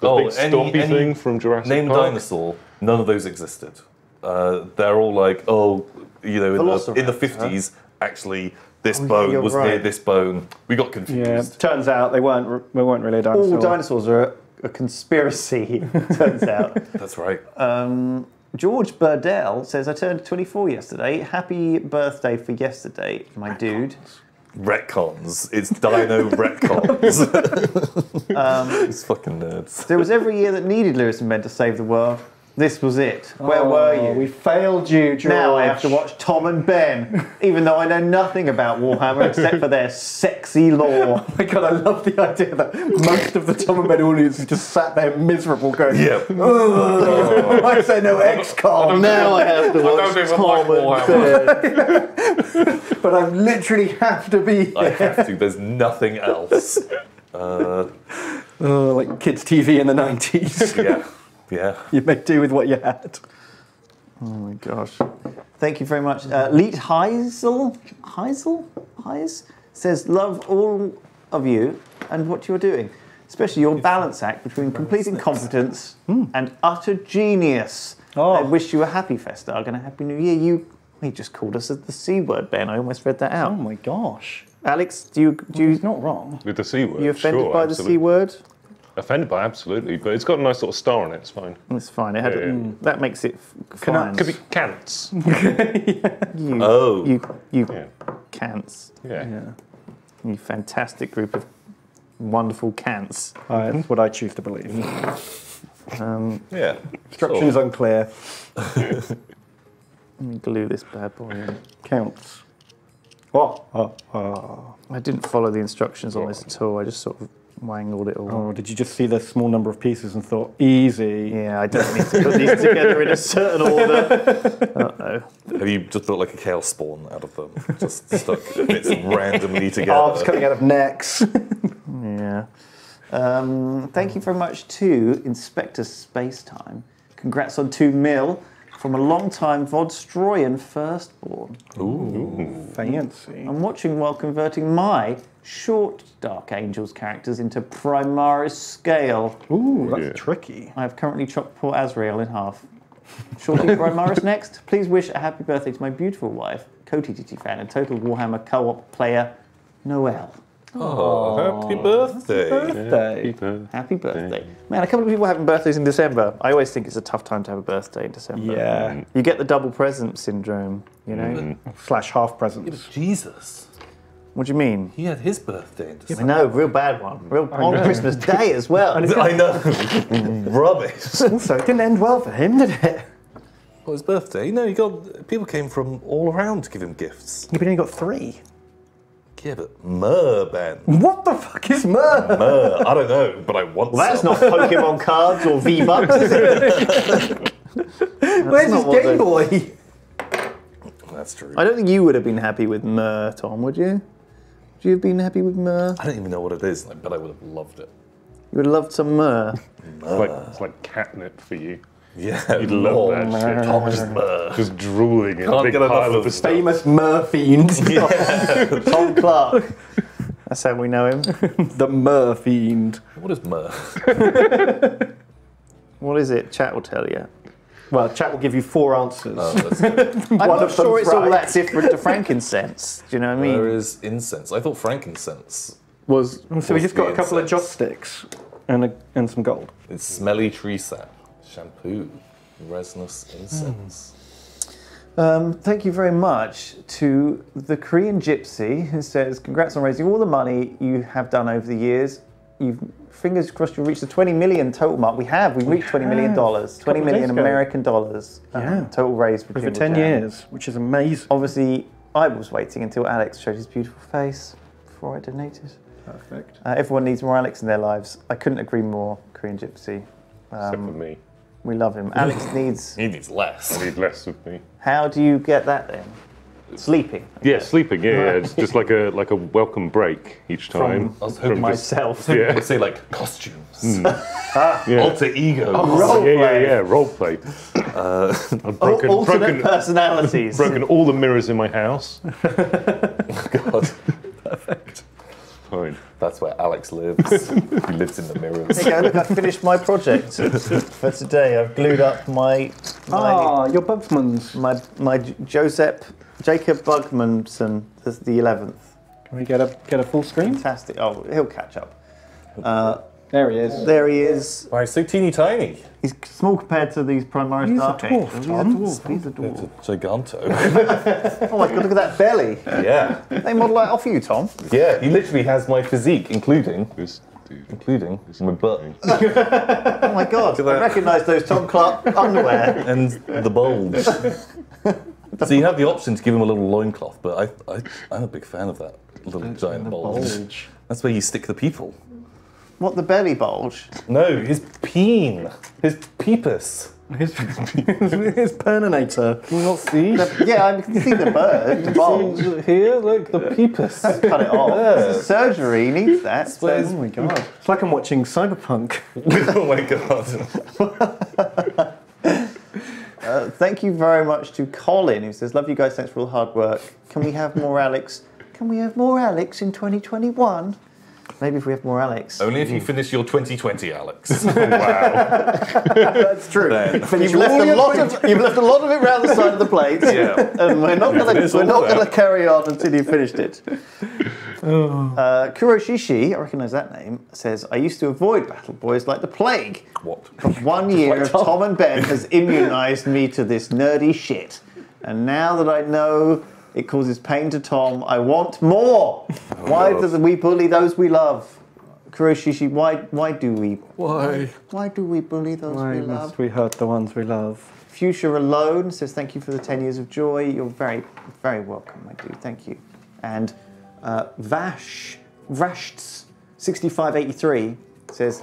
the Oh, big any- stompy any thing from Jurassic Name Park. dinosaur. None of those existed. Uh, they're all like, oh, you know, in the, in the Velociraptor. 50s, actually, this Oh, bone you're was near this bone. We got confused. Yeah. confused. Turns out they weren't. re- They weren't really a dinosaur. all dinosaurs are a, conspiracy. turns out. That's right. Um, George Burdell says, I turned 24 yesterday. Happy birthday for yesterday, my dude. retcons. It's dino retcons. These fucking nerds. There was every year that needed Lewis and Ben to save the world. This was it. Where were you? Oh, We failed you, George. now I have to watch Tom and Ben, even though I know nothing about Warhammer except for their sexy lore. Oh my god, I love the idea that most of the Tom and Ben audience is just sat there miserable going, Yeah. "Ugh, Why is there no XCOM? now I have to watch even Tom like and Ben. But I literally have to be I have to. There's nothing else. Uh, Oh, like kids' TV in the 90s. yeah. Yeah. you make do with what you had. Oh my gosh. Thank you very much. Uh, Leet Heisel, Heisel, Heis says, Love all of you and what you're doing, especially your balance act between completing competence and utter genius. Oh. I wish you a happy Festag and a happy new year. You, he just called us at the C word, Ben. I almost read that out. Oh my gosh. Alex, do you, do you, He's not wrong. With the C word. you offended sure, by the. C word? Offended by absolutely, but it's got a nice little star on it. It's fine. It's fine. It had Yeah, yeah. mm, that makes it f- Can I- fine. Could be cants. you, Oh. you, you Yeah. cants. Yeah. You fantastic group of wonderful cants. Uh, that's what I choose to believe. Um, Yeah. Instructions unclear. let me glue this bad boy in. Counts. Oh, oh, oh. I didn't follow the instructions on this at all. I just sort of wangled it all. Oh, did you just see the small number of pieces and thought, easy? Yeah, I don't need to put these together in a certain order. Uh-oh. Have you just built like a Chaos Spawn out of them? Just stuck bits randomly together. Arms together. coming out of necks. Yeah. Um, thank you very much to Inspector Spacetime. Congrats on 2 mil from a long-time Vostroyan firstborn. Ooh, fancy. I'm watching while converting my short Dark Angels characters into Primaris scale. Ooh, that's Yeah. tricky. I have currently chopped poor Azrael in half. Shorty Primaris next. Please wish a happy birthday to my beautiful wife, co-TTT fan and total Warhammer co-op player, Noelle. Oh, happy birthday. Birthday. Happy birthday. Man, a couple of people having birthdays in December. I always think it's a tough time to have a birthday in December. Yeah. You get the double present syndrome, you know? Slash half presents. Jesus. What do you mean? He had his birthday in December. I December. know, real bad one. Real on Christmas Day as well. I know. Rubbish. Also, it didn't end well for him, did it? Well, his birthday. You know, he got people came from all around to give him gifts. Yeah, but he only got three. Yeah, but Myrrh, Ben. What the fuck is Myrrh? Myrrh. I don't know, but I want Well, that's some. not Pokemon cards or V Bucks, is it? Where's his not what Game they- Boy? That's true. I don't think you would have been happy with Myrrh, Tom, would you? Would you have been happy with Myrrh? I don't even know what it is. I bet I would have loved it. You would have loved some Myrrh. It's like, it's like catnip for you. Yeah, You'd love Lord. that shit. Tom just. Just drooling in a Can't big get pile of of stuff. Famous Myrrh fiend. Tom Clark. That's how we know him. the Myrrh fiend. What is myrrh? What is it? Chat will tell you. Well, chat will give you four answers. Oh, that's good. I'm not sure them's it's all right. that different to frankincense. Do you know what I mean? There is incense. I thought frankincense. Was so we just got a the couple of joss sticks and a, and some gold. It's smelly tree sap, shampoo, resinous incense. Um, thank you very much to the Korean Gypsy who says, Congrats on raising all the money you have done over the years. You've fingers crossed you'll reach the 20 million total mark. We have. We've reached 20 million have. dollars. 20 Couple of million days ago. American dollars. um, Yeah. total raise for, For 10 Jam. years, which is amazing. Obviously, I was waiting until Alex showed his beautiful face before I donated. Perfect. Uh, everyone needs more Alex in their lives. I couldn't agree more, Korean Gypsy. Except Um, for me. We love him. Alex needs. He needs less. Need less of me. How do you get that then? Sleeping. Yeah, sleeping. Yeah, yeah. It's just like a like a welcome break each time. I was hoping From just- Myself. Yeah. I'd say like costumes, yeah. alter ego. Role yeah, yeah, play. yeah, role play. Uh, I've broken, alternate broken, personalities. broken all the mirrors in my house. God, Fine. That's where Alex lives. he lives in the mirrors. There you go, look, I finished my project for today. I've glued up my my Ah, your Bugsman's. my, my J- Joseph Jacob Bugmanson, the the eleventh. Can we get a get a full screen? Fantastic. Oh, he'll catch up. There he is. There he is. Why, so teeny tiny. He's small compared to these Primaris He's a dwarf, He's a dwarf. He's a It's dwarf. a giganto. Oh my god, look at that belly. yeah. They model that off you, Tom. Yeah, he literally has my physique, including This dude. including my butt Oh my god. at I recognise those Tom Clark underwear. and the bulge. so you have the option to give him a little loincloth, but I, I, I'm a big fan of that little giant bulge. That's where you stick the people. What, the belly bulge? No, his peen, his peepus. His, his Perninator. Can you not see? Yeah, I can see the bird, the bulge. Here, look, the peepus. Cut it off. It's a surgery, he needs that. So- Oh my god. It's like I'm watching Cyberpunk. oh my god. Uh, thank you very much to Colin, who says, Love you guys, thanks for all the hard work. Can we have more Alex? Can we have more Alex in 2021? Maybe if we have more Alex. Only if you finish your 2020, Alex. That's true. Then. You've left, a lot of, you've left a lot of it round the side of the plate, yeah. and we're not going to Finish we're all not that. going to carry on until you've finished it. Uh, Kuroshishi, I recognise that name, says, I used to avoid Battle Boys like the plague. What? One year of Tom and Ben has immunised me to this nerdy shit. And now that I know it causes pain to Tom, I want more. Why do we bully those we love? Kuroshishi, why why do we Why? why do we bully those Why we must love? we hurt the ones we love? Fuchsia Alone says thank you for the 10 years of joy. You're very, very welcome, my dude. Thank you. And uh, Vash, Vashts 6583 says,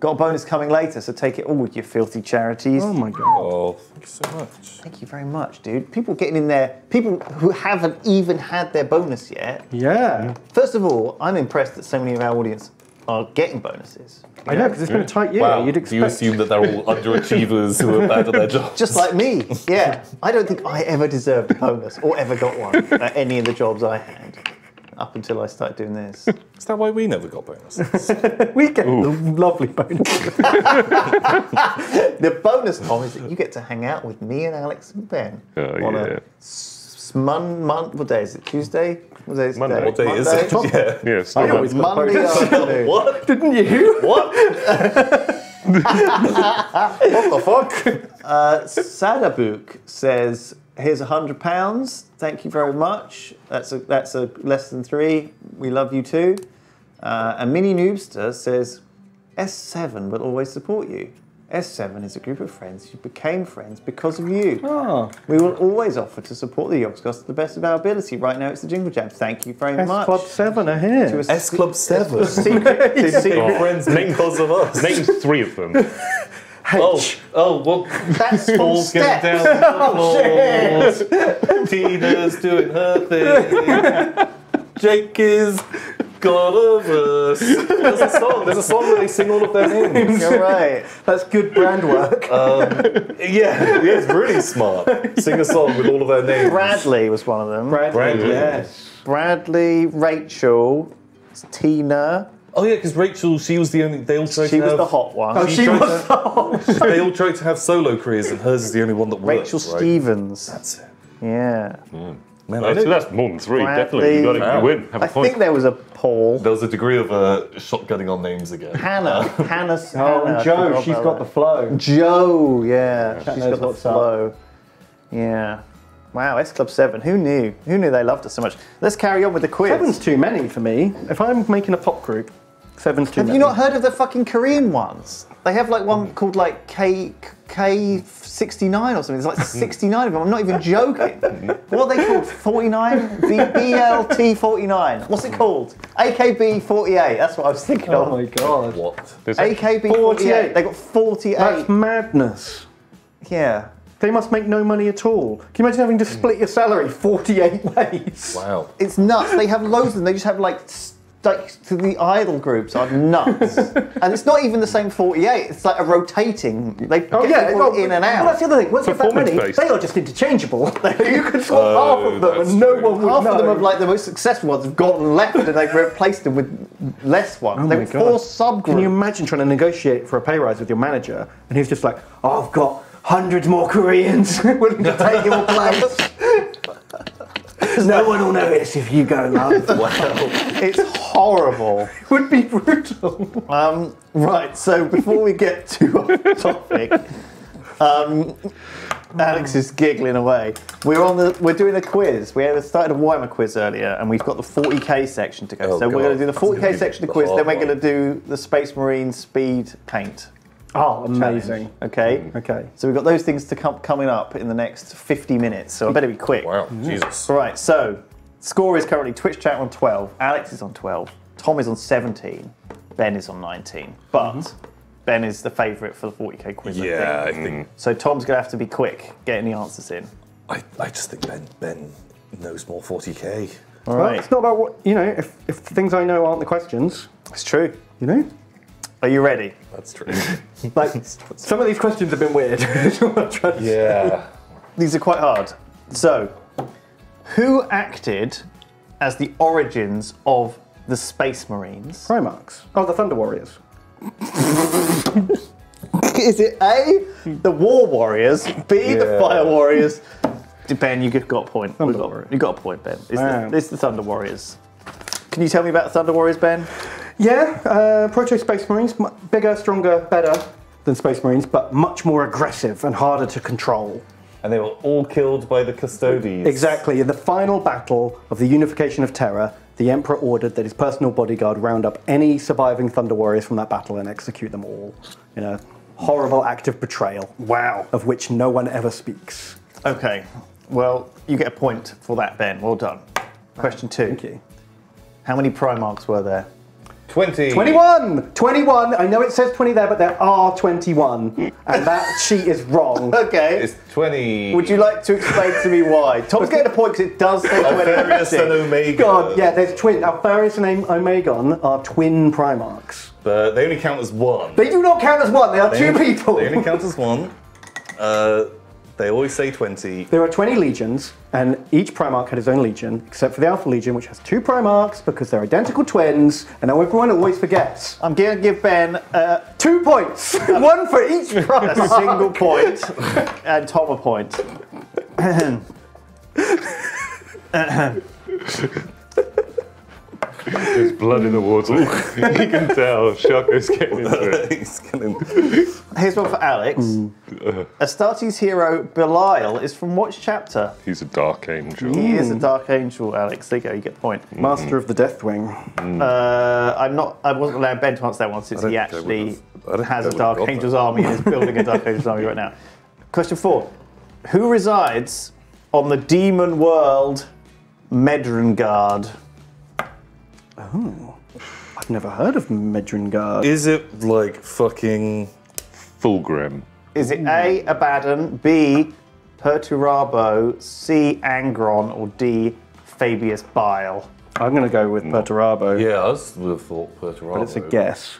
got a bonus coming later, so take it all with your filthy charities. Oh my god. Oh, thank you so much. Thank you very much, dude. People getting in there, people who haven't even had their bonus yet. Yeah. First of all, I'm impressed that so many of our audience are getting bonuses. I know, because it's been a tight year. Wow. You'd Do you assume that they're all underachievers who are bad at their job? Just like me. Yeah. I don't think I ever deserved a bonus or ever got one at any of the jobs I had up until I started doing this. Is that why we never got bonuses? we get the lovely bonus. The bonus, Tom, is that you get to hang out with me and Alex and Ben Oh, on yeah. a s- mon- mon- what day is it? Tuesday? What day is it? Monday. what day is it? Yeah. Yeah, still I always Monday afternoon. What? Didn't you? What? what the fuck? Uh, Sadabuk says, "Here's a hundred pounds. Thank you very much. That's a that's a less than three. We love you too." Uh, and Mini Noobster says, "S7 will always support you. S7 is a group of friends who became friends because of you. Oh, We will always offer to support the Yogscast to the best of our ability. Right now, it's the Jingle Jam. Thank you very S much." S Club 7 are here. To a S Club 7. secret, to secret Secret friends because of us. Name three of them. Oh, H. oh, oh well, That's from Paul's getting Steps. down the floor. Tina's doing her thing. Jake is got a verse. There's a song. There's a song where they sing all of their names. You're right. That's good brand work. Um, yeah, yeah, it's really smart. Sing a song with all of their names. Bradley was one of them. Bradley, Bradley. yes. Bradley, Rachel, Tina. Oh yeah, because Rachel, she was the only. They all tried She to was have. the hot one. Oh, she tried was. to- they all tried to have solo careers, and hers is the only one that works. Rachel right? Stevens. That's it. Yeah. Man, I That's, know that's more than three, Bradley. definitely. You got to Wow. win. Have a I point. I think there was a Paul. there was a degree of uh, shotgunning on names again. Hannah. Hannah. Oh, Hannah, and Joe, She's about got the flow. Joe, yeah. Chat She's knows got the what's up. flow. Yeah. Wow, S Club 7. Who knew? Who knew they loved us so much? Let's carry on with the quiz. Seven's too many for me. If I'm making a pop group, seven's too Have many. you not heard of the fucking Korean ones? They have like one called like K K sixty nine or something. There's like sixty nine of them. I'm not even joking. what are they called? Forty nine? BLT forty nine. What's it called? AKB forty eight. That's what I was thinking Oh of. my god. What? AKB forty eight. 48. They got forty eight. That's madness. Yeah. They must make no money at all. Can you imagine having to split your salary 48 ways? Wow. It's nuts. They have loads of them. They just have like. Like to the idol groups are nuts, and it's not even the same forty-eight. It's like a rotating. They Oh get yeah, people well, in and well, out. that's the other thing. Once you have that many, Performance-based. they are just interchangeable. you could swap Oh, half of them and no true. one would Half know. of them of like the most successful ones have gone left and they've replaced them with less ones. Oh there my were four subgroups. Can you imagine trying to negotiate for a pay rise with your manager, and he's just like, oh, "I've got hundreds more Koreans willing to take your place." no one will notice if you go, love. Wow. It's horrible. It would be brutal. Um, right, so before we get to our topic, um, Alex is giggling away. We're on the we're doing a quiz. We had started a Weimar quiz earlier, and we've got the 40k section to go. Oh, so we're going to do the 40k section of the the quiz. Then we're going to do the Space Marine speed paint. Oh, amazing. Okay. Mm. Okay. So we've got those things to come coming up in the next 50 minutes. So I better be quick. Wow. Mm. Jesus. Right, so score is currently Twitch chat on 12, Alex is on 12, Tom is on 17, Ben is on 19. But mm-hmm. Ben is the favourite for the 40k quiz. I Yeah, think. I think. So Tom's going to have to be quick getting the answers in. I, I just think Ben Ben knows more 40k. All Well, right. it's not about what you know. If, if the things I know aren't the questions, It's true. you know, Are you ready? That's true. like some of these questions have been weird. What I'm trying to yeah. These are quite hard. So, who acted as the origins of the Space Marines? Primarchs. Oh, the Thunder Warriors. Is it A, the War Warriors, B, the Fire Warriors? Ben, You've got a point. Thunder We got- You got a point, Ben. It's, Wow. the, it's the Thunder Warriors. Can you tell me about the Thunder Warriors, Ben? Yeah, uh, Proto Space Marines, bigger, stronger, better than Space Marines, but much more aggressive and harder to control. And they were all killed by the Custodes. Exactly. In the final battle of the unification of Terra, the Emperor ordered that his personal bodyguard round up any surviving Thunder Warriors from that battle and execute them all in a horrible act of betrayal. Wow. Of which no one ever speaks. Okay. Well, you get a point for that, Ben. Well done. Question two. Thank you. How many Primarchs were there? 20. 21! 21! I know it says 20 there, but there are 21. And that sheet is wrong. Okay. It's 20. Would you like to explain to me why? Tom's getting a point because it does say Alpharius and Omega. God, yeah, there's twin. Alpharius and Omegon are twin Primarchs. But they only count as one. They do not count as one, they are They two only- people. They only count as one. Uh, they always say 20. There are 20 legions, and each Primarch had his own legion, except for the Alpha Legion, which has two Primarchs because they're identical twins, and now everyone always forgets. I'm going to give Ben uh, Two points! One for each a Primarch. single point and Tom a point. There's blood in the water. you can tell Shaco's getting into it. He's getting- Here's one for Alex. Mm. Astartes hero Belial is from which chapter? He's a dark angel. He is a dark angel, Alex. There you go, you get the point. Mm-hmm. Master of the Deathwing. Mm. Uh, I'm not. I wasn't allowed Ben to answer that one since he actually would've- I don't has a Dark Angels that. army and is building a Dark Angels army right now. Question four: Who resides on the demon world Medrengard? Oh, I've never heard of Medrengard. Is it like fucking Fulgrim. Is it A. Abaddon, B. Perturabo, C. Angron, or D. Fabius Bile? I'm going to go with Perturabo, Yeah, I was- would have thought Perturabo. but it's a guess.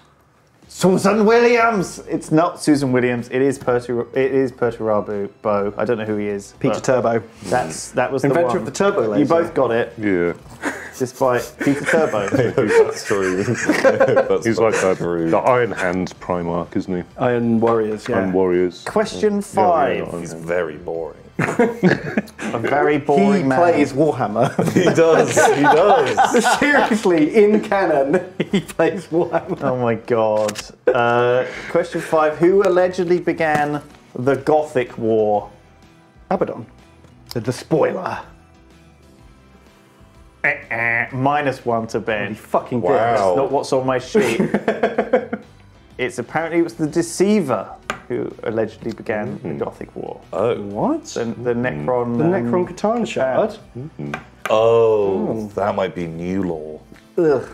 Susan Williams. It's not Susan Williams. It is Pertur. It is Perturabo. Bo. I don't know who he is. Peter Turbo. That's that was Inventor the one. of the turbo You both got it, Yeah. Despite Peter Turbo. That's true. That's He's like that, true. the Iron Hands Primarch, isn't he? Iron Warriors, yeah. And Warriors. Question five. yeah, He's very boring. A very he boring man. He plays Warhammer. he does. He does. Seriously, in canon, he plays Warhammer. Oh my god. Uh, question five. Who allegedly began the Gothic War? Abaddon. The, the spoiler. Eh, eh, minus one to He Ben. fucking Wow. did. That's not what's on my sheet. it's apparently it was the Deceiver who allegedly began the Gothic War. Oh. What? The, the Necron. the um, Necron C'tan shard. Oh, that might be new lore. Ugh.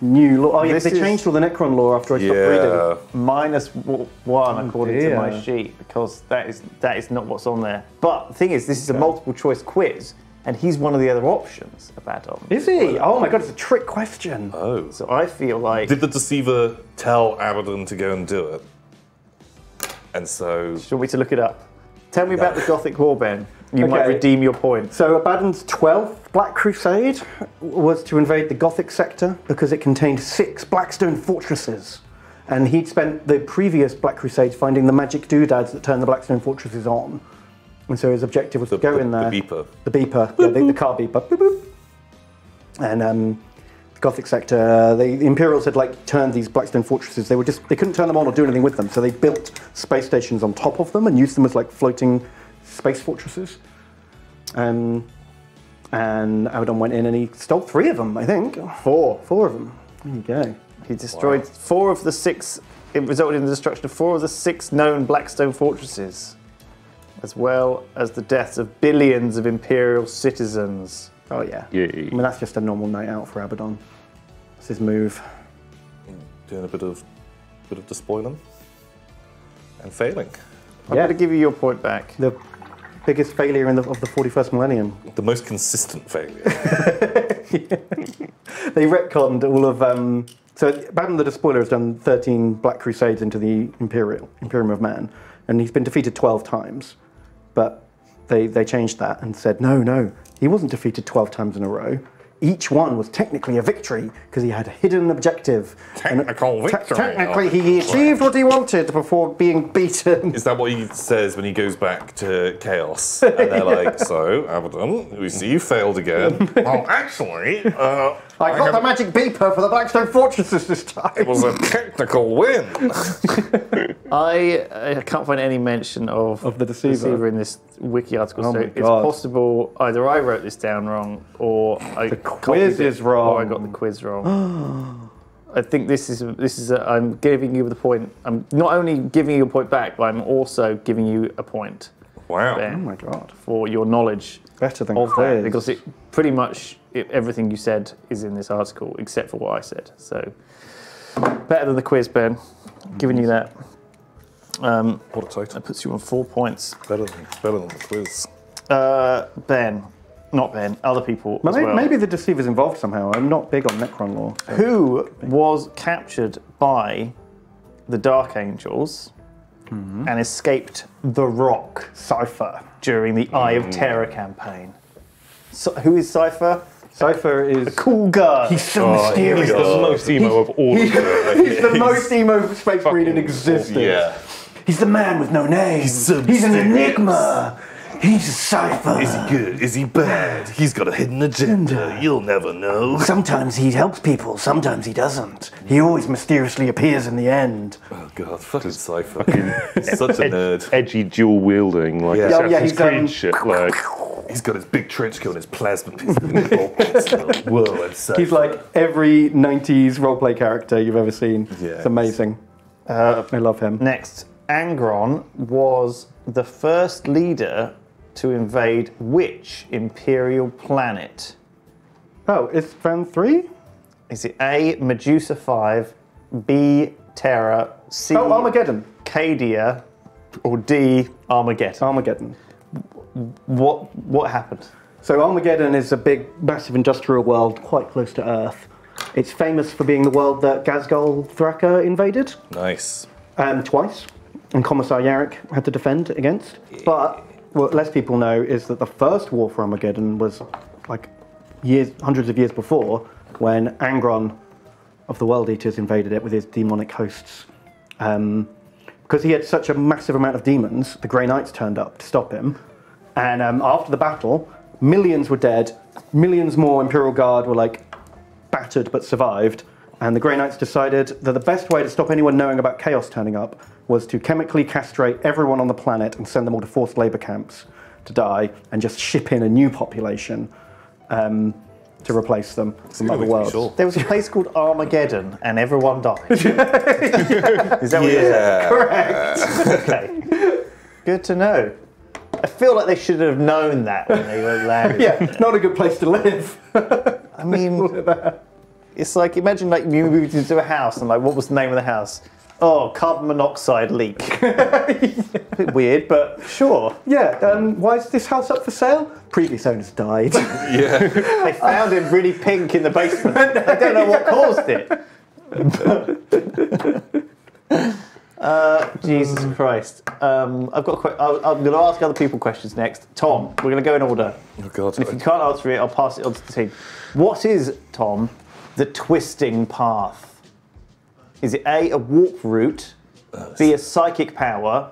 New lore. Oh, yeah, This they is- changed all the Necron lore after I stopped reading. Yeah. minus w- one according to my sheet because that is that is not what's on there. But the thing is, this is a multiple choice quiz, and he's one of the other options. of Abaddon. Is he? Oh my god, it's a trick question. Oh. So I feel like. Did the deceiver tell Abaddon to go and do it? And so Do you want me to look it up? Tell me about the Gothic War, Ben. You might redeem your point. So Abaddon's 12th Black Crusade was to invade the Gothic sector because it contained six Blackstone fortresses. And he'd spent the previous Black Crusades finding the magic doodads that turn the Blackstone fortresses on. And so his objective was the, to go the, in there. the beeper. The beeper, yeah, the, the car beeper. Boop, boop. And um, the Gothic sector, they, the Imperials had like turned these Blackstone fortresses. They were just they couldn't turn them on or do anything with them, so they built space stations on top of them and used them as like floating space fortresses. Um, and Abaddon went in and he stole three of them, I think. Four, four of them. There you go. He destroyed four of the six. It resulted in the destruction of four of the six known Blackstone fortresses, as well as the deaths of billions of Imperial citizens. Oh yeah. Yeah. I mean that's just a normal night out for Abaddon. That's his move. Doing a bit of bit of despoiling. And failing. I'm Yeah. going to give you your point back. The biggest failure in the, of the 41st millennium. The most consistent failure. They retconned all of. Um, so Abaddon the Despoiler has done 13 Black Crusades into the Imperial Imperium of Man, and he's been defeated 12 times. But they they changed that and said no, no, he wasn't defeated 12 times in a row. Each one was technically a victory because he had a hidden objective. And Technical te- technically, he achieved what he wanted before being beaten. Is that what he says when he goes back to Chaos? And they're like, so, Abaddon, we see you failed again. well, actually, uh, I got have- the magic beeper for the Blackstone fortresses this time. it was a technical win. I, I can't find any mention of, Of the Deceiver. in this wiki article, Oh so it's God. possible either I wrote this down wrong or I the quiz is wrong. or I got the quiz wrong. I think this is this is a, I'm giving you the point. I'm not only giving you a point back, but I'm also giving you a point Wow. Ben, Oh my god. for your knowledge Better than of quiz. that because it pretty much it, everything you said is in this article except for what I said. So better than the quiz, Ben. Giving you that. Um, What a title. that puts you on four points. Better than, better than the quiz. Uh, ben, not Ben, other people as Maybe, well. maybe the Deceiver's involved somehow. I'm not big on Necron lore. Who was captured by the Dark Angels Mm-hmm. and escaped the Rock Cypher. during the Eye Mm. of Terror campaign? So, who is Cypher? Cypher is. a Cool guy. He's so He's mysterious. He's the most emo of all of them. He's the most emo space marine in existence. Yeah. He's the man with no name. He's, so an enigma. He's a cipher. Is he good? Is he bad? He's got a hidden agenda. You'll never know. Sometimes he helps people, sometimes he doesn't. He always mysteriously appears in the end. Oh god, fucking Cypher. Such a nerd. Edgy dual wielding, like Yeah. Oh, yeah, Assassin's he's, Creed um, shit. Like, He's got his big trench coat and his plasma pistol. Whoa, and Cypher. He's like every 90s roleplay character you've ever seen. Yes. It's amazing. Uh, I love him. Next, Angron was the first leader to invade which imperial planet? Oh, it's round three? Is it A, Medusa 5, B, Terra, C. Oh, Armageddon. Arcadia, or D. Armageddon? Armageddon. What what happened? So Armageddon is a big, massive industrial world quite close to Earth. It's famous for being the world that Ghazghkull Thraka invaded Nice. um, twice, and Commissar Yarrick had to defend against. But what less people know is that the first war for Armageddon was like years, hundreds of years before, when Angron of the World Eaters invaded it with his demonic hosts. Um, because he had such a massive amount of demons, the Grey Knights turned up to stop him. And um, after the battle, millions were dead, millions more Imperial Guard were like battered but survived. And the Grey Knights decided that the best way to stop anyone knowing about chaos turning up was to chemically castrate everyone on the planet and send them all to forced labor camps to die and just ship in a new population um, to replace them from other Makes worlds. sure. There was a place called Armageddon, and everyone died. Is that what you said? Yeah. Okay. Good to know. I feel like they should have known that when they were landing. Yeah, not a good place to live. I mean, it's like imagine like you moved into a house and like what was the name of the house? Oh, carbon monoxide leak. A bit weird, but sure. yeah, um, why is this house up for sale? Previous owners died. yeah. They found him really pink in the basement. I don't know what caused it. Uh, Jesus Christ. Um, I've got. a que- I'll- I'm going to ask other people questions next. Tom, we're going to go in order. Oh god. And if you can't answer it, I'll pass it on to the team. What is, Tom, the twisting path? Is it A, a warp route, B, a psychic power,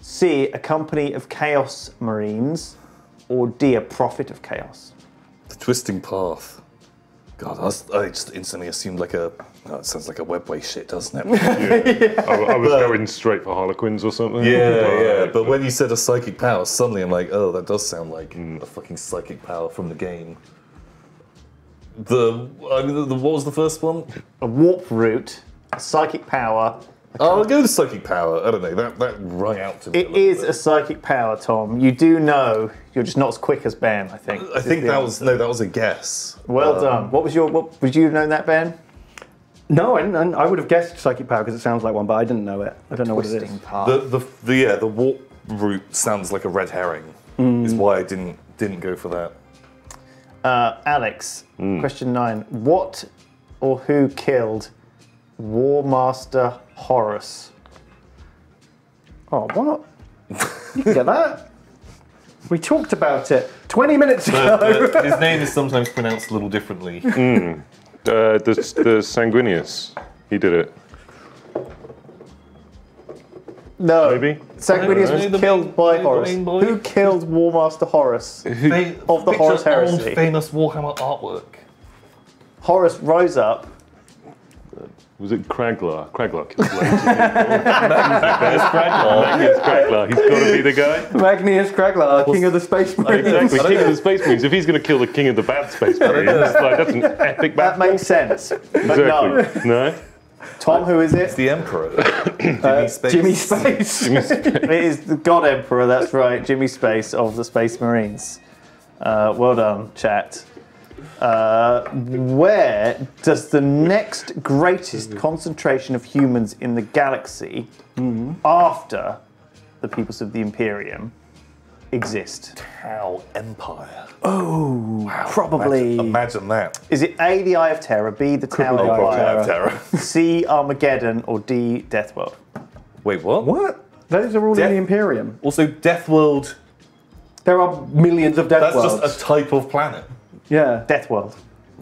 C, a company of chaos marines, or D, a prophet of chaos? The twisting path. God, I, was, I just instantly assumed like a. Oh, it sounds like a webway shit, doesn't it? I, I was going straight for Harlequins or something. yeah, yeah. But when you said a psychic power, suddenly I'm like, oh, that does sound like a fucking psychic power from the game. The, I mean, the, the what was the first one? A warp route, a psychic power. Oh, I'll go with psychic power. I don't know. That that rung out to me. It a is bit. a psychic power, Tom. You do know you're just not as quick as Ben, I think. I think that was no, that was a guess. Well Um, done. What was your. What, would you have known that, Ben? No, I, didn't, I would have guessed psychic power because it sounds like one, but I didn't know it. I don't know what it is. Path. The, the the yeah the warp route sounds like a red herring. Mm. Is why I didn't didn't go for that. Uh, Alex, mm. question nine. What or who killed War Master Horus? Oh, what? You get that? We talked about it 20 minutes ago. his name is sometimes pronounced a little differently. Mm. Uh, the, the Sanguinius. He did it. No. Maybe? Sanguinius No, was the killed main- by the Horus. main boy. Who killed War Master Horus? Fa- Of the picture Horus old Heresy. famous Warhammer artwork. Horus rose up. Was it Kraglar? Kraglar killed loads of. There's Kraglar. Magnus Kraglar. He's got to be the guy. Magnus Kraglar, King of the Space Marines. Exactly. King of the Space Marines. If he's going to kill the king of the bad Space Marines, like, that's an epic battle. That makes sense. But no. Exactly. No? Tom, who is it? It's the Emperor. Jimmy Space. Jimmy Space. It is the God Emperor, that's right, Jimmy Space of the Space Marines. Uh, well done, chat. Uh, where does the next greatest concentration of humans in the galaxy after the peoples of the Imperium exist? Tau Empire. Oh probably. Imagine, imagine that. Is it A, the Eye of Terror, B, the Tower Triple of Eye of Terror. C, Armageddon, or D, Death World? Wait, what? What? Those are all Death- in the Imperium. Also, Death World. There are millions of Death That's Worlds. just a type of planet. Yeah. Death World.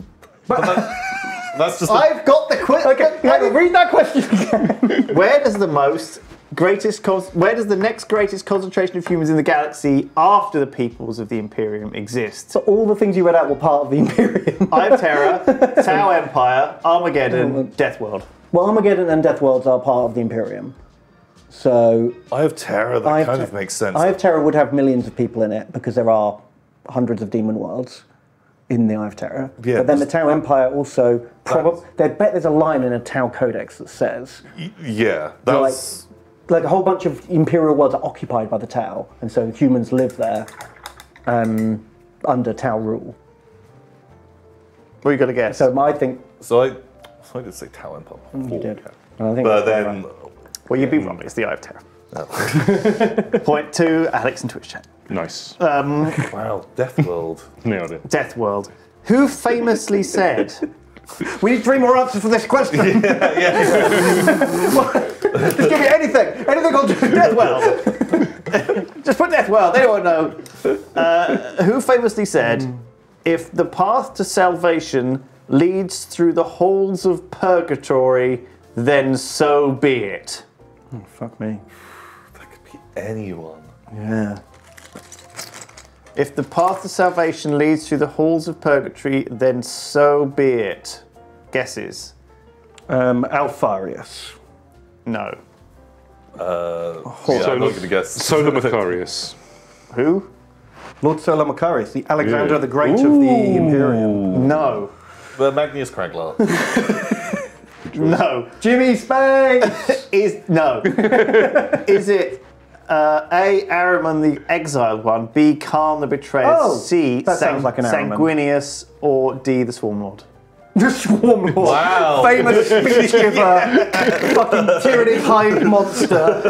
That's just. A, I've got the quick. Okay, hang on, read that question again. Where does the most greatest con- where does the next greatest concentration of humans in the galaxy after the peoples of the Imperium exist? so all the things you read out were part of the Imperium. Eye of Terror, Tau Empire, Armageddon, uh, Death World. well, Armageddon and Death Worlds are part of the Imperium. So I have terror. That Eye of kind Ter- of makes sense. Eye of Terror would have millions of people in it because there are hundreds of demon worlds in the Eye of Terror. Yeah, but then the Tau Empire also probably they bet there's a line in a Tau Codex that says yeah, You're like- that's. like a whole bunch of imperial worlds are occupied by the Tau, and so humans live there um, under Tau rule. What are you gonna guess? So I think So I. So I did say Tau Empire. you did. And I think But that's then. Well, you'd be wrong. It's the Eye of Terror. Point two, Alex in Twitch chat. Nice. Wow, Death World. Nailed it. Death World. Who famously said, We need three more answers for this question. Just give me anything. Anything on Death World. just put Death World, they won't know. Uh, who famously said, if the path to salvation leads through the halls of purgatory, then so be it. Fuck me. That could be anyone. Yeah. If the path to salvation leads through the halls of purgatory, then so be it. Guesses? Um, Alpharius. No. Uh, yeah, I'm not going to guess. Solar Macarius. Who? Lord Solar Macarius, the Alexander Yeah. the Great of the Imperium. No. The Magnus Craglar. No. Jimmy Space! Is no. Is it uh, A. Ahriman the exiled one, B. Kharn the betrayer, Oh, C. sounds like. Sanguinius, or D. the Swarm Lord? The Swarm Lord. Wow. Famous speech giver. fucking tyranid hive monster.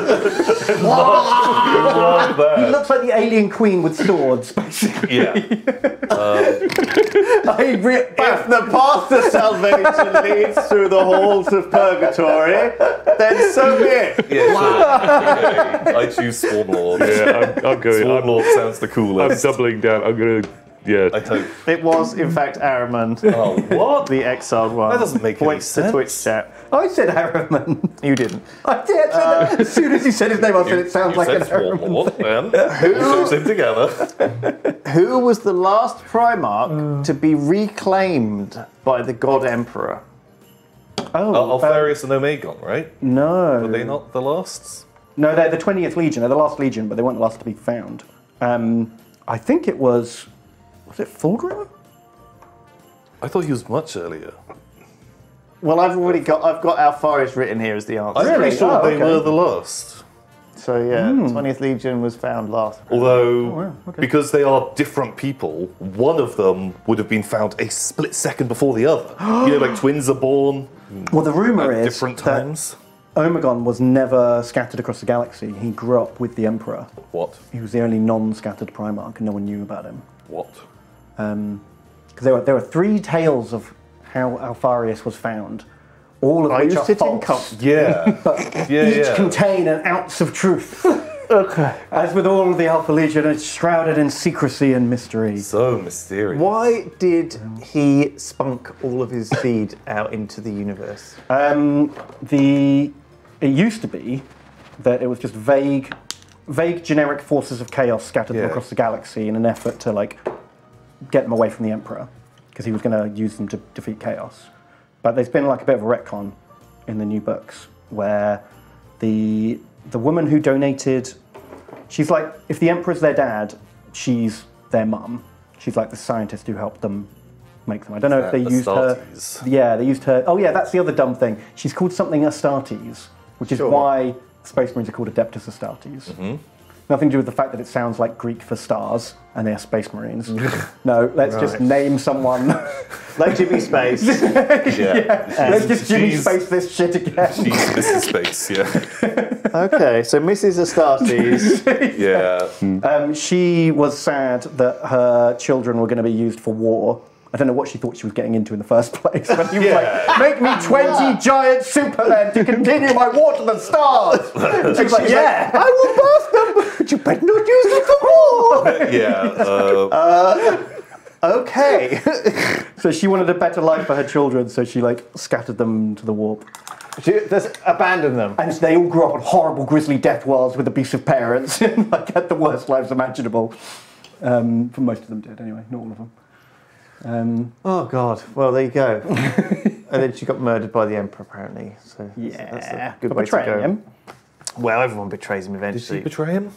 Love He looks like the alien queen with swords, basically. Yeah. I re- If the path to salvation leads through the halls of purgatory, then so be it. yeah sure. Okay. I choose Swarm Lord. Yeah, I'm, I'm going. Swarm I'm, Lord sounds the coolest. I'm doubling down. I'm gonna. Yeah. I don't. It was, in fact, Ahriman, Oh, what? the exiled one. That doesn't make any Points to sense. Twitch chat. I said Harriman. You didn't. I did. I said that. as soon as he said his name, I said it sounds you like said an Swarm Harriman. Lord, man. Who them together? Who was the last Primarch to be reclaimed by the God Emperor? Oh, Uh, Alpharius and Omegon, right? no. Were they not the last? No, they're the 20th Legion. They're the last Legion, but they weren't the last to be found. Um, I think it was. Was it Fulgrim? I thought he was much earlier. Well, I've already got I've got Alpharius written here as the answer. I'm Really? pretty sure Oh, they okay. were the last. So yeah, hmm. 20th Legion was found last. Although, oh, wow, okay. because they are different people, one of them would have been found a split second before the other. you know, like twins are born Well, the rumor at is different that times. Omegon was never scattered across the galaxy. He grew up with the Emperor. What? He was the only non-scattered Primarch, and no one knew about him. What? Because there were there were three tales of how Alpharius was found, all of Are which you are sitting false. com- Yeah. yeah, each yeah. contain an ounce of truth. Okay. As with all of the Alpha Legion, it's shrouded in secrecy and mystery. so mysterious. Why did he spunk all of his seed out into the universe? Um, the it used to be that it was just vague, vague generic forces of chaos scattered Yeah. across the galaxy in an effort to like get them away from the Emperor, because he was going to use them to defeat chaos. But there's been like a bit of a retcon in the new books where the the woman who donated, she's like if the Emperor's their dad, she's their mum. She's like the scientist who helped them make them. I don't know if they used her. Yeah, they used her. Oh, yeah, that's the other dumb thing. She's called something Astartes, which is Sure. why Space Marines are called Adeptus Astartes. Nothing to do with the fact that it sounds like Greek for stars and they're Space Marines. no, let's just name someone. Like Jimmy Space. Yeah. let's just Jimmy She's- Space this shit again. She's Mrs. Space, yeah. okay, so Mrs. Astartes. Yeah. Um, she was sad that her children were going to be used for war. I don't know what she thought she was getting into in the first place. But he was Yeah. like, make me 20 giant supermen to continue my war to the stars. She was like, yeah. I will birth them, but you better not use them for war. Yeah. Uh, Okay. So she wanted a better life for her children, so she like scattered them to the warp. Ju- Just abandon them. And they all grew up on horrible, grisly death worlds with abusive parents, and like had the worst lives imaginable. Um, for most of them did, anyway, not all of them. Um, Oh God. Well, there you go. and then she got murdered by the Emperor, apparently. So yeah, that's a good for way to betraying go. him. Well, everyone betrays him eventually. did she betray him?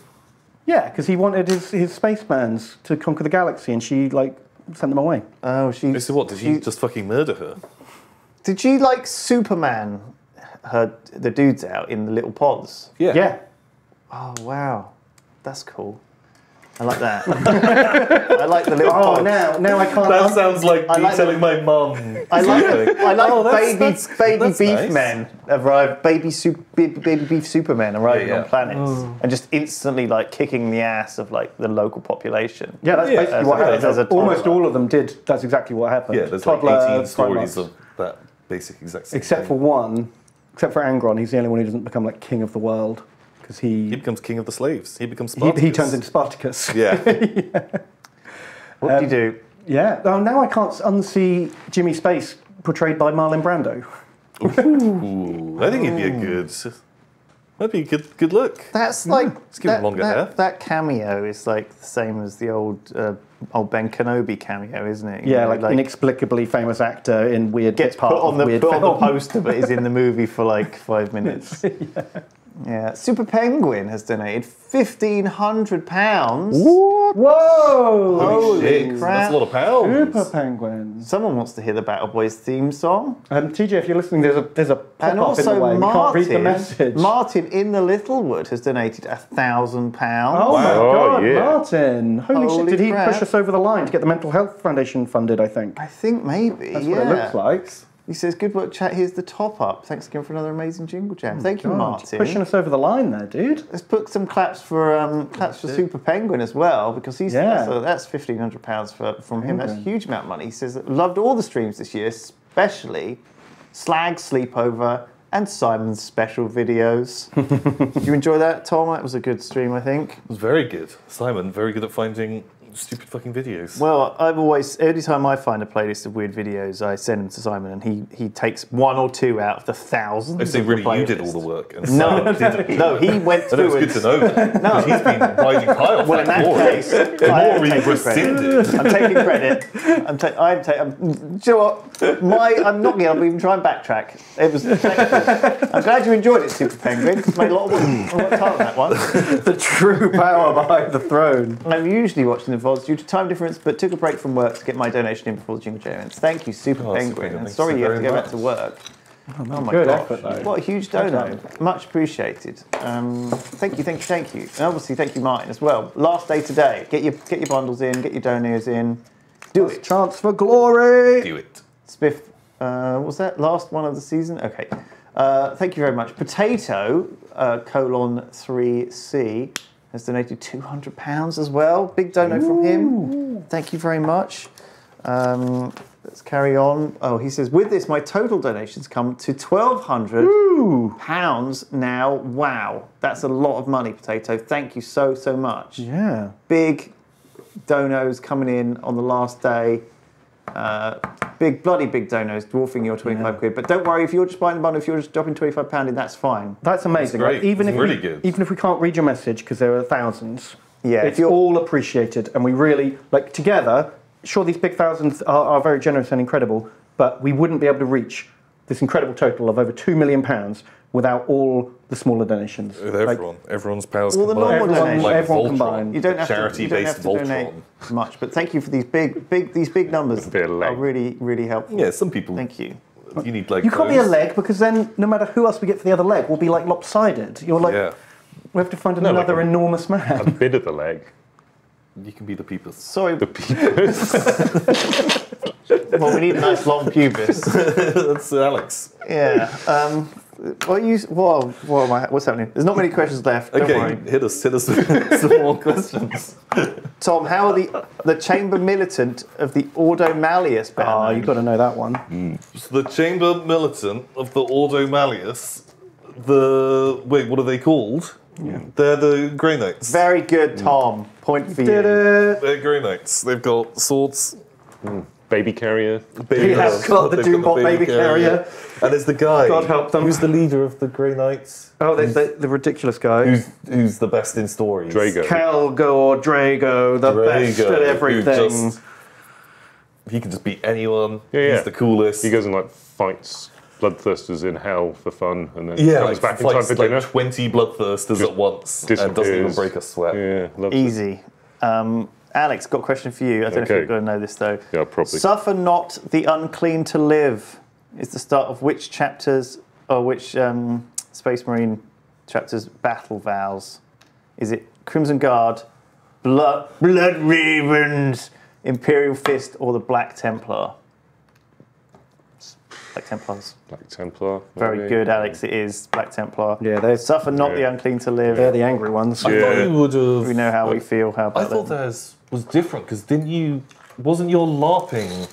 Yeah, because he wanted his, his spacemans to conquer the galaxy, and she like sent them away. oh, she. So what? Did she, he just fucking murder her? Did she like Superman? Her the dudes out in the little pods. Yeah. Yeah, Oh wow, that's cool. I like that. I like the little. Oh, pods. now, now I can't. That sounds like I me like telling my mum. I like, it. I like Oh, that's- baby, that's- baby that's beef nice. men arrive, baby, soup, baby, baby beef supermen arriving Yeah, yeah. on planets mm. and just instantly like kicking the ass of like the local population. Yeah, that's Yeah, basically as what a- happened. Almost all of them did. That's exactly what happened. Yeah, there's Toddler, like 18 Primarchs. stories of that basic exact same Except for one, except for Angron, he's the only one who doesn't become like king of the world because He he becomes king of the slaves. He becomes he, Spartacus. he turns into Spartacus. Yeah. What do you do? Yeah. Oh, now I can't unsee Jimmy Space portrayed by Marlon Brando. Ooh, I think he'd be a good. That'd be a good, good look. That's like give him that, longer that, hair. that cameo is like the same as the old uh, old Ben Kenobi cameo, isn't it? You Yeah, know, like, inexplicably famous actor in weird gets part put on of the weird put on the poster, but is in the movie for like five minutes. yeah. Super Penguin has donated fifteen hundred pounds. What? Whoa! Holy Shit, crap. That's a lot of pounds. Super Penguin. Someone wants to hear the Battle Boys theme song. Um, TJ, if you're listening, there's a there's a pop And up in the also way. We can't read the Martin, message. Martin in the Littlewood has donated a thousand pounds. Oh my Wow. God, Oh, yeah. Martin! Holy, Holy shit! Did he crap. push us over the line to get the Mental Health Foundation funded? I think I think maybe. that's yeah. what it looks like. He says, "Good work, chat. Here's the top up. Thanks again for another amazing jingle jam. Thank you, God, Martin. pushing us over the line there, dude. Let's put some claps for um, claps for Super Penguin as well because he's Yeah. that's, that's fifteen hundred pounds for from him. That's a huge amount of money. He says loved all the streams this year, especially Slag Sleepover and Simon's special videos. Did you enjoy that, Tom? That was a good stream, I think. It was very good. Simon, very good at finding stupid fucking videos. Well, I've always every time I find a playlist of weird videos, I send them to Simon, and he he takes one or two out of the thousands. I say, of the really, you did all the work. And No, no, he went through. was good to know that. No. He's been riding high off Well, in that glory. case, I'm taking rescinded. credit. I'm taking credit. I'm, ta- I'm, ta- I'm Do you know what? My, I'm not going to even try and backtrack. It was. I'm glad you enjoyed it, Super Penguin. It's made a lot of work. A lot of on that one. the true power behind the throne. I'm usually watching the VODs due to time difference, but took a break from work to get my donation in before the Jingle Jam ends. Thank you, Super Oh, Penguin. Penguin, And sorry you have to very go back to work. Oh, my Good gosh. effort, though. What a huge dono. Much appreciated. Um, thank you, thank you, thank you. And obviously, thank you, Martin, as well. Last day today. Get your get your bundles in, get your donos in. Do it. Chance for glory. Do it. Spiff, uh, what was that last one of the season? Okay. Uh, thank you very much. Potato uh, colon three C has donated two hundred pounds as well. Big dono from him. Thank you very much. Um, let's carry on. Oh, he says with this, my total donations come to twelve hundred pounds now. Wow, that's a lot of money, Potato. Thank you so so much Yeah. big donos coming in on the last day. Uh, big, bloody big donors dwarfing your 25 quid. But don't worry, if you're just buying the bundle, if you're just dropping 25 pound in, that's fine. That's amazing. That's Like, even It's if really we, good. even if we can't read your message because there are thousands, Yeah, it's all appreciated, and we really like together. Sure, these big thousands are, are very generous and incredible, but we wouldn't be able to reach this incredible total of over two million pounds without all the smaller donations. With Like. Everyone's powers All the normal Everyone- donations. like everyone Voltron. combined. You don't have to, you don't have to donate much, but thank you for these big, big, these big numbers. bit of Are really, really helpful. Yeah, some people. Thank you. You need like. you can't be a leg because then no matter who else we get for the other leg, we'll be like lopsided. You're like, Yeah. we have to find like another a- enormous man. A bit of the leg. You can be the people. Sorry, The peepers. well, we need a nice long pubis. That's Alex. yeah. Um, what you? Whoa, what am I, what's happening? There's not many questions left. Don't Okay, worry. hit us, hit us with some more questions. Tom, how are the the chamber militant of the Ordo Malleus band? Ah, oh, you've got to know that one. Mm. So the Chamber Militant of the Ordo Malleus, the wait, what are they called? They're the Grey Knights. Very good, mm. Tom. Point for Did you. it. They're Grey Knights. They've got swords. Hmm. Baby carrier. Baby He has got the Doombot baby carrier. And there's the guy. God help them. Who's the leader of the Grey Knights? Oh, the, the, the ridiculous guy. Who's who's the best in stories? Draigo. Kaldor Draigo, the best Draigo, at everything. just- he can just beat anyone. Yeah, yeah. He's the coolest. He goes and like fights bloodthirsters in hell for fun, and then yeah, comes like, back in time fights for like dinner. twenty bloodthirsters at once and doesn't even break a sweat. Yeah, loves it. Easy. Um, Alex, got a question for you. I don't know if you're going to know this though. Yeah, probably. Suffer not the unclean to live is the start of which chapters or which um, Space Marine chapters battle vows? Is it Crimson Guard, Blood, Blood Ravens, Imperial Fist, or the Black Templar? Black Templars. Black Templar. Very maybe. good, Alex. It is Black Templar. Yeah, they- suffer not Yeah. the unclean to live. They're the angry ones. I thought Yeah. you would have. we know how we feel. How I about thought that? theirs was different because didn't you? Wasn't your LARPing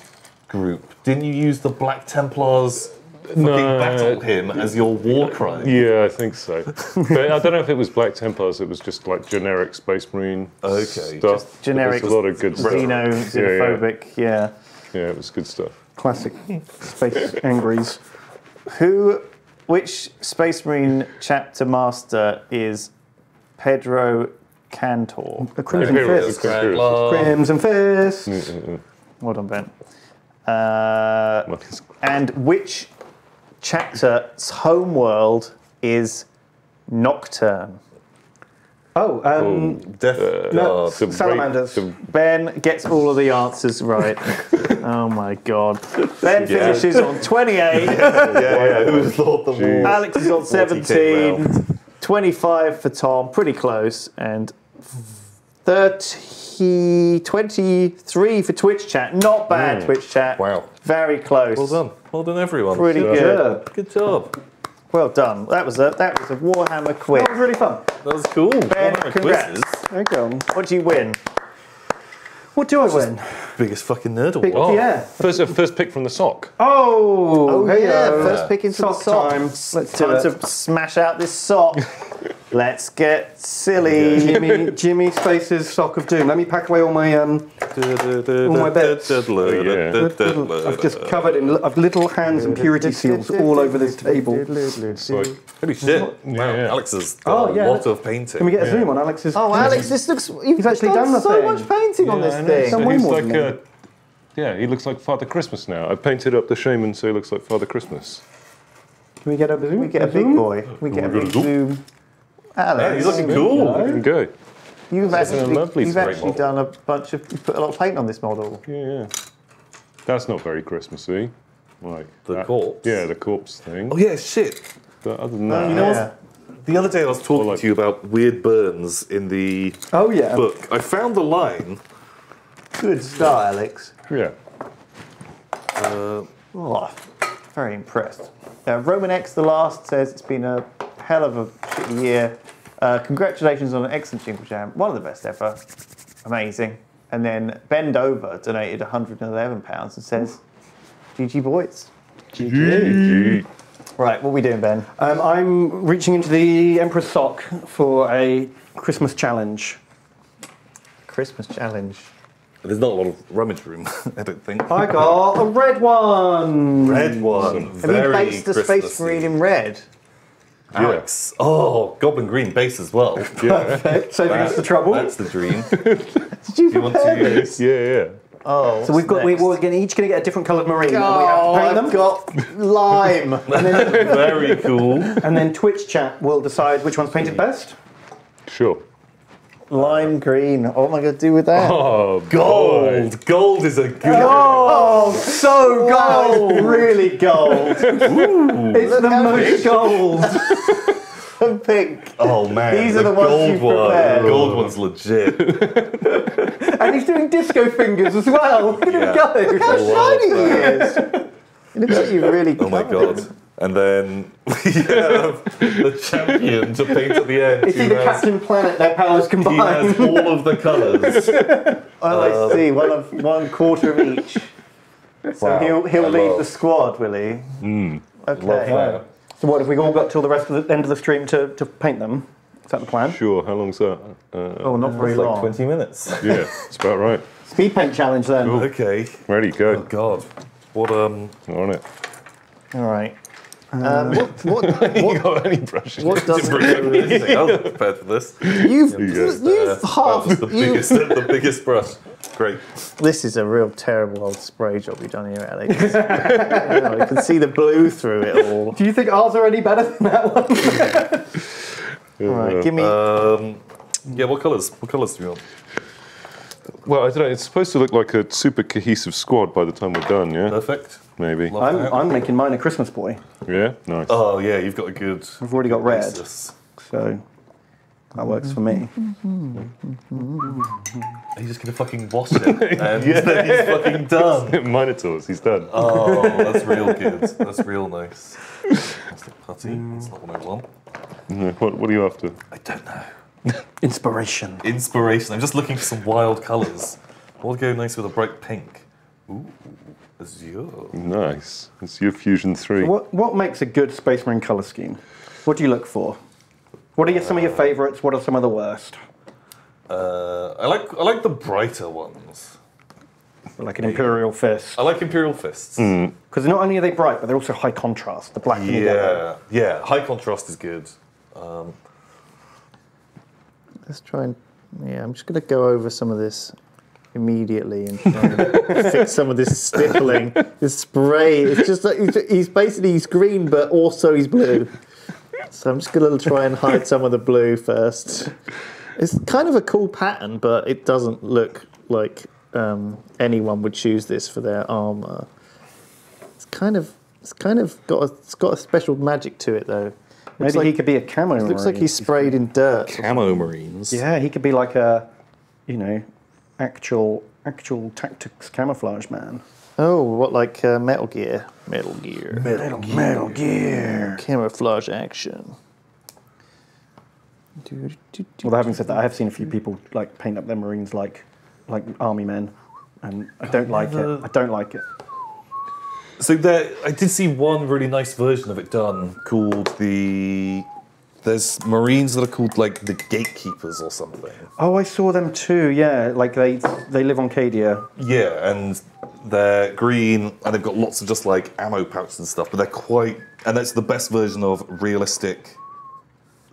group? Didn't you use the Black Templars fucking No. battle him as your war crime. Yeah, I think so. but I don't know if it was Black Templars. It was just like generic Space Marine Okay, stuff. just generic There's a lot of good stuff. Xeno, Yeah, yeah. xenophobic, yeah. Yeah, it was good stuff. Classic space angries. Who, which Space Marine chapter master is Pedro Kantor? The Crimson Imperial, Fist. Imperial. Crimson Fist. Well done, Ben. Uh, and which chapter's homeworld is Nocturne? Oh, um, Death no, Guard. the salamanders. ra- Ben gets all of the answers right. oh my god. Ben Yeah. finishes on 28. yeah, yeah. Who would thought the Jeez. Alex is on 40K 17. 25 for Tom, pretty close. And 30, 23 for Twitch chat. Not bad, Twitch chat. Wow. Very close. Well done. Well done, everyone. Pretty Yeah. good. Good job. Well done. That was a that was a Warhammer quiz. that was really fun. That was cool. Ben, Warhammer congrats. quizzes. There you go. What do you win? What do I win? Biggest fucking nerd Big, award. Yeah. First, uh, first pick from the sock. Oh, oh hey first pick into the Sock sock. time. Let's do time it. to smash out this sock. Let's get silly. Jimmy, Jimmy Space's Sock of Doom. Let me pack away all my um. All my bets. I've just covered in. I've little hands and purity seals all over this table. Like, Holy shit. Wow, yeah. Alex has Oh, yeah. a lot of painting. Can we get a zoom on Alex's? Oh, Alex, this looks. You've He's actually done the so thing. much painting on this thing. So Done way more like than a, yeah, he looks like Father Christmas now. I painted up the shaman so he looks like Father Christmas. Can we get a zoom? We get a big boy. We get a big a zoom? Zoom. Yeah, Alex, he's looking cool. There you go. you've It's a actually, lovely you've actually done a bunch of, you've put a lot of paint on this model. Yeah, yeah. That's not very Christmassy. Like The that- corpse? Yeah, the corpse thing. Oh yeah, shit. But other than that, You know Yeah. The other day I was talking like- to you about weird burns in the Oh yeah. book. I found the line. Good start, Alex. yeah. Oh, very impressed. Uh, Roman X the Last says it's been a hell of a shitty year. Uh, congratulations on an excellent Jingle Jam, one of the best ever. Amazing. And then Bend Over donated £111 and says, GG boys. GG. Right, what are we doing, Ben? Um, I'm reaching into the Emperor's sock for a Christmas challenge. Christmas challenge. There's not a lot of rummage room, I don't think. I got a red one. Red one. Have Very you based the Space Christmassy. Marine in red? Alex. Oh, Goblin Green base as well. Perfect. Saving us the trouble. That's the dream. Did you Do you want prepare to? Yeah, yeah. Oh, So we've got we, next? we're gonna, each going to get a different coloured marine. and we Oh, have to oh, I've paint them. got lime. Very cool. And then Twitch chat will decide which one's painted best. Sure. Lime green. Oh what am I going to do with that? Oh, boy. Gold. Gold is a good. Oh, so gold! really gold. it's the how most gold. Pink. Oh man, These are the ones gold you one. The gold one's legit. and he's doing disco fingers as well. Look at Yeah. him go. How shiny he is. It looks like you really Oh my covered god. And then we have the champion to paint at the end. It's who either has- Captain Planet, their powers combined. He has all of the colours. Oh, I see. One of one quarter of each. So Wow. he'll he'll I lead love- the squad, will he? Mm. Okay. Love that. So what, have we all got till the rest of the end of the stream to, to paint them? Is that the plan? Sure. How long's that? Uh, Oh, not very It's like long. 20 minutes. yeah, it's about right. Speed paint challenge then. Okay. Ready, Go. Oh go. god. What um On it. All right. Um, what what You what, got any brushes? what doesn't Brilliant. I was prepared for this. you've you go. you've Uh, half that was the you biggest the biggest brush. Great. This is a real terrible old spray job you've done here, Alex. you, know, you can see the blue through it all. Do you think ours are any better than that one? All right, give me. Um yeah, what colours? What colours do you want? Well, I don't know. It's supposed to look like a super cohesive squad by the time we're done, yeah? Perfect. Maybe. Love I'm. I'm making mine a Christmas boy. Yeah? Nice. Oh yeah, you've got a good We've already got red. basis. So That works for me. He's just gonna fucking wash it, and then he's fucking done. Minotaurs, he's done. Oh, that's real good. That's real nice. That's the putty. That's not what I want. Yeah, What, what are you after? I don't know. Inspiration. Inspiration. I'm just looking for some wild colours. What would go nice with a bright pink? Ooh, azure. Nice. It's your Fusion 3. What what makes a good Space Marine color scheme? What do you look for? What are your, some of your uh, favourites? What are some of the worst? Uh, I like I like the brighter ones. Like an Imperial Fist. I like Imperial Fists. Mm. Because not only are they bright, but they're also high contrast. The black and the yellow. Yeah, yeah. High contrast is good. Um, Let's try and. Yeah, I'm just going to go over some of this immediately and try and fix some of this stippling, this spray. It's just like he's, he's basically he's green, but also he's blue. So I'm just going to try and hide some of the blue first. It's kind of a cool pattern, but it doesn't look like um, anyone would choose this for their armor. It's kind of, it's kind of got a, it's got a special magic to it though. Looks Maybe like, he could be a camo. looks like he's sprayed in dirt. Camo Marines. Yeah, he could be like a, you know, actual actual tactics camouflage man. Oh, what like uh, Metal Gear? Metal Gear. Metal, Gear. Metal Gear. Camouflage action. Well, having said that, I have seen a few people like paint up their Marines like like army men, and I don't like it. I don't like it. So there, I did see one really nice version of it done called the. There's Marines that are called like the Gatekeepers or something. Oh, I saw them too. Yeah, like they they live on Cadia. Yeah, and they're green and they've got lots of just like ammo pouches and stuff, but they're quite. And that's the best version of realistic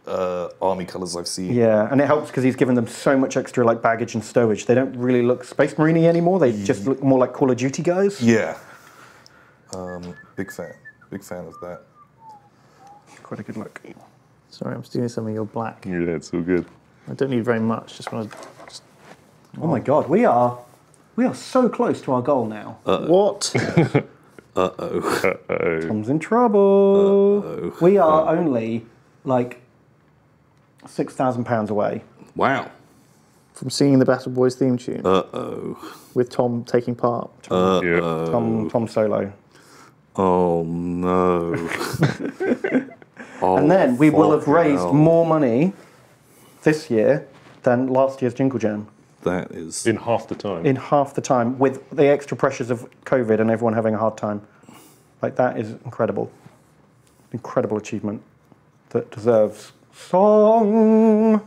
uh, army colours I've seen. Yeah, and it helps because he's given them so much extra like baggage and stowage. They don't really look Space Marine anymore. They just look more like Call of Duty guys. Yeah. Um, big fan. Big fan of that. Quite a good look. Sorry, I'm stealing some of your black. Yeah, it's all good. I don't need very much. Just want to. Oh my god, we are we are so close to our goal now. What? Uh-oh. Uh oh. Tom's in trouble. We are only like six thousand pounds away. Wow. From singing the Battle Boys theme tune Uh oh. with Tom taking part. yeah. Tom Tom Solo. Oh no. and then we will have raised hell. more money this year than last year's Jingle Jam That is. In half the time. in half the time with the extra pressures of COVID and everyone having a hard time. Like that is incredible. Incredible achievement that deserves song.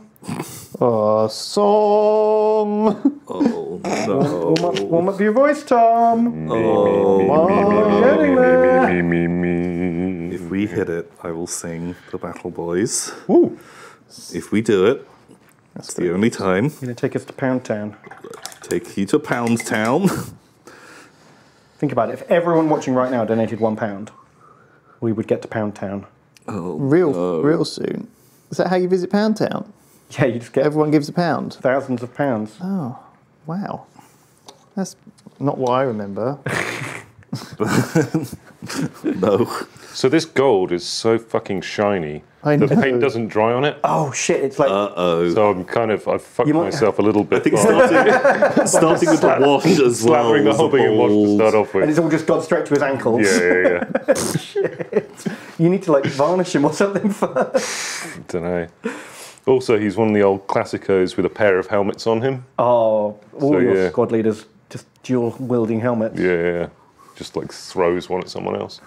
Oh, song! Oh Warm up, no. warm up your voice, Tom. Oh. Getting there. me, me, me. If we hit it, I will sing the Battle Boys. Woo. If we do it, it's the only time. You're gonna take us to Pound Town. Take you to Pound Town. Think about it. If everyone watching right now donated one pound, we would get to Pound Town. Oh, real, real soon. Is that how you visit Pound Town? Yeah, you just get Everyone gives a pound. thousands of pounds. Oh, wow. That's not what I remember. no. So this gold is so fucking shiny. I the know. paint doesn't dry on it. Oh shit! It's like Uh-oh. So I'm kind of I've fucked You might- myself a little bit. I think it's by starting, starting with the wash as well. slathering the as whole thing in wash to bold. start off and with. it's all just gone straight to his ankles. Yeah, yeah, yeah. You need to like varnish him or something first. Don't know. Also, he's one of the old classicos with a pair of helmets on him. Oh, all So, your yeah. squad leaders just dual wielding helmets. Yeah, yeah, yeah. Just like throws one at someone else.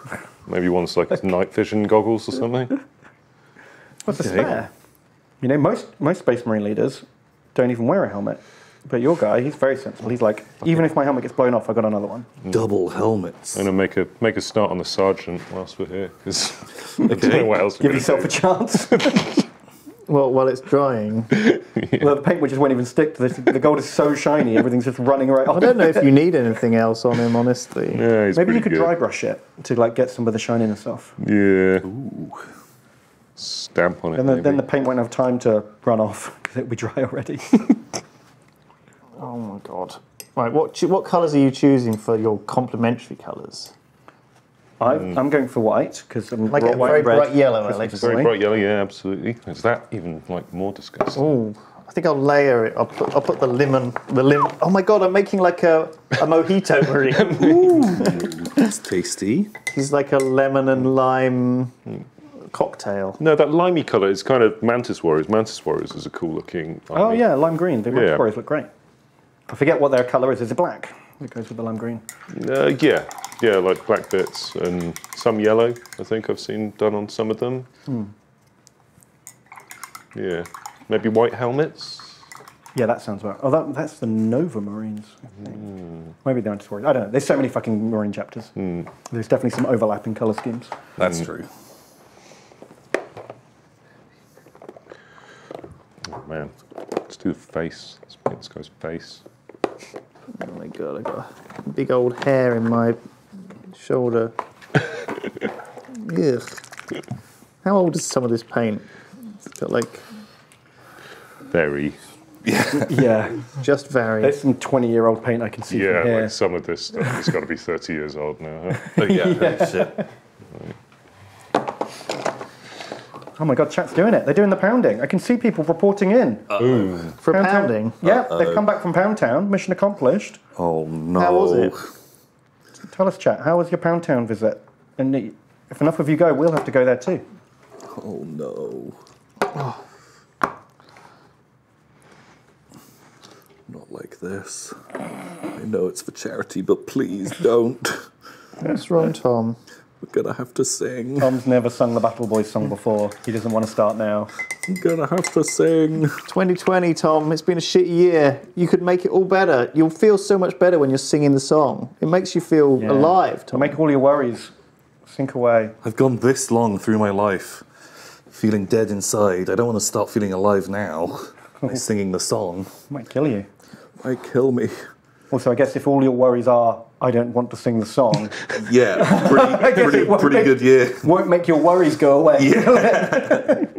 Maybe one's like night vision goggles or something. What's the Okay. spare? You know, most most Space Marine leaders don't even wear a helmet. But your guy, he's very sensible. He's like, even if my helmet gets blown off, I got another one. Mm. Double helmets. I'm gonna make a make a start on the sergeant whilst we're here because I don't know what else. Give gonna yourself a chance. Well, while it's drying. well, the paint just won't even stick to this. The gold is so shiny, everything's just running right off. I don't know if you need anything else on him, honestly. Yeah, he's Maybe you could good. dry brush it to like get some of the shininess off. Yeah. Stamp on it. And then, maybe. then the paint won't have time to run off because it'll be dry already. Oh my god. Right, what, what colours are you choosing for your complementary colours? I, I'm going for white because I'm Like raw a white very red. bright yellow, Christmas Alex. Very bright yellow, yeah, absolutely. Is that even like more disgusting? Oh, I think I'll layer it. I'll put, I'll put the lemon, the lim. Oh my god, I'm making like a, a mojito marine. That's tasty. He's like a lemon and lime cocktail. No, that limey colour is kind of Mantis Warriors. Mantis Warriors is a cool looking. Oh yeah, lime green. The Yeah. yeah. look great. I forget what their colour is. Is it black? It goes with the lime green. Uh, yeah, yeah, like black bits and some yellow. I think I've seen done on some of them. Hmm. Yeah, maybe white helmets. Yeah, that sounds right. Oh, that, that's the Nova Marines. I think. Hmm. Maybe they're just worried. I don't know. There's so many fucking Marine chapters. Hmm. There's definitely some overlapping colour schemes. That's true. Oh, man, let's do the face. Let's paint this guy's face. Oh my god, I got a big old hair in my shoulder. Ugh. How old is some of this paint? It's got like Very. yeah, just very. there's some 20 year old paint I can see Yeah, from here. like some of this stuff has got to be 30 years old now. Huh? Oh yeah, holy shit. Oh my god, chat's doing it. They're doing the pounding. I can see people reporting in. For Pound Town- pounding. Yeah, they've come back from Pound Town. Mission accomplished. Oh no. How was it? Tell us, chat, how was your Pound Town visit? And if enough of you go, we'll have to go there too. Oh no. Not like this. I know it's for charity, but please don't. What's wrong, Tom? We're gonna have to sing. Tom's never sung the Battle Boys song before. He doesn't want to start now. I'm gonna have to sing. 2020, Tom. It's been a shitty year. You could make it all better. You'll feel so much better when you're singing the song. It makes you feel Yeah. alive, To Tom. make all your worries sink away. I've gone this long through my life feeling dead inside. I don't want to start feeling alive now by singing the song. Might kill you. Might kill me. Also, I guess if all your worries are, I don't want to sing the song, Yeah, pretty, guess pretty, pretty make- good year. won't make your worries go away. Yeah.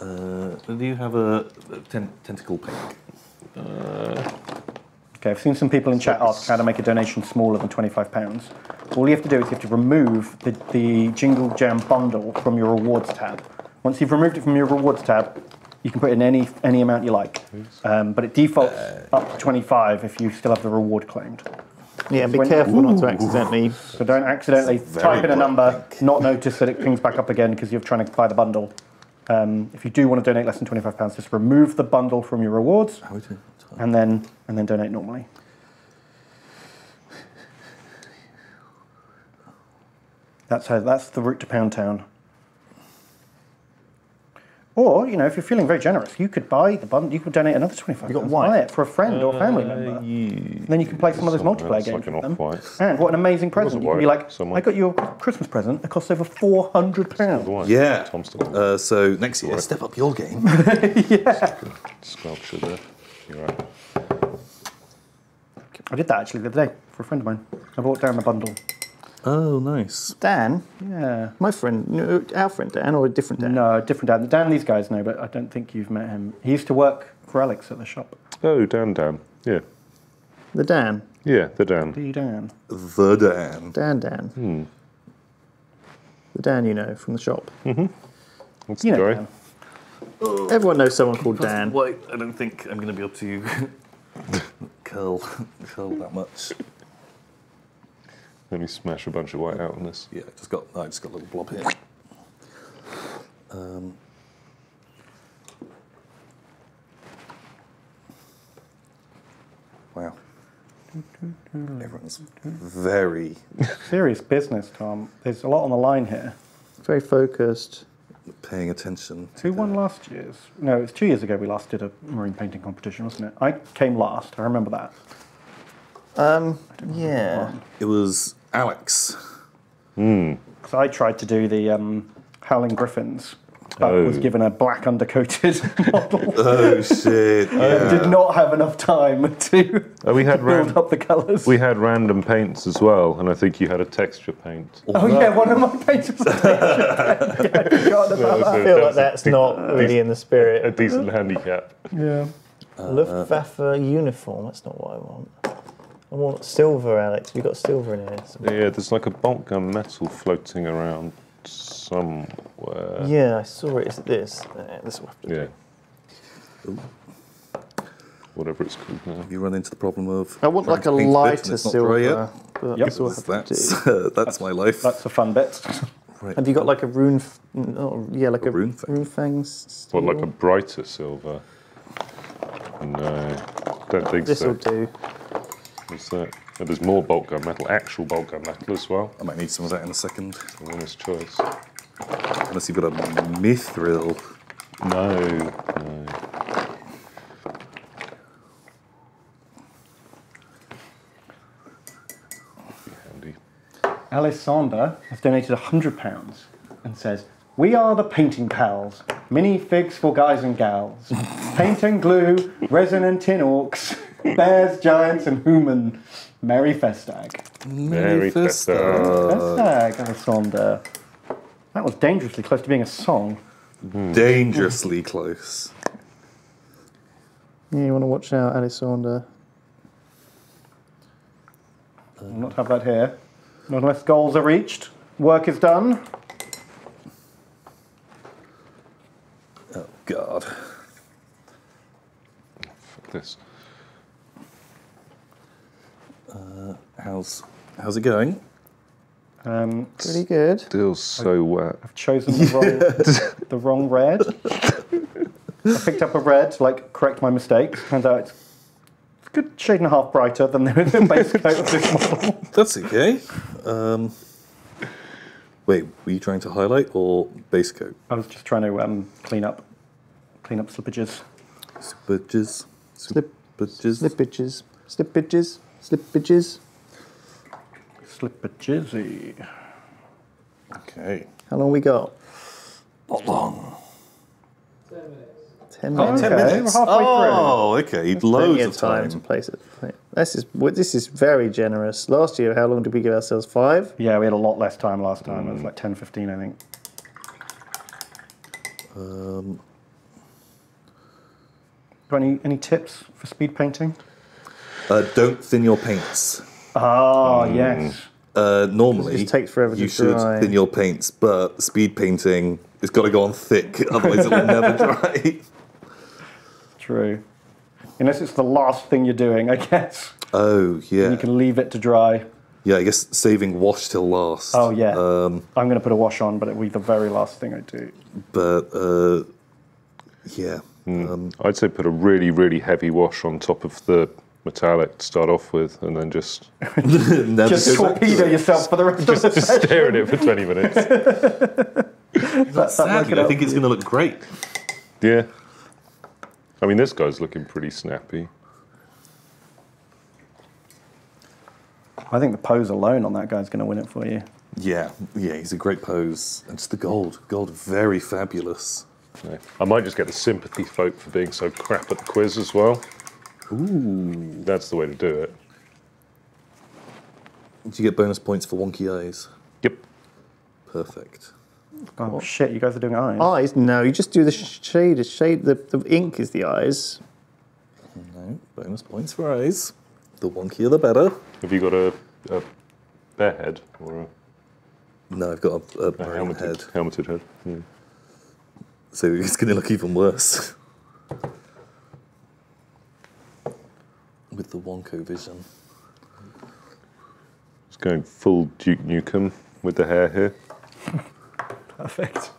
Uh, do you have a, a ten- tentacle pink? Okay, I've seen some people in chat ask how to make a donation smaller than £25. All you have to do is you have to remove the, the Jingle Jam bundle from your rewards tab. Once you've removed it from your rewards tab, you can put in any any amount you like. Um, but it defaults up to 25 if you still have the reward claimed. Yeah, be When- careful not to accidentally. So don't accidentally Very type in a bright number, pink. not notice that it pings back up again because you're trying to buy the bundle. Um, if you do want to donate less than £25, just remove the bundle from your rewards How are we doing? and then and then donate normally. That's how that's the route to Pound Town. Or, you know, if you're feeling very generous, you could buy the bundle, you could donate another 25 You got pounds, white? buy it for a friend or family member. Then you can play some of those multiplayer games like an with them. And what an amazing present. You can be like, someone. I got your Christmas present that costs over £400. Yeah. Tom still Uh, so next year, step up your game. sculpture there. You're right. I did that actually the other day for a friend of mine. I brought down the bundle. Oh, nice. Dan, Yeah. my friend, our friend Dan, or a different Dan? No, different Dan. Dan, these guys know, but I don't think you've met him. He used to work for Alex at the shop. Oh, Dan, Dan. Yeah. The Dan. Yeah, the Dan. The Dan. The Dan. Dan Dan. Hmm. The Dan you know from the shop. Mm-hmm. That's You know guy. Dan. Oh. Everyone knows someone called Dan. Why, I don't think I'm going to be able to curl, curl that much. Let me smash a bunch of white out on this. Yeah, just got, I just got a little blob here. Um, wow. Everyone's very Serious business, Tom. There's a lot on the line here. Very focused. paying attention. Who won last year's? No, it was two years ago we last did a marine painting competition, wasn't it? I came last. I remember that. Um, yeah. It was Alex. Because I tried to do the um, Howling Griffins, but was Oh. given a black undercoated model. Oh shit! I did not have enough time to, Oh, we had to build up the colours. we had random paints as well, and I think you had a texture paint. oh yeah, one of my paints was a texture paint. yeah, I forgot about was that. I feel like that's not really in the spirit. A decent handicap. Yeah. Luftwaffe uniform. That's not what I want. I want silver, Alex. We got silver in here. Yeah, there's like a bolt gun metal floating around somewhere. Yeah, I saw it. Is it this? Uh, this will have to do. Yeah. Whatever it's called now. You run into the problem of. I want like a paint bit lighter it's not dry yet. silver. But Yep. that's what I have to That's that's my life. That's a fun bit. Have you got like a rune? F- oh, yeah, like A a, rune thing. rune fangs. What, like a brighter silver? No, don't think This so. will do. What's that? Oh, there's more bolt gun metal, actual bolt gun metal as well. I might need some of that in a second. The winner's choice. Unless you've got a mithril. No, no. Be handy. Alessandra has donated £100 and says, We are the painting pals. Mini figs for guys and gals. Paint and glue, resin and tin orcs, bears, giants, and human. Merry Festag. Merry Festa. Festag, Alessandra. That was dangerously close to being a song. Hmm. Dangerously close. Yeah, you want to watch out, Alessandra. We'll not have that here. Not unless goals are reached. Work is done. Oh God. Fuck this. How's how's it going? Um, Pretty good. Feels so wet. I've chosen the wrong, the wrong red. I picked up a red to like correct my mistakes. Turns out it's, it's a good shade and a half brighter than the base coat of this model. That's okay. Um, wait, were you trying to highlight or base coat? I was just trying to um, clean up, clean up slippages. Slippages. Slip- Slippages. Slippages. Slippages. Slippages. Slippagesy. Okay. How long we got? Not long. Ten oh, minutes. Ten Okay, minutes. we're halfway oh, okay. Plenty Loads of time time. to place it. This is this is very generous. Last year, how long did we give ourselves? Five. Yeah, we had a lot less time last time. It was mm. like 10, 15, I think. Um. Got any, any tips for speed painting? Uh, don't thin your paints. Ah, yes. Uh, normally, It takes forever to you should dry. thin your paints, but speed painting it's got to go on thick, otherwise it will never dry. True. Unless it's the last thing you're doing, I guess. Oh yeah, You can leave it to dry. yeah. I guess saving wash till last. Oh, yeah. Um, I'm going to put a wash on, but it'll be the very last thing I do. but uh, yeah, Hmm. um, I'd say put a really, really heavy wash on top of the metallic to start off with, and then just, Just go back to torpedo yourself for the rest of the just session. stare at it for 20 minutes. Sadly, I think it's going to look great. Yeah. I mean, this guy's looking pretty snappy. I think the pose alone on that guy's going to win it for you. Yeah, yeah. He's a great pose, and just the gold, gold, very fabulous. Yeah. I might just get the sympathy vote for being so crap at the quiz as well. Ooh. That's the way to do it. Do you get bonus points for wonky eyes? Yep. Perfect. Oh, shit, you guys are doing eyes. Eyes? No, you just do the shade. The shade. The, the ink is the eyes. No, bonus points for eyes. The wonkier the better. Have you got a, a bear head or a, No, I've got a, a a helmeted head, helmeted head? Hmm. so it's going to look even worse. With the Wonko vision. It's going full Duke Nukem with the hair here. Perfect.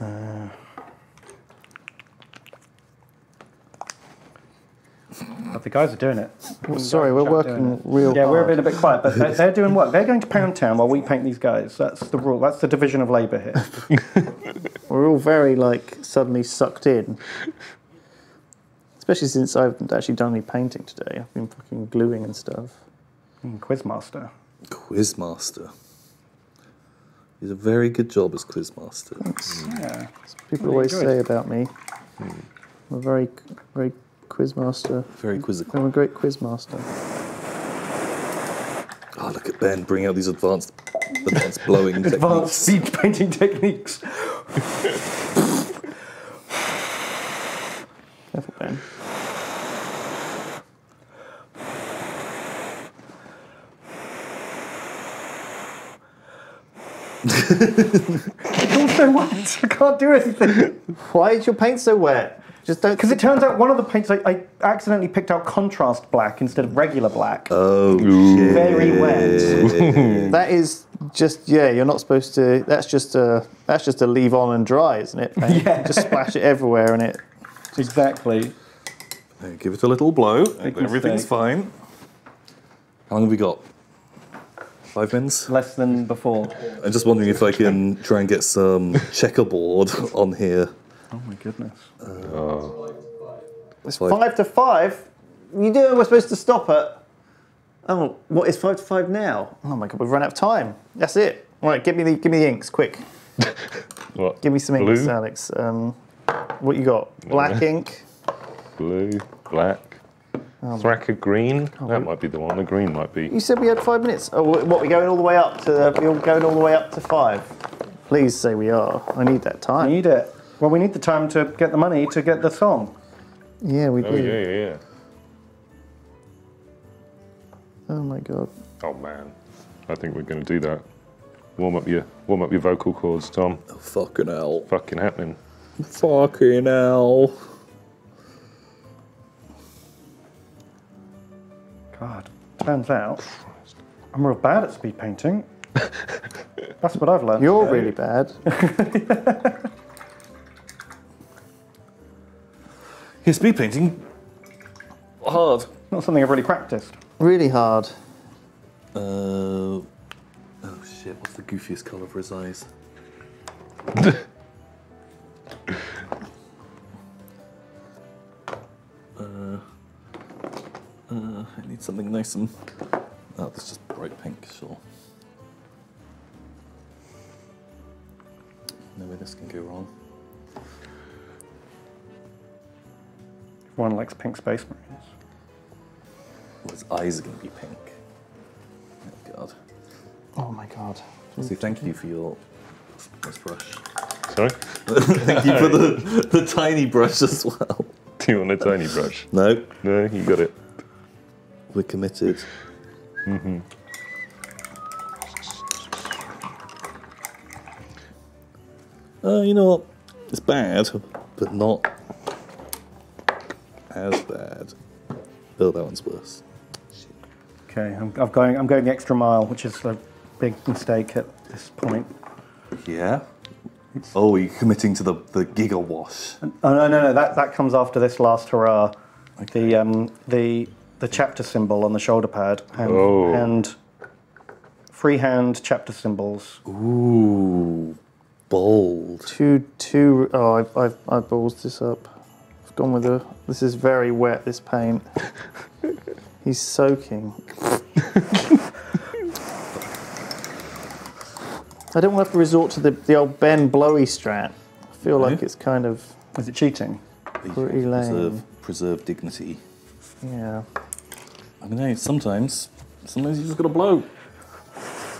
But the guys are doing it. Sorry, we're working real Yeah, hard. we're being a bit quiet, but they're, they're doing work. They're going to Pound Town while we paint these guys. That's the rule. That's the division of labour here. We're all very like suddenly sucked in. Especially since I haven't actually done any painting today. I've been fucking gluing and stuff. Mm, Quizmaster. Quizmaster. He's a very good job as Quizmaster. Yeah. People Really always good. say about me. I'm very, very Quizmaster. Very quizzical. I'm a great quizmaster. Oh, look at Ben bring out these advanced, advanced blowing Advanced techniques. speed painting techniques. Careful, Ben. It's all so wet. I can't do anything. Why is your paint so wet? Just don't. Because it turns out one of the paints I, I accidentally picked out contrast black instead of regular black. Oh, shit. Very wet. That is just yeah. You're not supposed to. That's just a. That's just a leave on and dry, isn't it? paint? Yeah. Just splash it everywhere, and it. exactly. Give it a little blow. Big Everything's mistake. fine. How long have we got? Five minutes? Less than before. I'm just wondering if I can try and get some checkerboard on here. Oh my goodness. It's Five. five to five. You do. We're supposed to stop at. Oh, what is five to five now? Oh my god, we've run out of time. That's it. All right, give me the give me the inks, quick. What? Give me some inks, Blue, Alex. Um, what you got? Black ink. blue, black. Thraka green. that might be the one. The green might be. You said we had five minutes. Oh, what? We're going all the way up to? The, We're going all the way up to five. Please say we are. I need that time. Need it. Well, we need the time to get the money to get the song. Yeah, we oh, do. Oh yeah, yeah, yeah. Oh my god. Oh man, I think we're going to do that. Warm up your warm up your vocal cords, Tom. Oh, fucking hell. Fucking happening. Fucking hell. God. Turns out I'm real bad at speed painting. That's what I've learned. You're today. really bad. Yeah, speed painting. Hard. not something I've really practiced. really hard. Uh, oh shit, what's the goofiest colour for his eyes? uh, uh, I need something nice and. Oh, that's just bright pink, sure. No way this can go wrong. One likes pink space marines. Well, his eyes are going to be pink. Oh god. Oh my god. So thank you for your nice brush. Sorry. Thank you for the, the tiny brush as well. Do you want a tiny brush? No, No, you got it. we're committed. Mm-hmm. Uh, you know what? It's bad, but not Oh, that one's worse. Okay, I'm, I'm going. I'm going the extra mile, which is a big mistake at this point. Yeah. Oh, you're committing to the the giga wash. Oh no, no, no! That that comes after this last hurrah. The um the the chapter symbol on the shoulder pad and, Oh. and freehand chapter symbols. Ooh, bold. Two, two. Oh, I've, I've, I've ballsed this up. I've gone with a. This is very wet. This paint. He's soaking. I don't want to have to resort to the, the old Ben Blowy strat. I feel like it's kind of Is it cheating? Pretty lame. Preserve, preserve dignity. yeah. I don't know. Sometimes, sometimes you just gotta blow.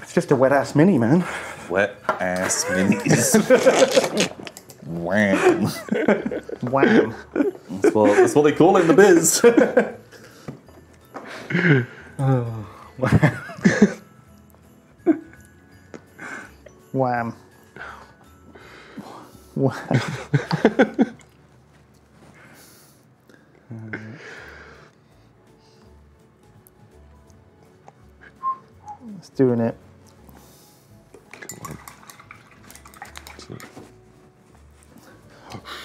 It's just a wet ass mini, man. Wet ass minis. Wham. Wham. That's what, that's what they call it in the biz. Wham! Wham. Wham. It's doing it.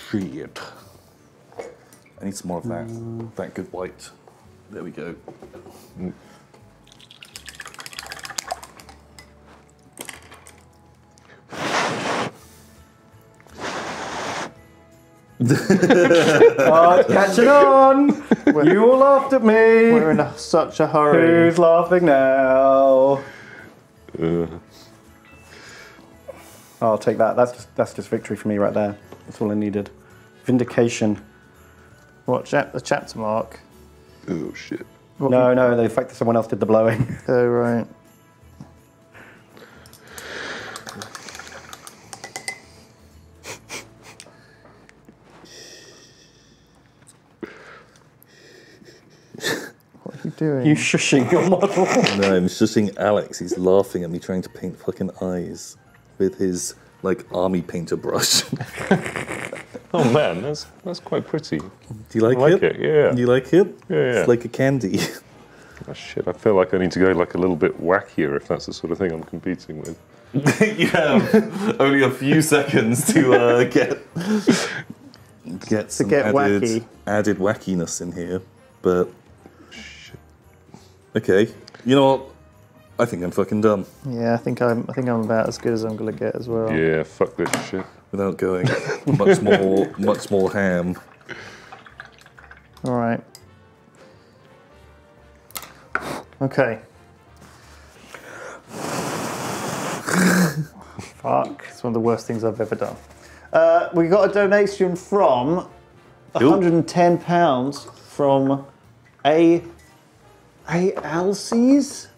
Shit. I need some more of that. That good white. There we go. Oh, it's catching on! you all laughed at me. We're in a, such a hurry. Who's laughing now? Uh, I'll take that. That's just, that's just victory for me right there. That's all I needed. Vindication. What chap? The chapter mark. Oh shit. No, no, the fact that someone else did the blowing. Oh right. What are you doing? You shushing your model. No, I'm shushing Alex. He's laughing at me trying to paint fucking eyes with his like army painter brush. Oh man, that's that's quite pretty. Do you like, I like it? it, yeah. Do you like it? Yeah, yeah. It's like a candy. Oh, shit, I feel like I need to go like a little bit wackier if that's the sort of thing I'm competing with. you have only a few seconds to uh, get get some get added, wacky. added wackiness in here, but shit. okay. You know what? I think I'm fucking done Yeah, I think I'm. I think I'm about as good as I'm gonna get as well. Yeah, fuck this shit. Without going much more much more ham. All right. Okay. Fuck. It's one of the worst things I've ever done. Uh, we got a donation from £110 from A. A. Alces.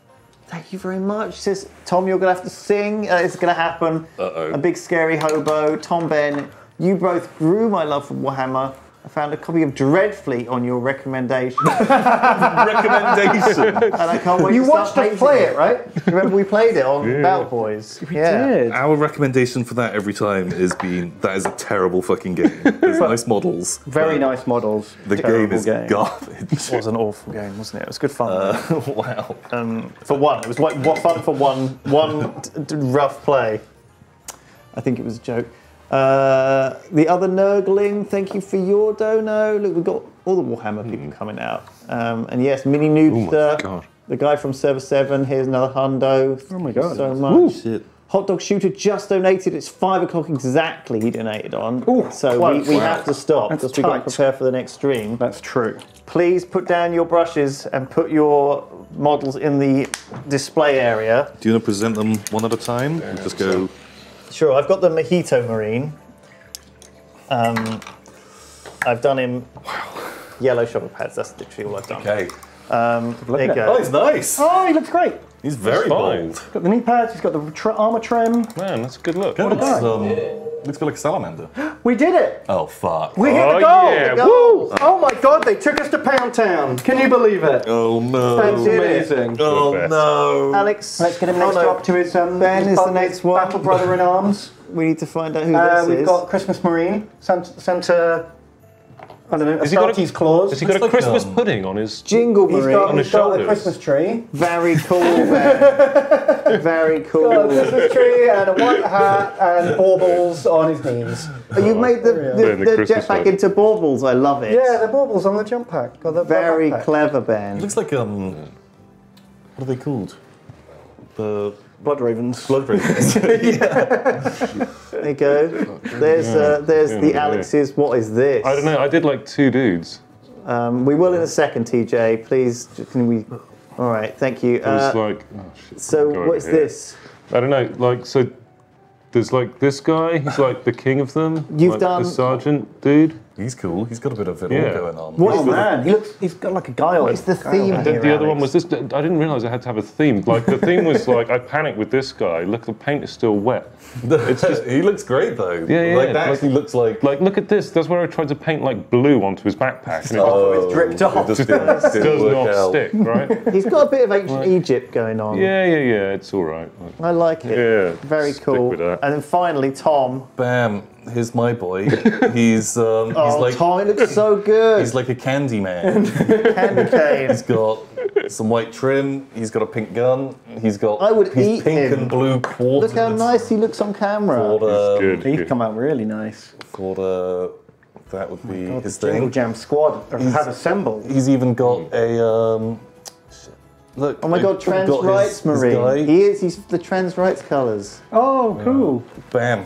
Thank you very much. Says, Tom, you're going to have to sing. Uh, it's going to happen. Uh-oh. A big scary hobo. Tom Ben, you both grew my love for Warhammer. I found a copy of Dreadfleet on your recommendation. Recommendation. and I can't wait You to start watched us painting play it, right? Remember we played it on Yeah. Battle Boys? yeah. Our recommendation for that every time is being that is a terrible fucking game. There's nice models. Very nice models. The game is game. garbage. It was an awful game, wasn't it? It was good fun. Uh, wow. um, for one, it was like what fun for one one t- t- rough play. I think it was a joke. Uh, the other Nurgling, thank you for your dono. Look, we've got all the Warhammer people coming out. Um, and yes, Mini Noobster, God. the guy from Server 7, here's another hundo. Oh my God. So much. Shit. Hot Dog Shooter just donated. It's five o'clock exactly. He donated on. Ooh, so we, close. we Wow. have to stop That's because we've got to prepare for the next stream. That's true. Please put down your brushes and put your models in the display area. Do you want to present them one at a time? Or just go. Sure, I've got the Mojito Marine. Um, I've done him yellow shoulder pads. That's literally all I've done. Okay. There you at go. Oh, he's nice. Oh, he looks great. He's very fine. bold. Got the knee pads. He's got the tr- armor trim. Man, that's a good look. Looks, um, looks a bit like a salamander. We did it. Oh fuck. We hit Oh, the goal. yeah, The goal. Oh my god, they took us to Pound Town. Can you believe it? Oh no. That's amazing. Oh no. Alex, Let's get him oh, next no, up to his um, Ben his is the next one. battle brother in arms. We need to find out who Uh, this we've is. got Christmas Marine, Santa, Santa I don't know, Has he got a- Astartes claws. Has he got a Christmas pudding on his? Jingle He's Marine. got, on he's his got a. Christmas tree. Very cool, man. Very cool. Got a Christmas tree and a white hat and baubles on his knees. You've made the, Yeah, the, the the jetpack into baubles. I love it. Yeah, the baubles on the jump pack. Got the Very clever, Ben. It looks like um. What are they called? The Blood ravens. blood ravens. There you go. There's uh, there's the. Alex's. What is this? I don't know. I did like two dudes. Um, we will in a second, TJ. Please, can we? All right, thank you. It was Uh, like, oh, shit, so go what is here. this? I don't know. Like, so there's like this guy. He's like the king of them. You've like done- the sergeant dude. He's cool. He's got a bit of it Yeah. all going on. What Oh is the, man, he looks. He's got like a guile. what is the theme The, here? the other one was this. I didn't realize I had to have a theme. Like the theme was like I panicked with this guy. Look, the paint is still wet. It's just, he looks great though. Yeah, yeah, Like yeah. that Like- actually looks like. Like, look at this. That's where I tried to paint like blue onto his backpack, and it Oh, it's dripped off. It just didn't, didn't does work not out. stick, right? He's got a bit of ancient Egypt going on. yeah, yeah, yeah. It's all right. I like it. Yeah, Very stick cool. with that. And then finally, Tom. Bam! Here's my boy. He's um, he's oh, like Tom, it looks so good. he's like a candy man. Candy cane. he's got some white trim. He's got a pink gun. He's got. I would he's eat pink him. and blue quarters. Look how nice he looks on camera. Called, uh, Good. He's good. come out really nice. called, uh, that would be God, his the Jingle. Jam squad have assembled. He's even got a um. Look. Oh my God, trans rights his marine. guy. He is. He's the trans rights colours. Oh, cool. Bam.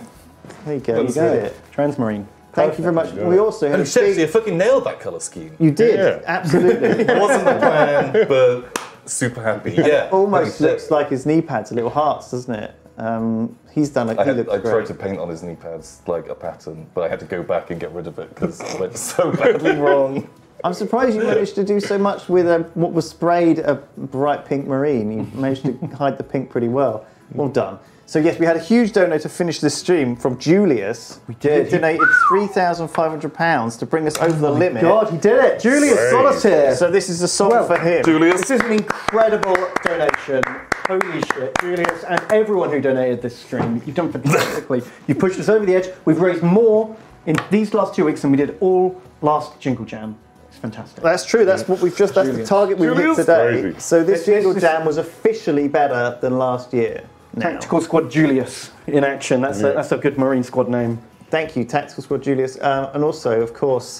There you go. There You you did go. it. Transmarine. Thank you very much. We also had And a shit, big. you fucking nailed that color scheme. You did Yeah. absolutely. It wasn't the plan, but super happy. Yeah. Almost Holy looks like his knee pads are little hearts, doesn't it? Um, He's done it. I, He had, I tried to paint on his knee pads like a pattern, but I had to go back and get rid of it because it went so badly wrong. I'm surprised you managed to do so much with a, what was sprayed a bright pink marine. You managed to hide the pink pretty well. Well done. So yes, we had a huge donor to finish this stream from Julius. We did. He donated three thousand five hundred pounds to bring us over the oh limit. God, he did it. Julius Solitaire. So this is a song Well, for him. Julius, This is an incredible donation. Holy shit, Julius, and everyone who donated this stream, you've done fantastically. You've pushed us over the edge. We've raised more in these last two weeks than we did all last Jingle Jam. It's fantastic. That's true. That's what we've just. That's the target we hit today. Crazy. So this This- jingle jam was officially better than last year. Now. Tactical Squad Julius in action. That's a, that's a good Marine Squad name. Thank you, Tactical Squad Julius, um, and also, of course,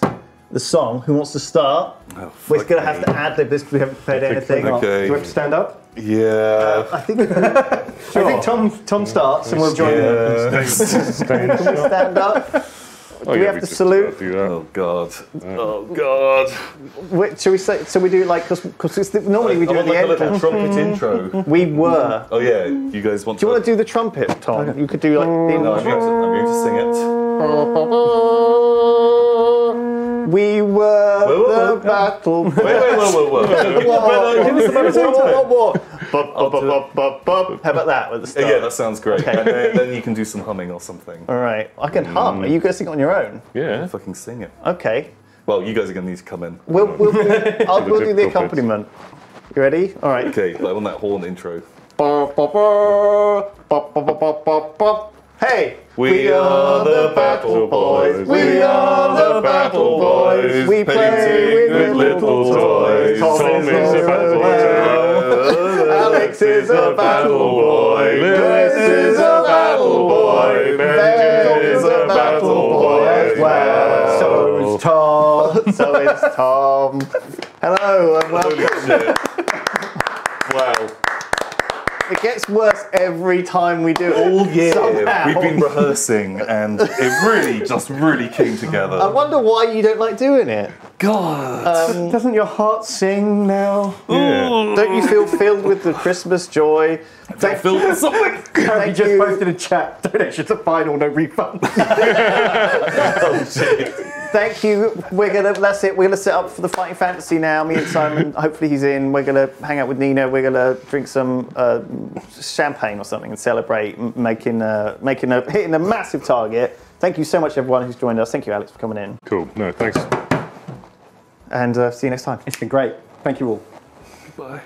the song. Who wants to start? Oh, We're going to have to ad lib this because we haven't played anything. Okay. Do we have to stand up? Yeah. I think we can I think Tom Tom starts and we'll join him. yeah. stand up. Oh, we yeah, have to salute? about Do. Oh god. Oh god. Wait, shall we say? So we do it like because normally we I do it want at like the a end. little trumpet intro. We were. Oh yeah, you guys want Do you want to do the trumpet, Tom? You could do like the No, I'm going to, I'm going to sing it. We were Whoa, whoa, the battle. Wait, wait, whoa, whoa, whoa. How about that at the start? Yeah, that sounds great. Okay. And then, then you can do some humming or something. All right, I can hum. Are you going to sing it on your own? Yeah. Fucking sing it. Okay. Well, you guys are going to need to come in. We'll, we'll, do- I'll, we'll do the trumpets. accompaniment. You ready? All right. Okay, like on that horn intro. Hey! We are the Battle Boys. We are the Battle Boys. We play with little toys. Tom is a battle boy. Alex is a battle boy. Lewis is a battle boy. Ben is a battle boy as well. So is Tom. So is Tom. Hello and welcome. wow. It gets worse every time we do it. All year Somehow. we've been rehearsing and it really just really came together. I wonder why you don't like doing it. God. Um, Doesn't your heart sing now? Yeah. Don't you feel filled with the Christmas joy? I feel something. Harry Thank just you. posted a chat. Donation to final, no refund. Oh, Thank you. We're gonna. That's it. We're gonna set up for the fighting fantasy now. Me and Simon. hopefully he's in. We're gonna hang out with Nina. We're gonna drink some uh, champagne or something and celebrate m- making uh, making a hitting a massive target. Thank you so much, everyone who's joined us. Thank you, Alex, for coming in, Cool. No, thanks. and uh, see you next time. it's been great. Thank you all. Bye.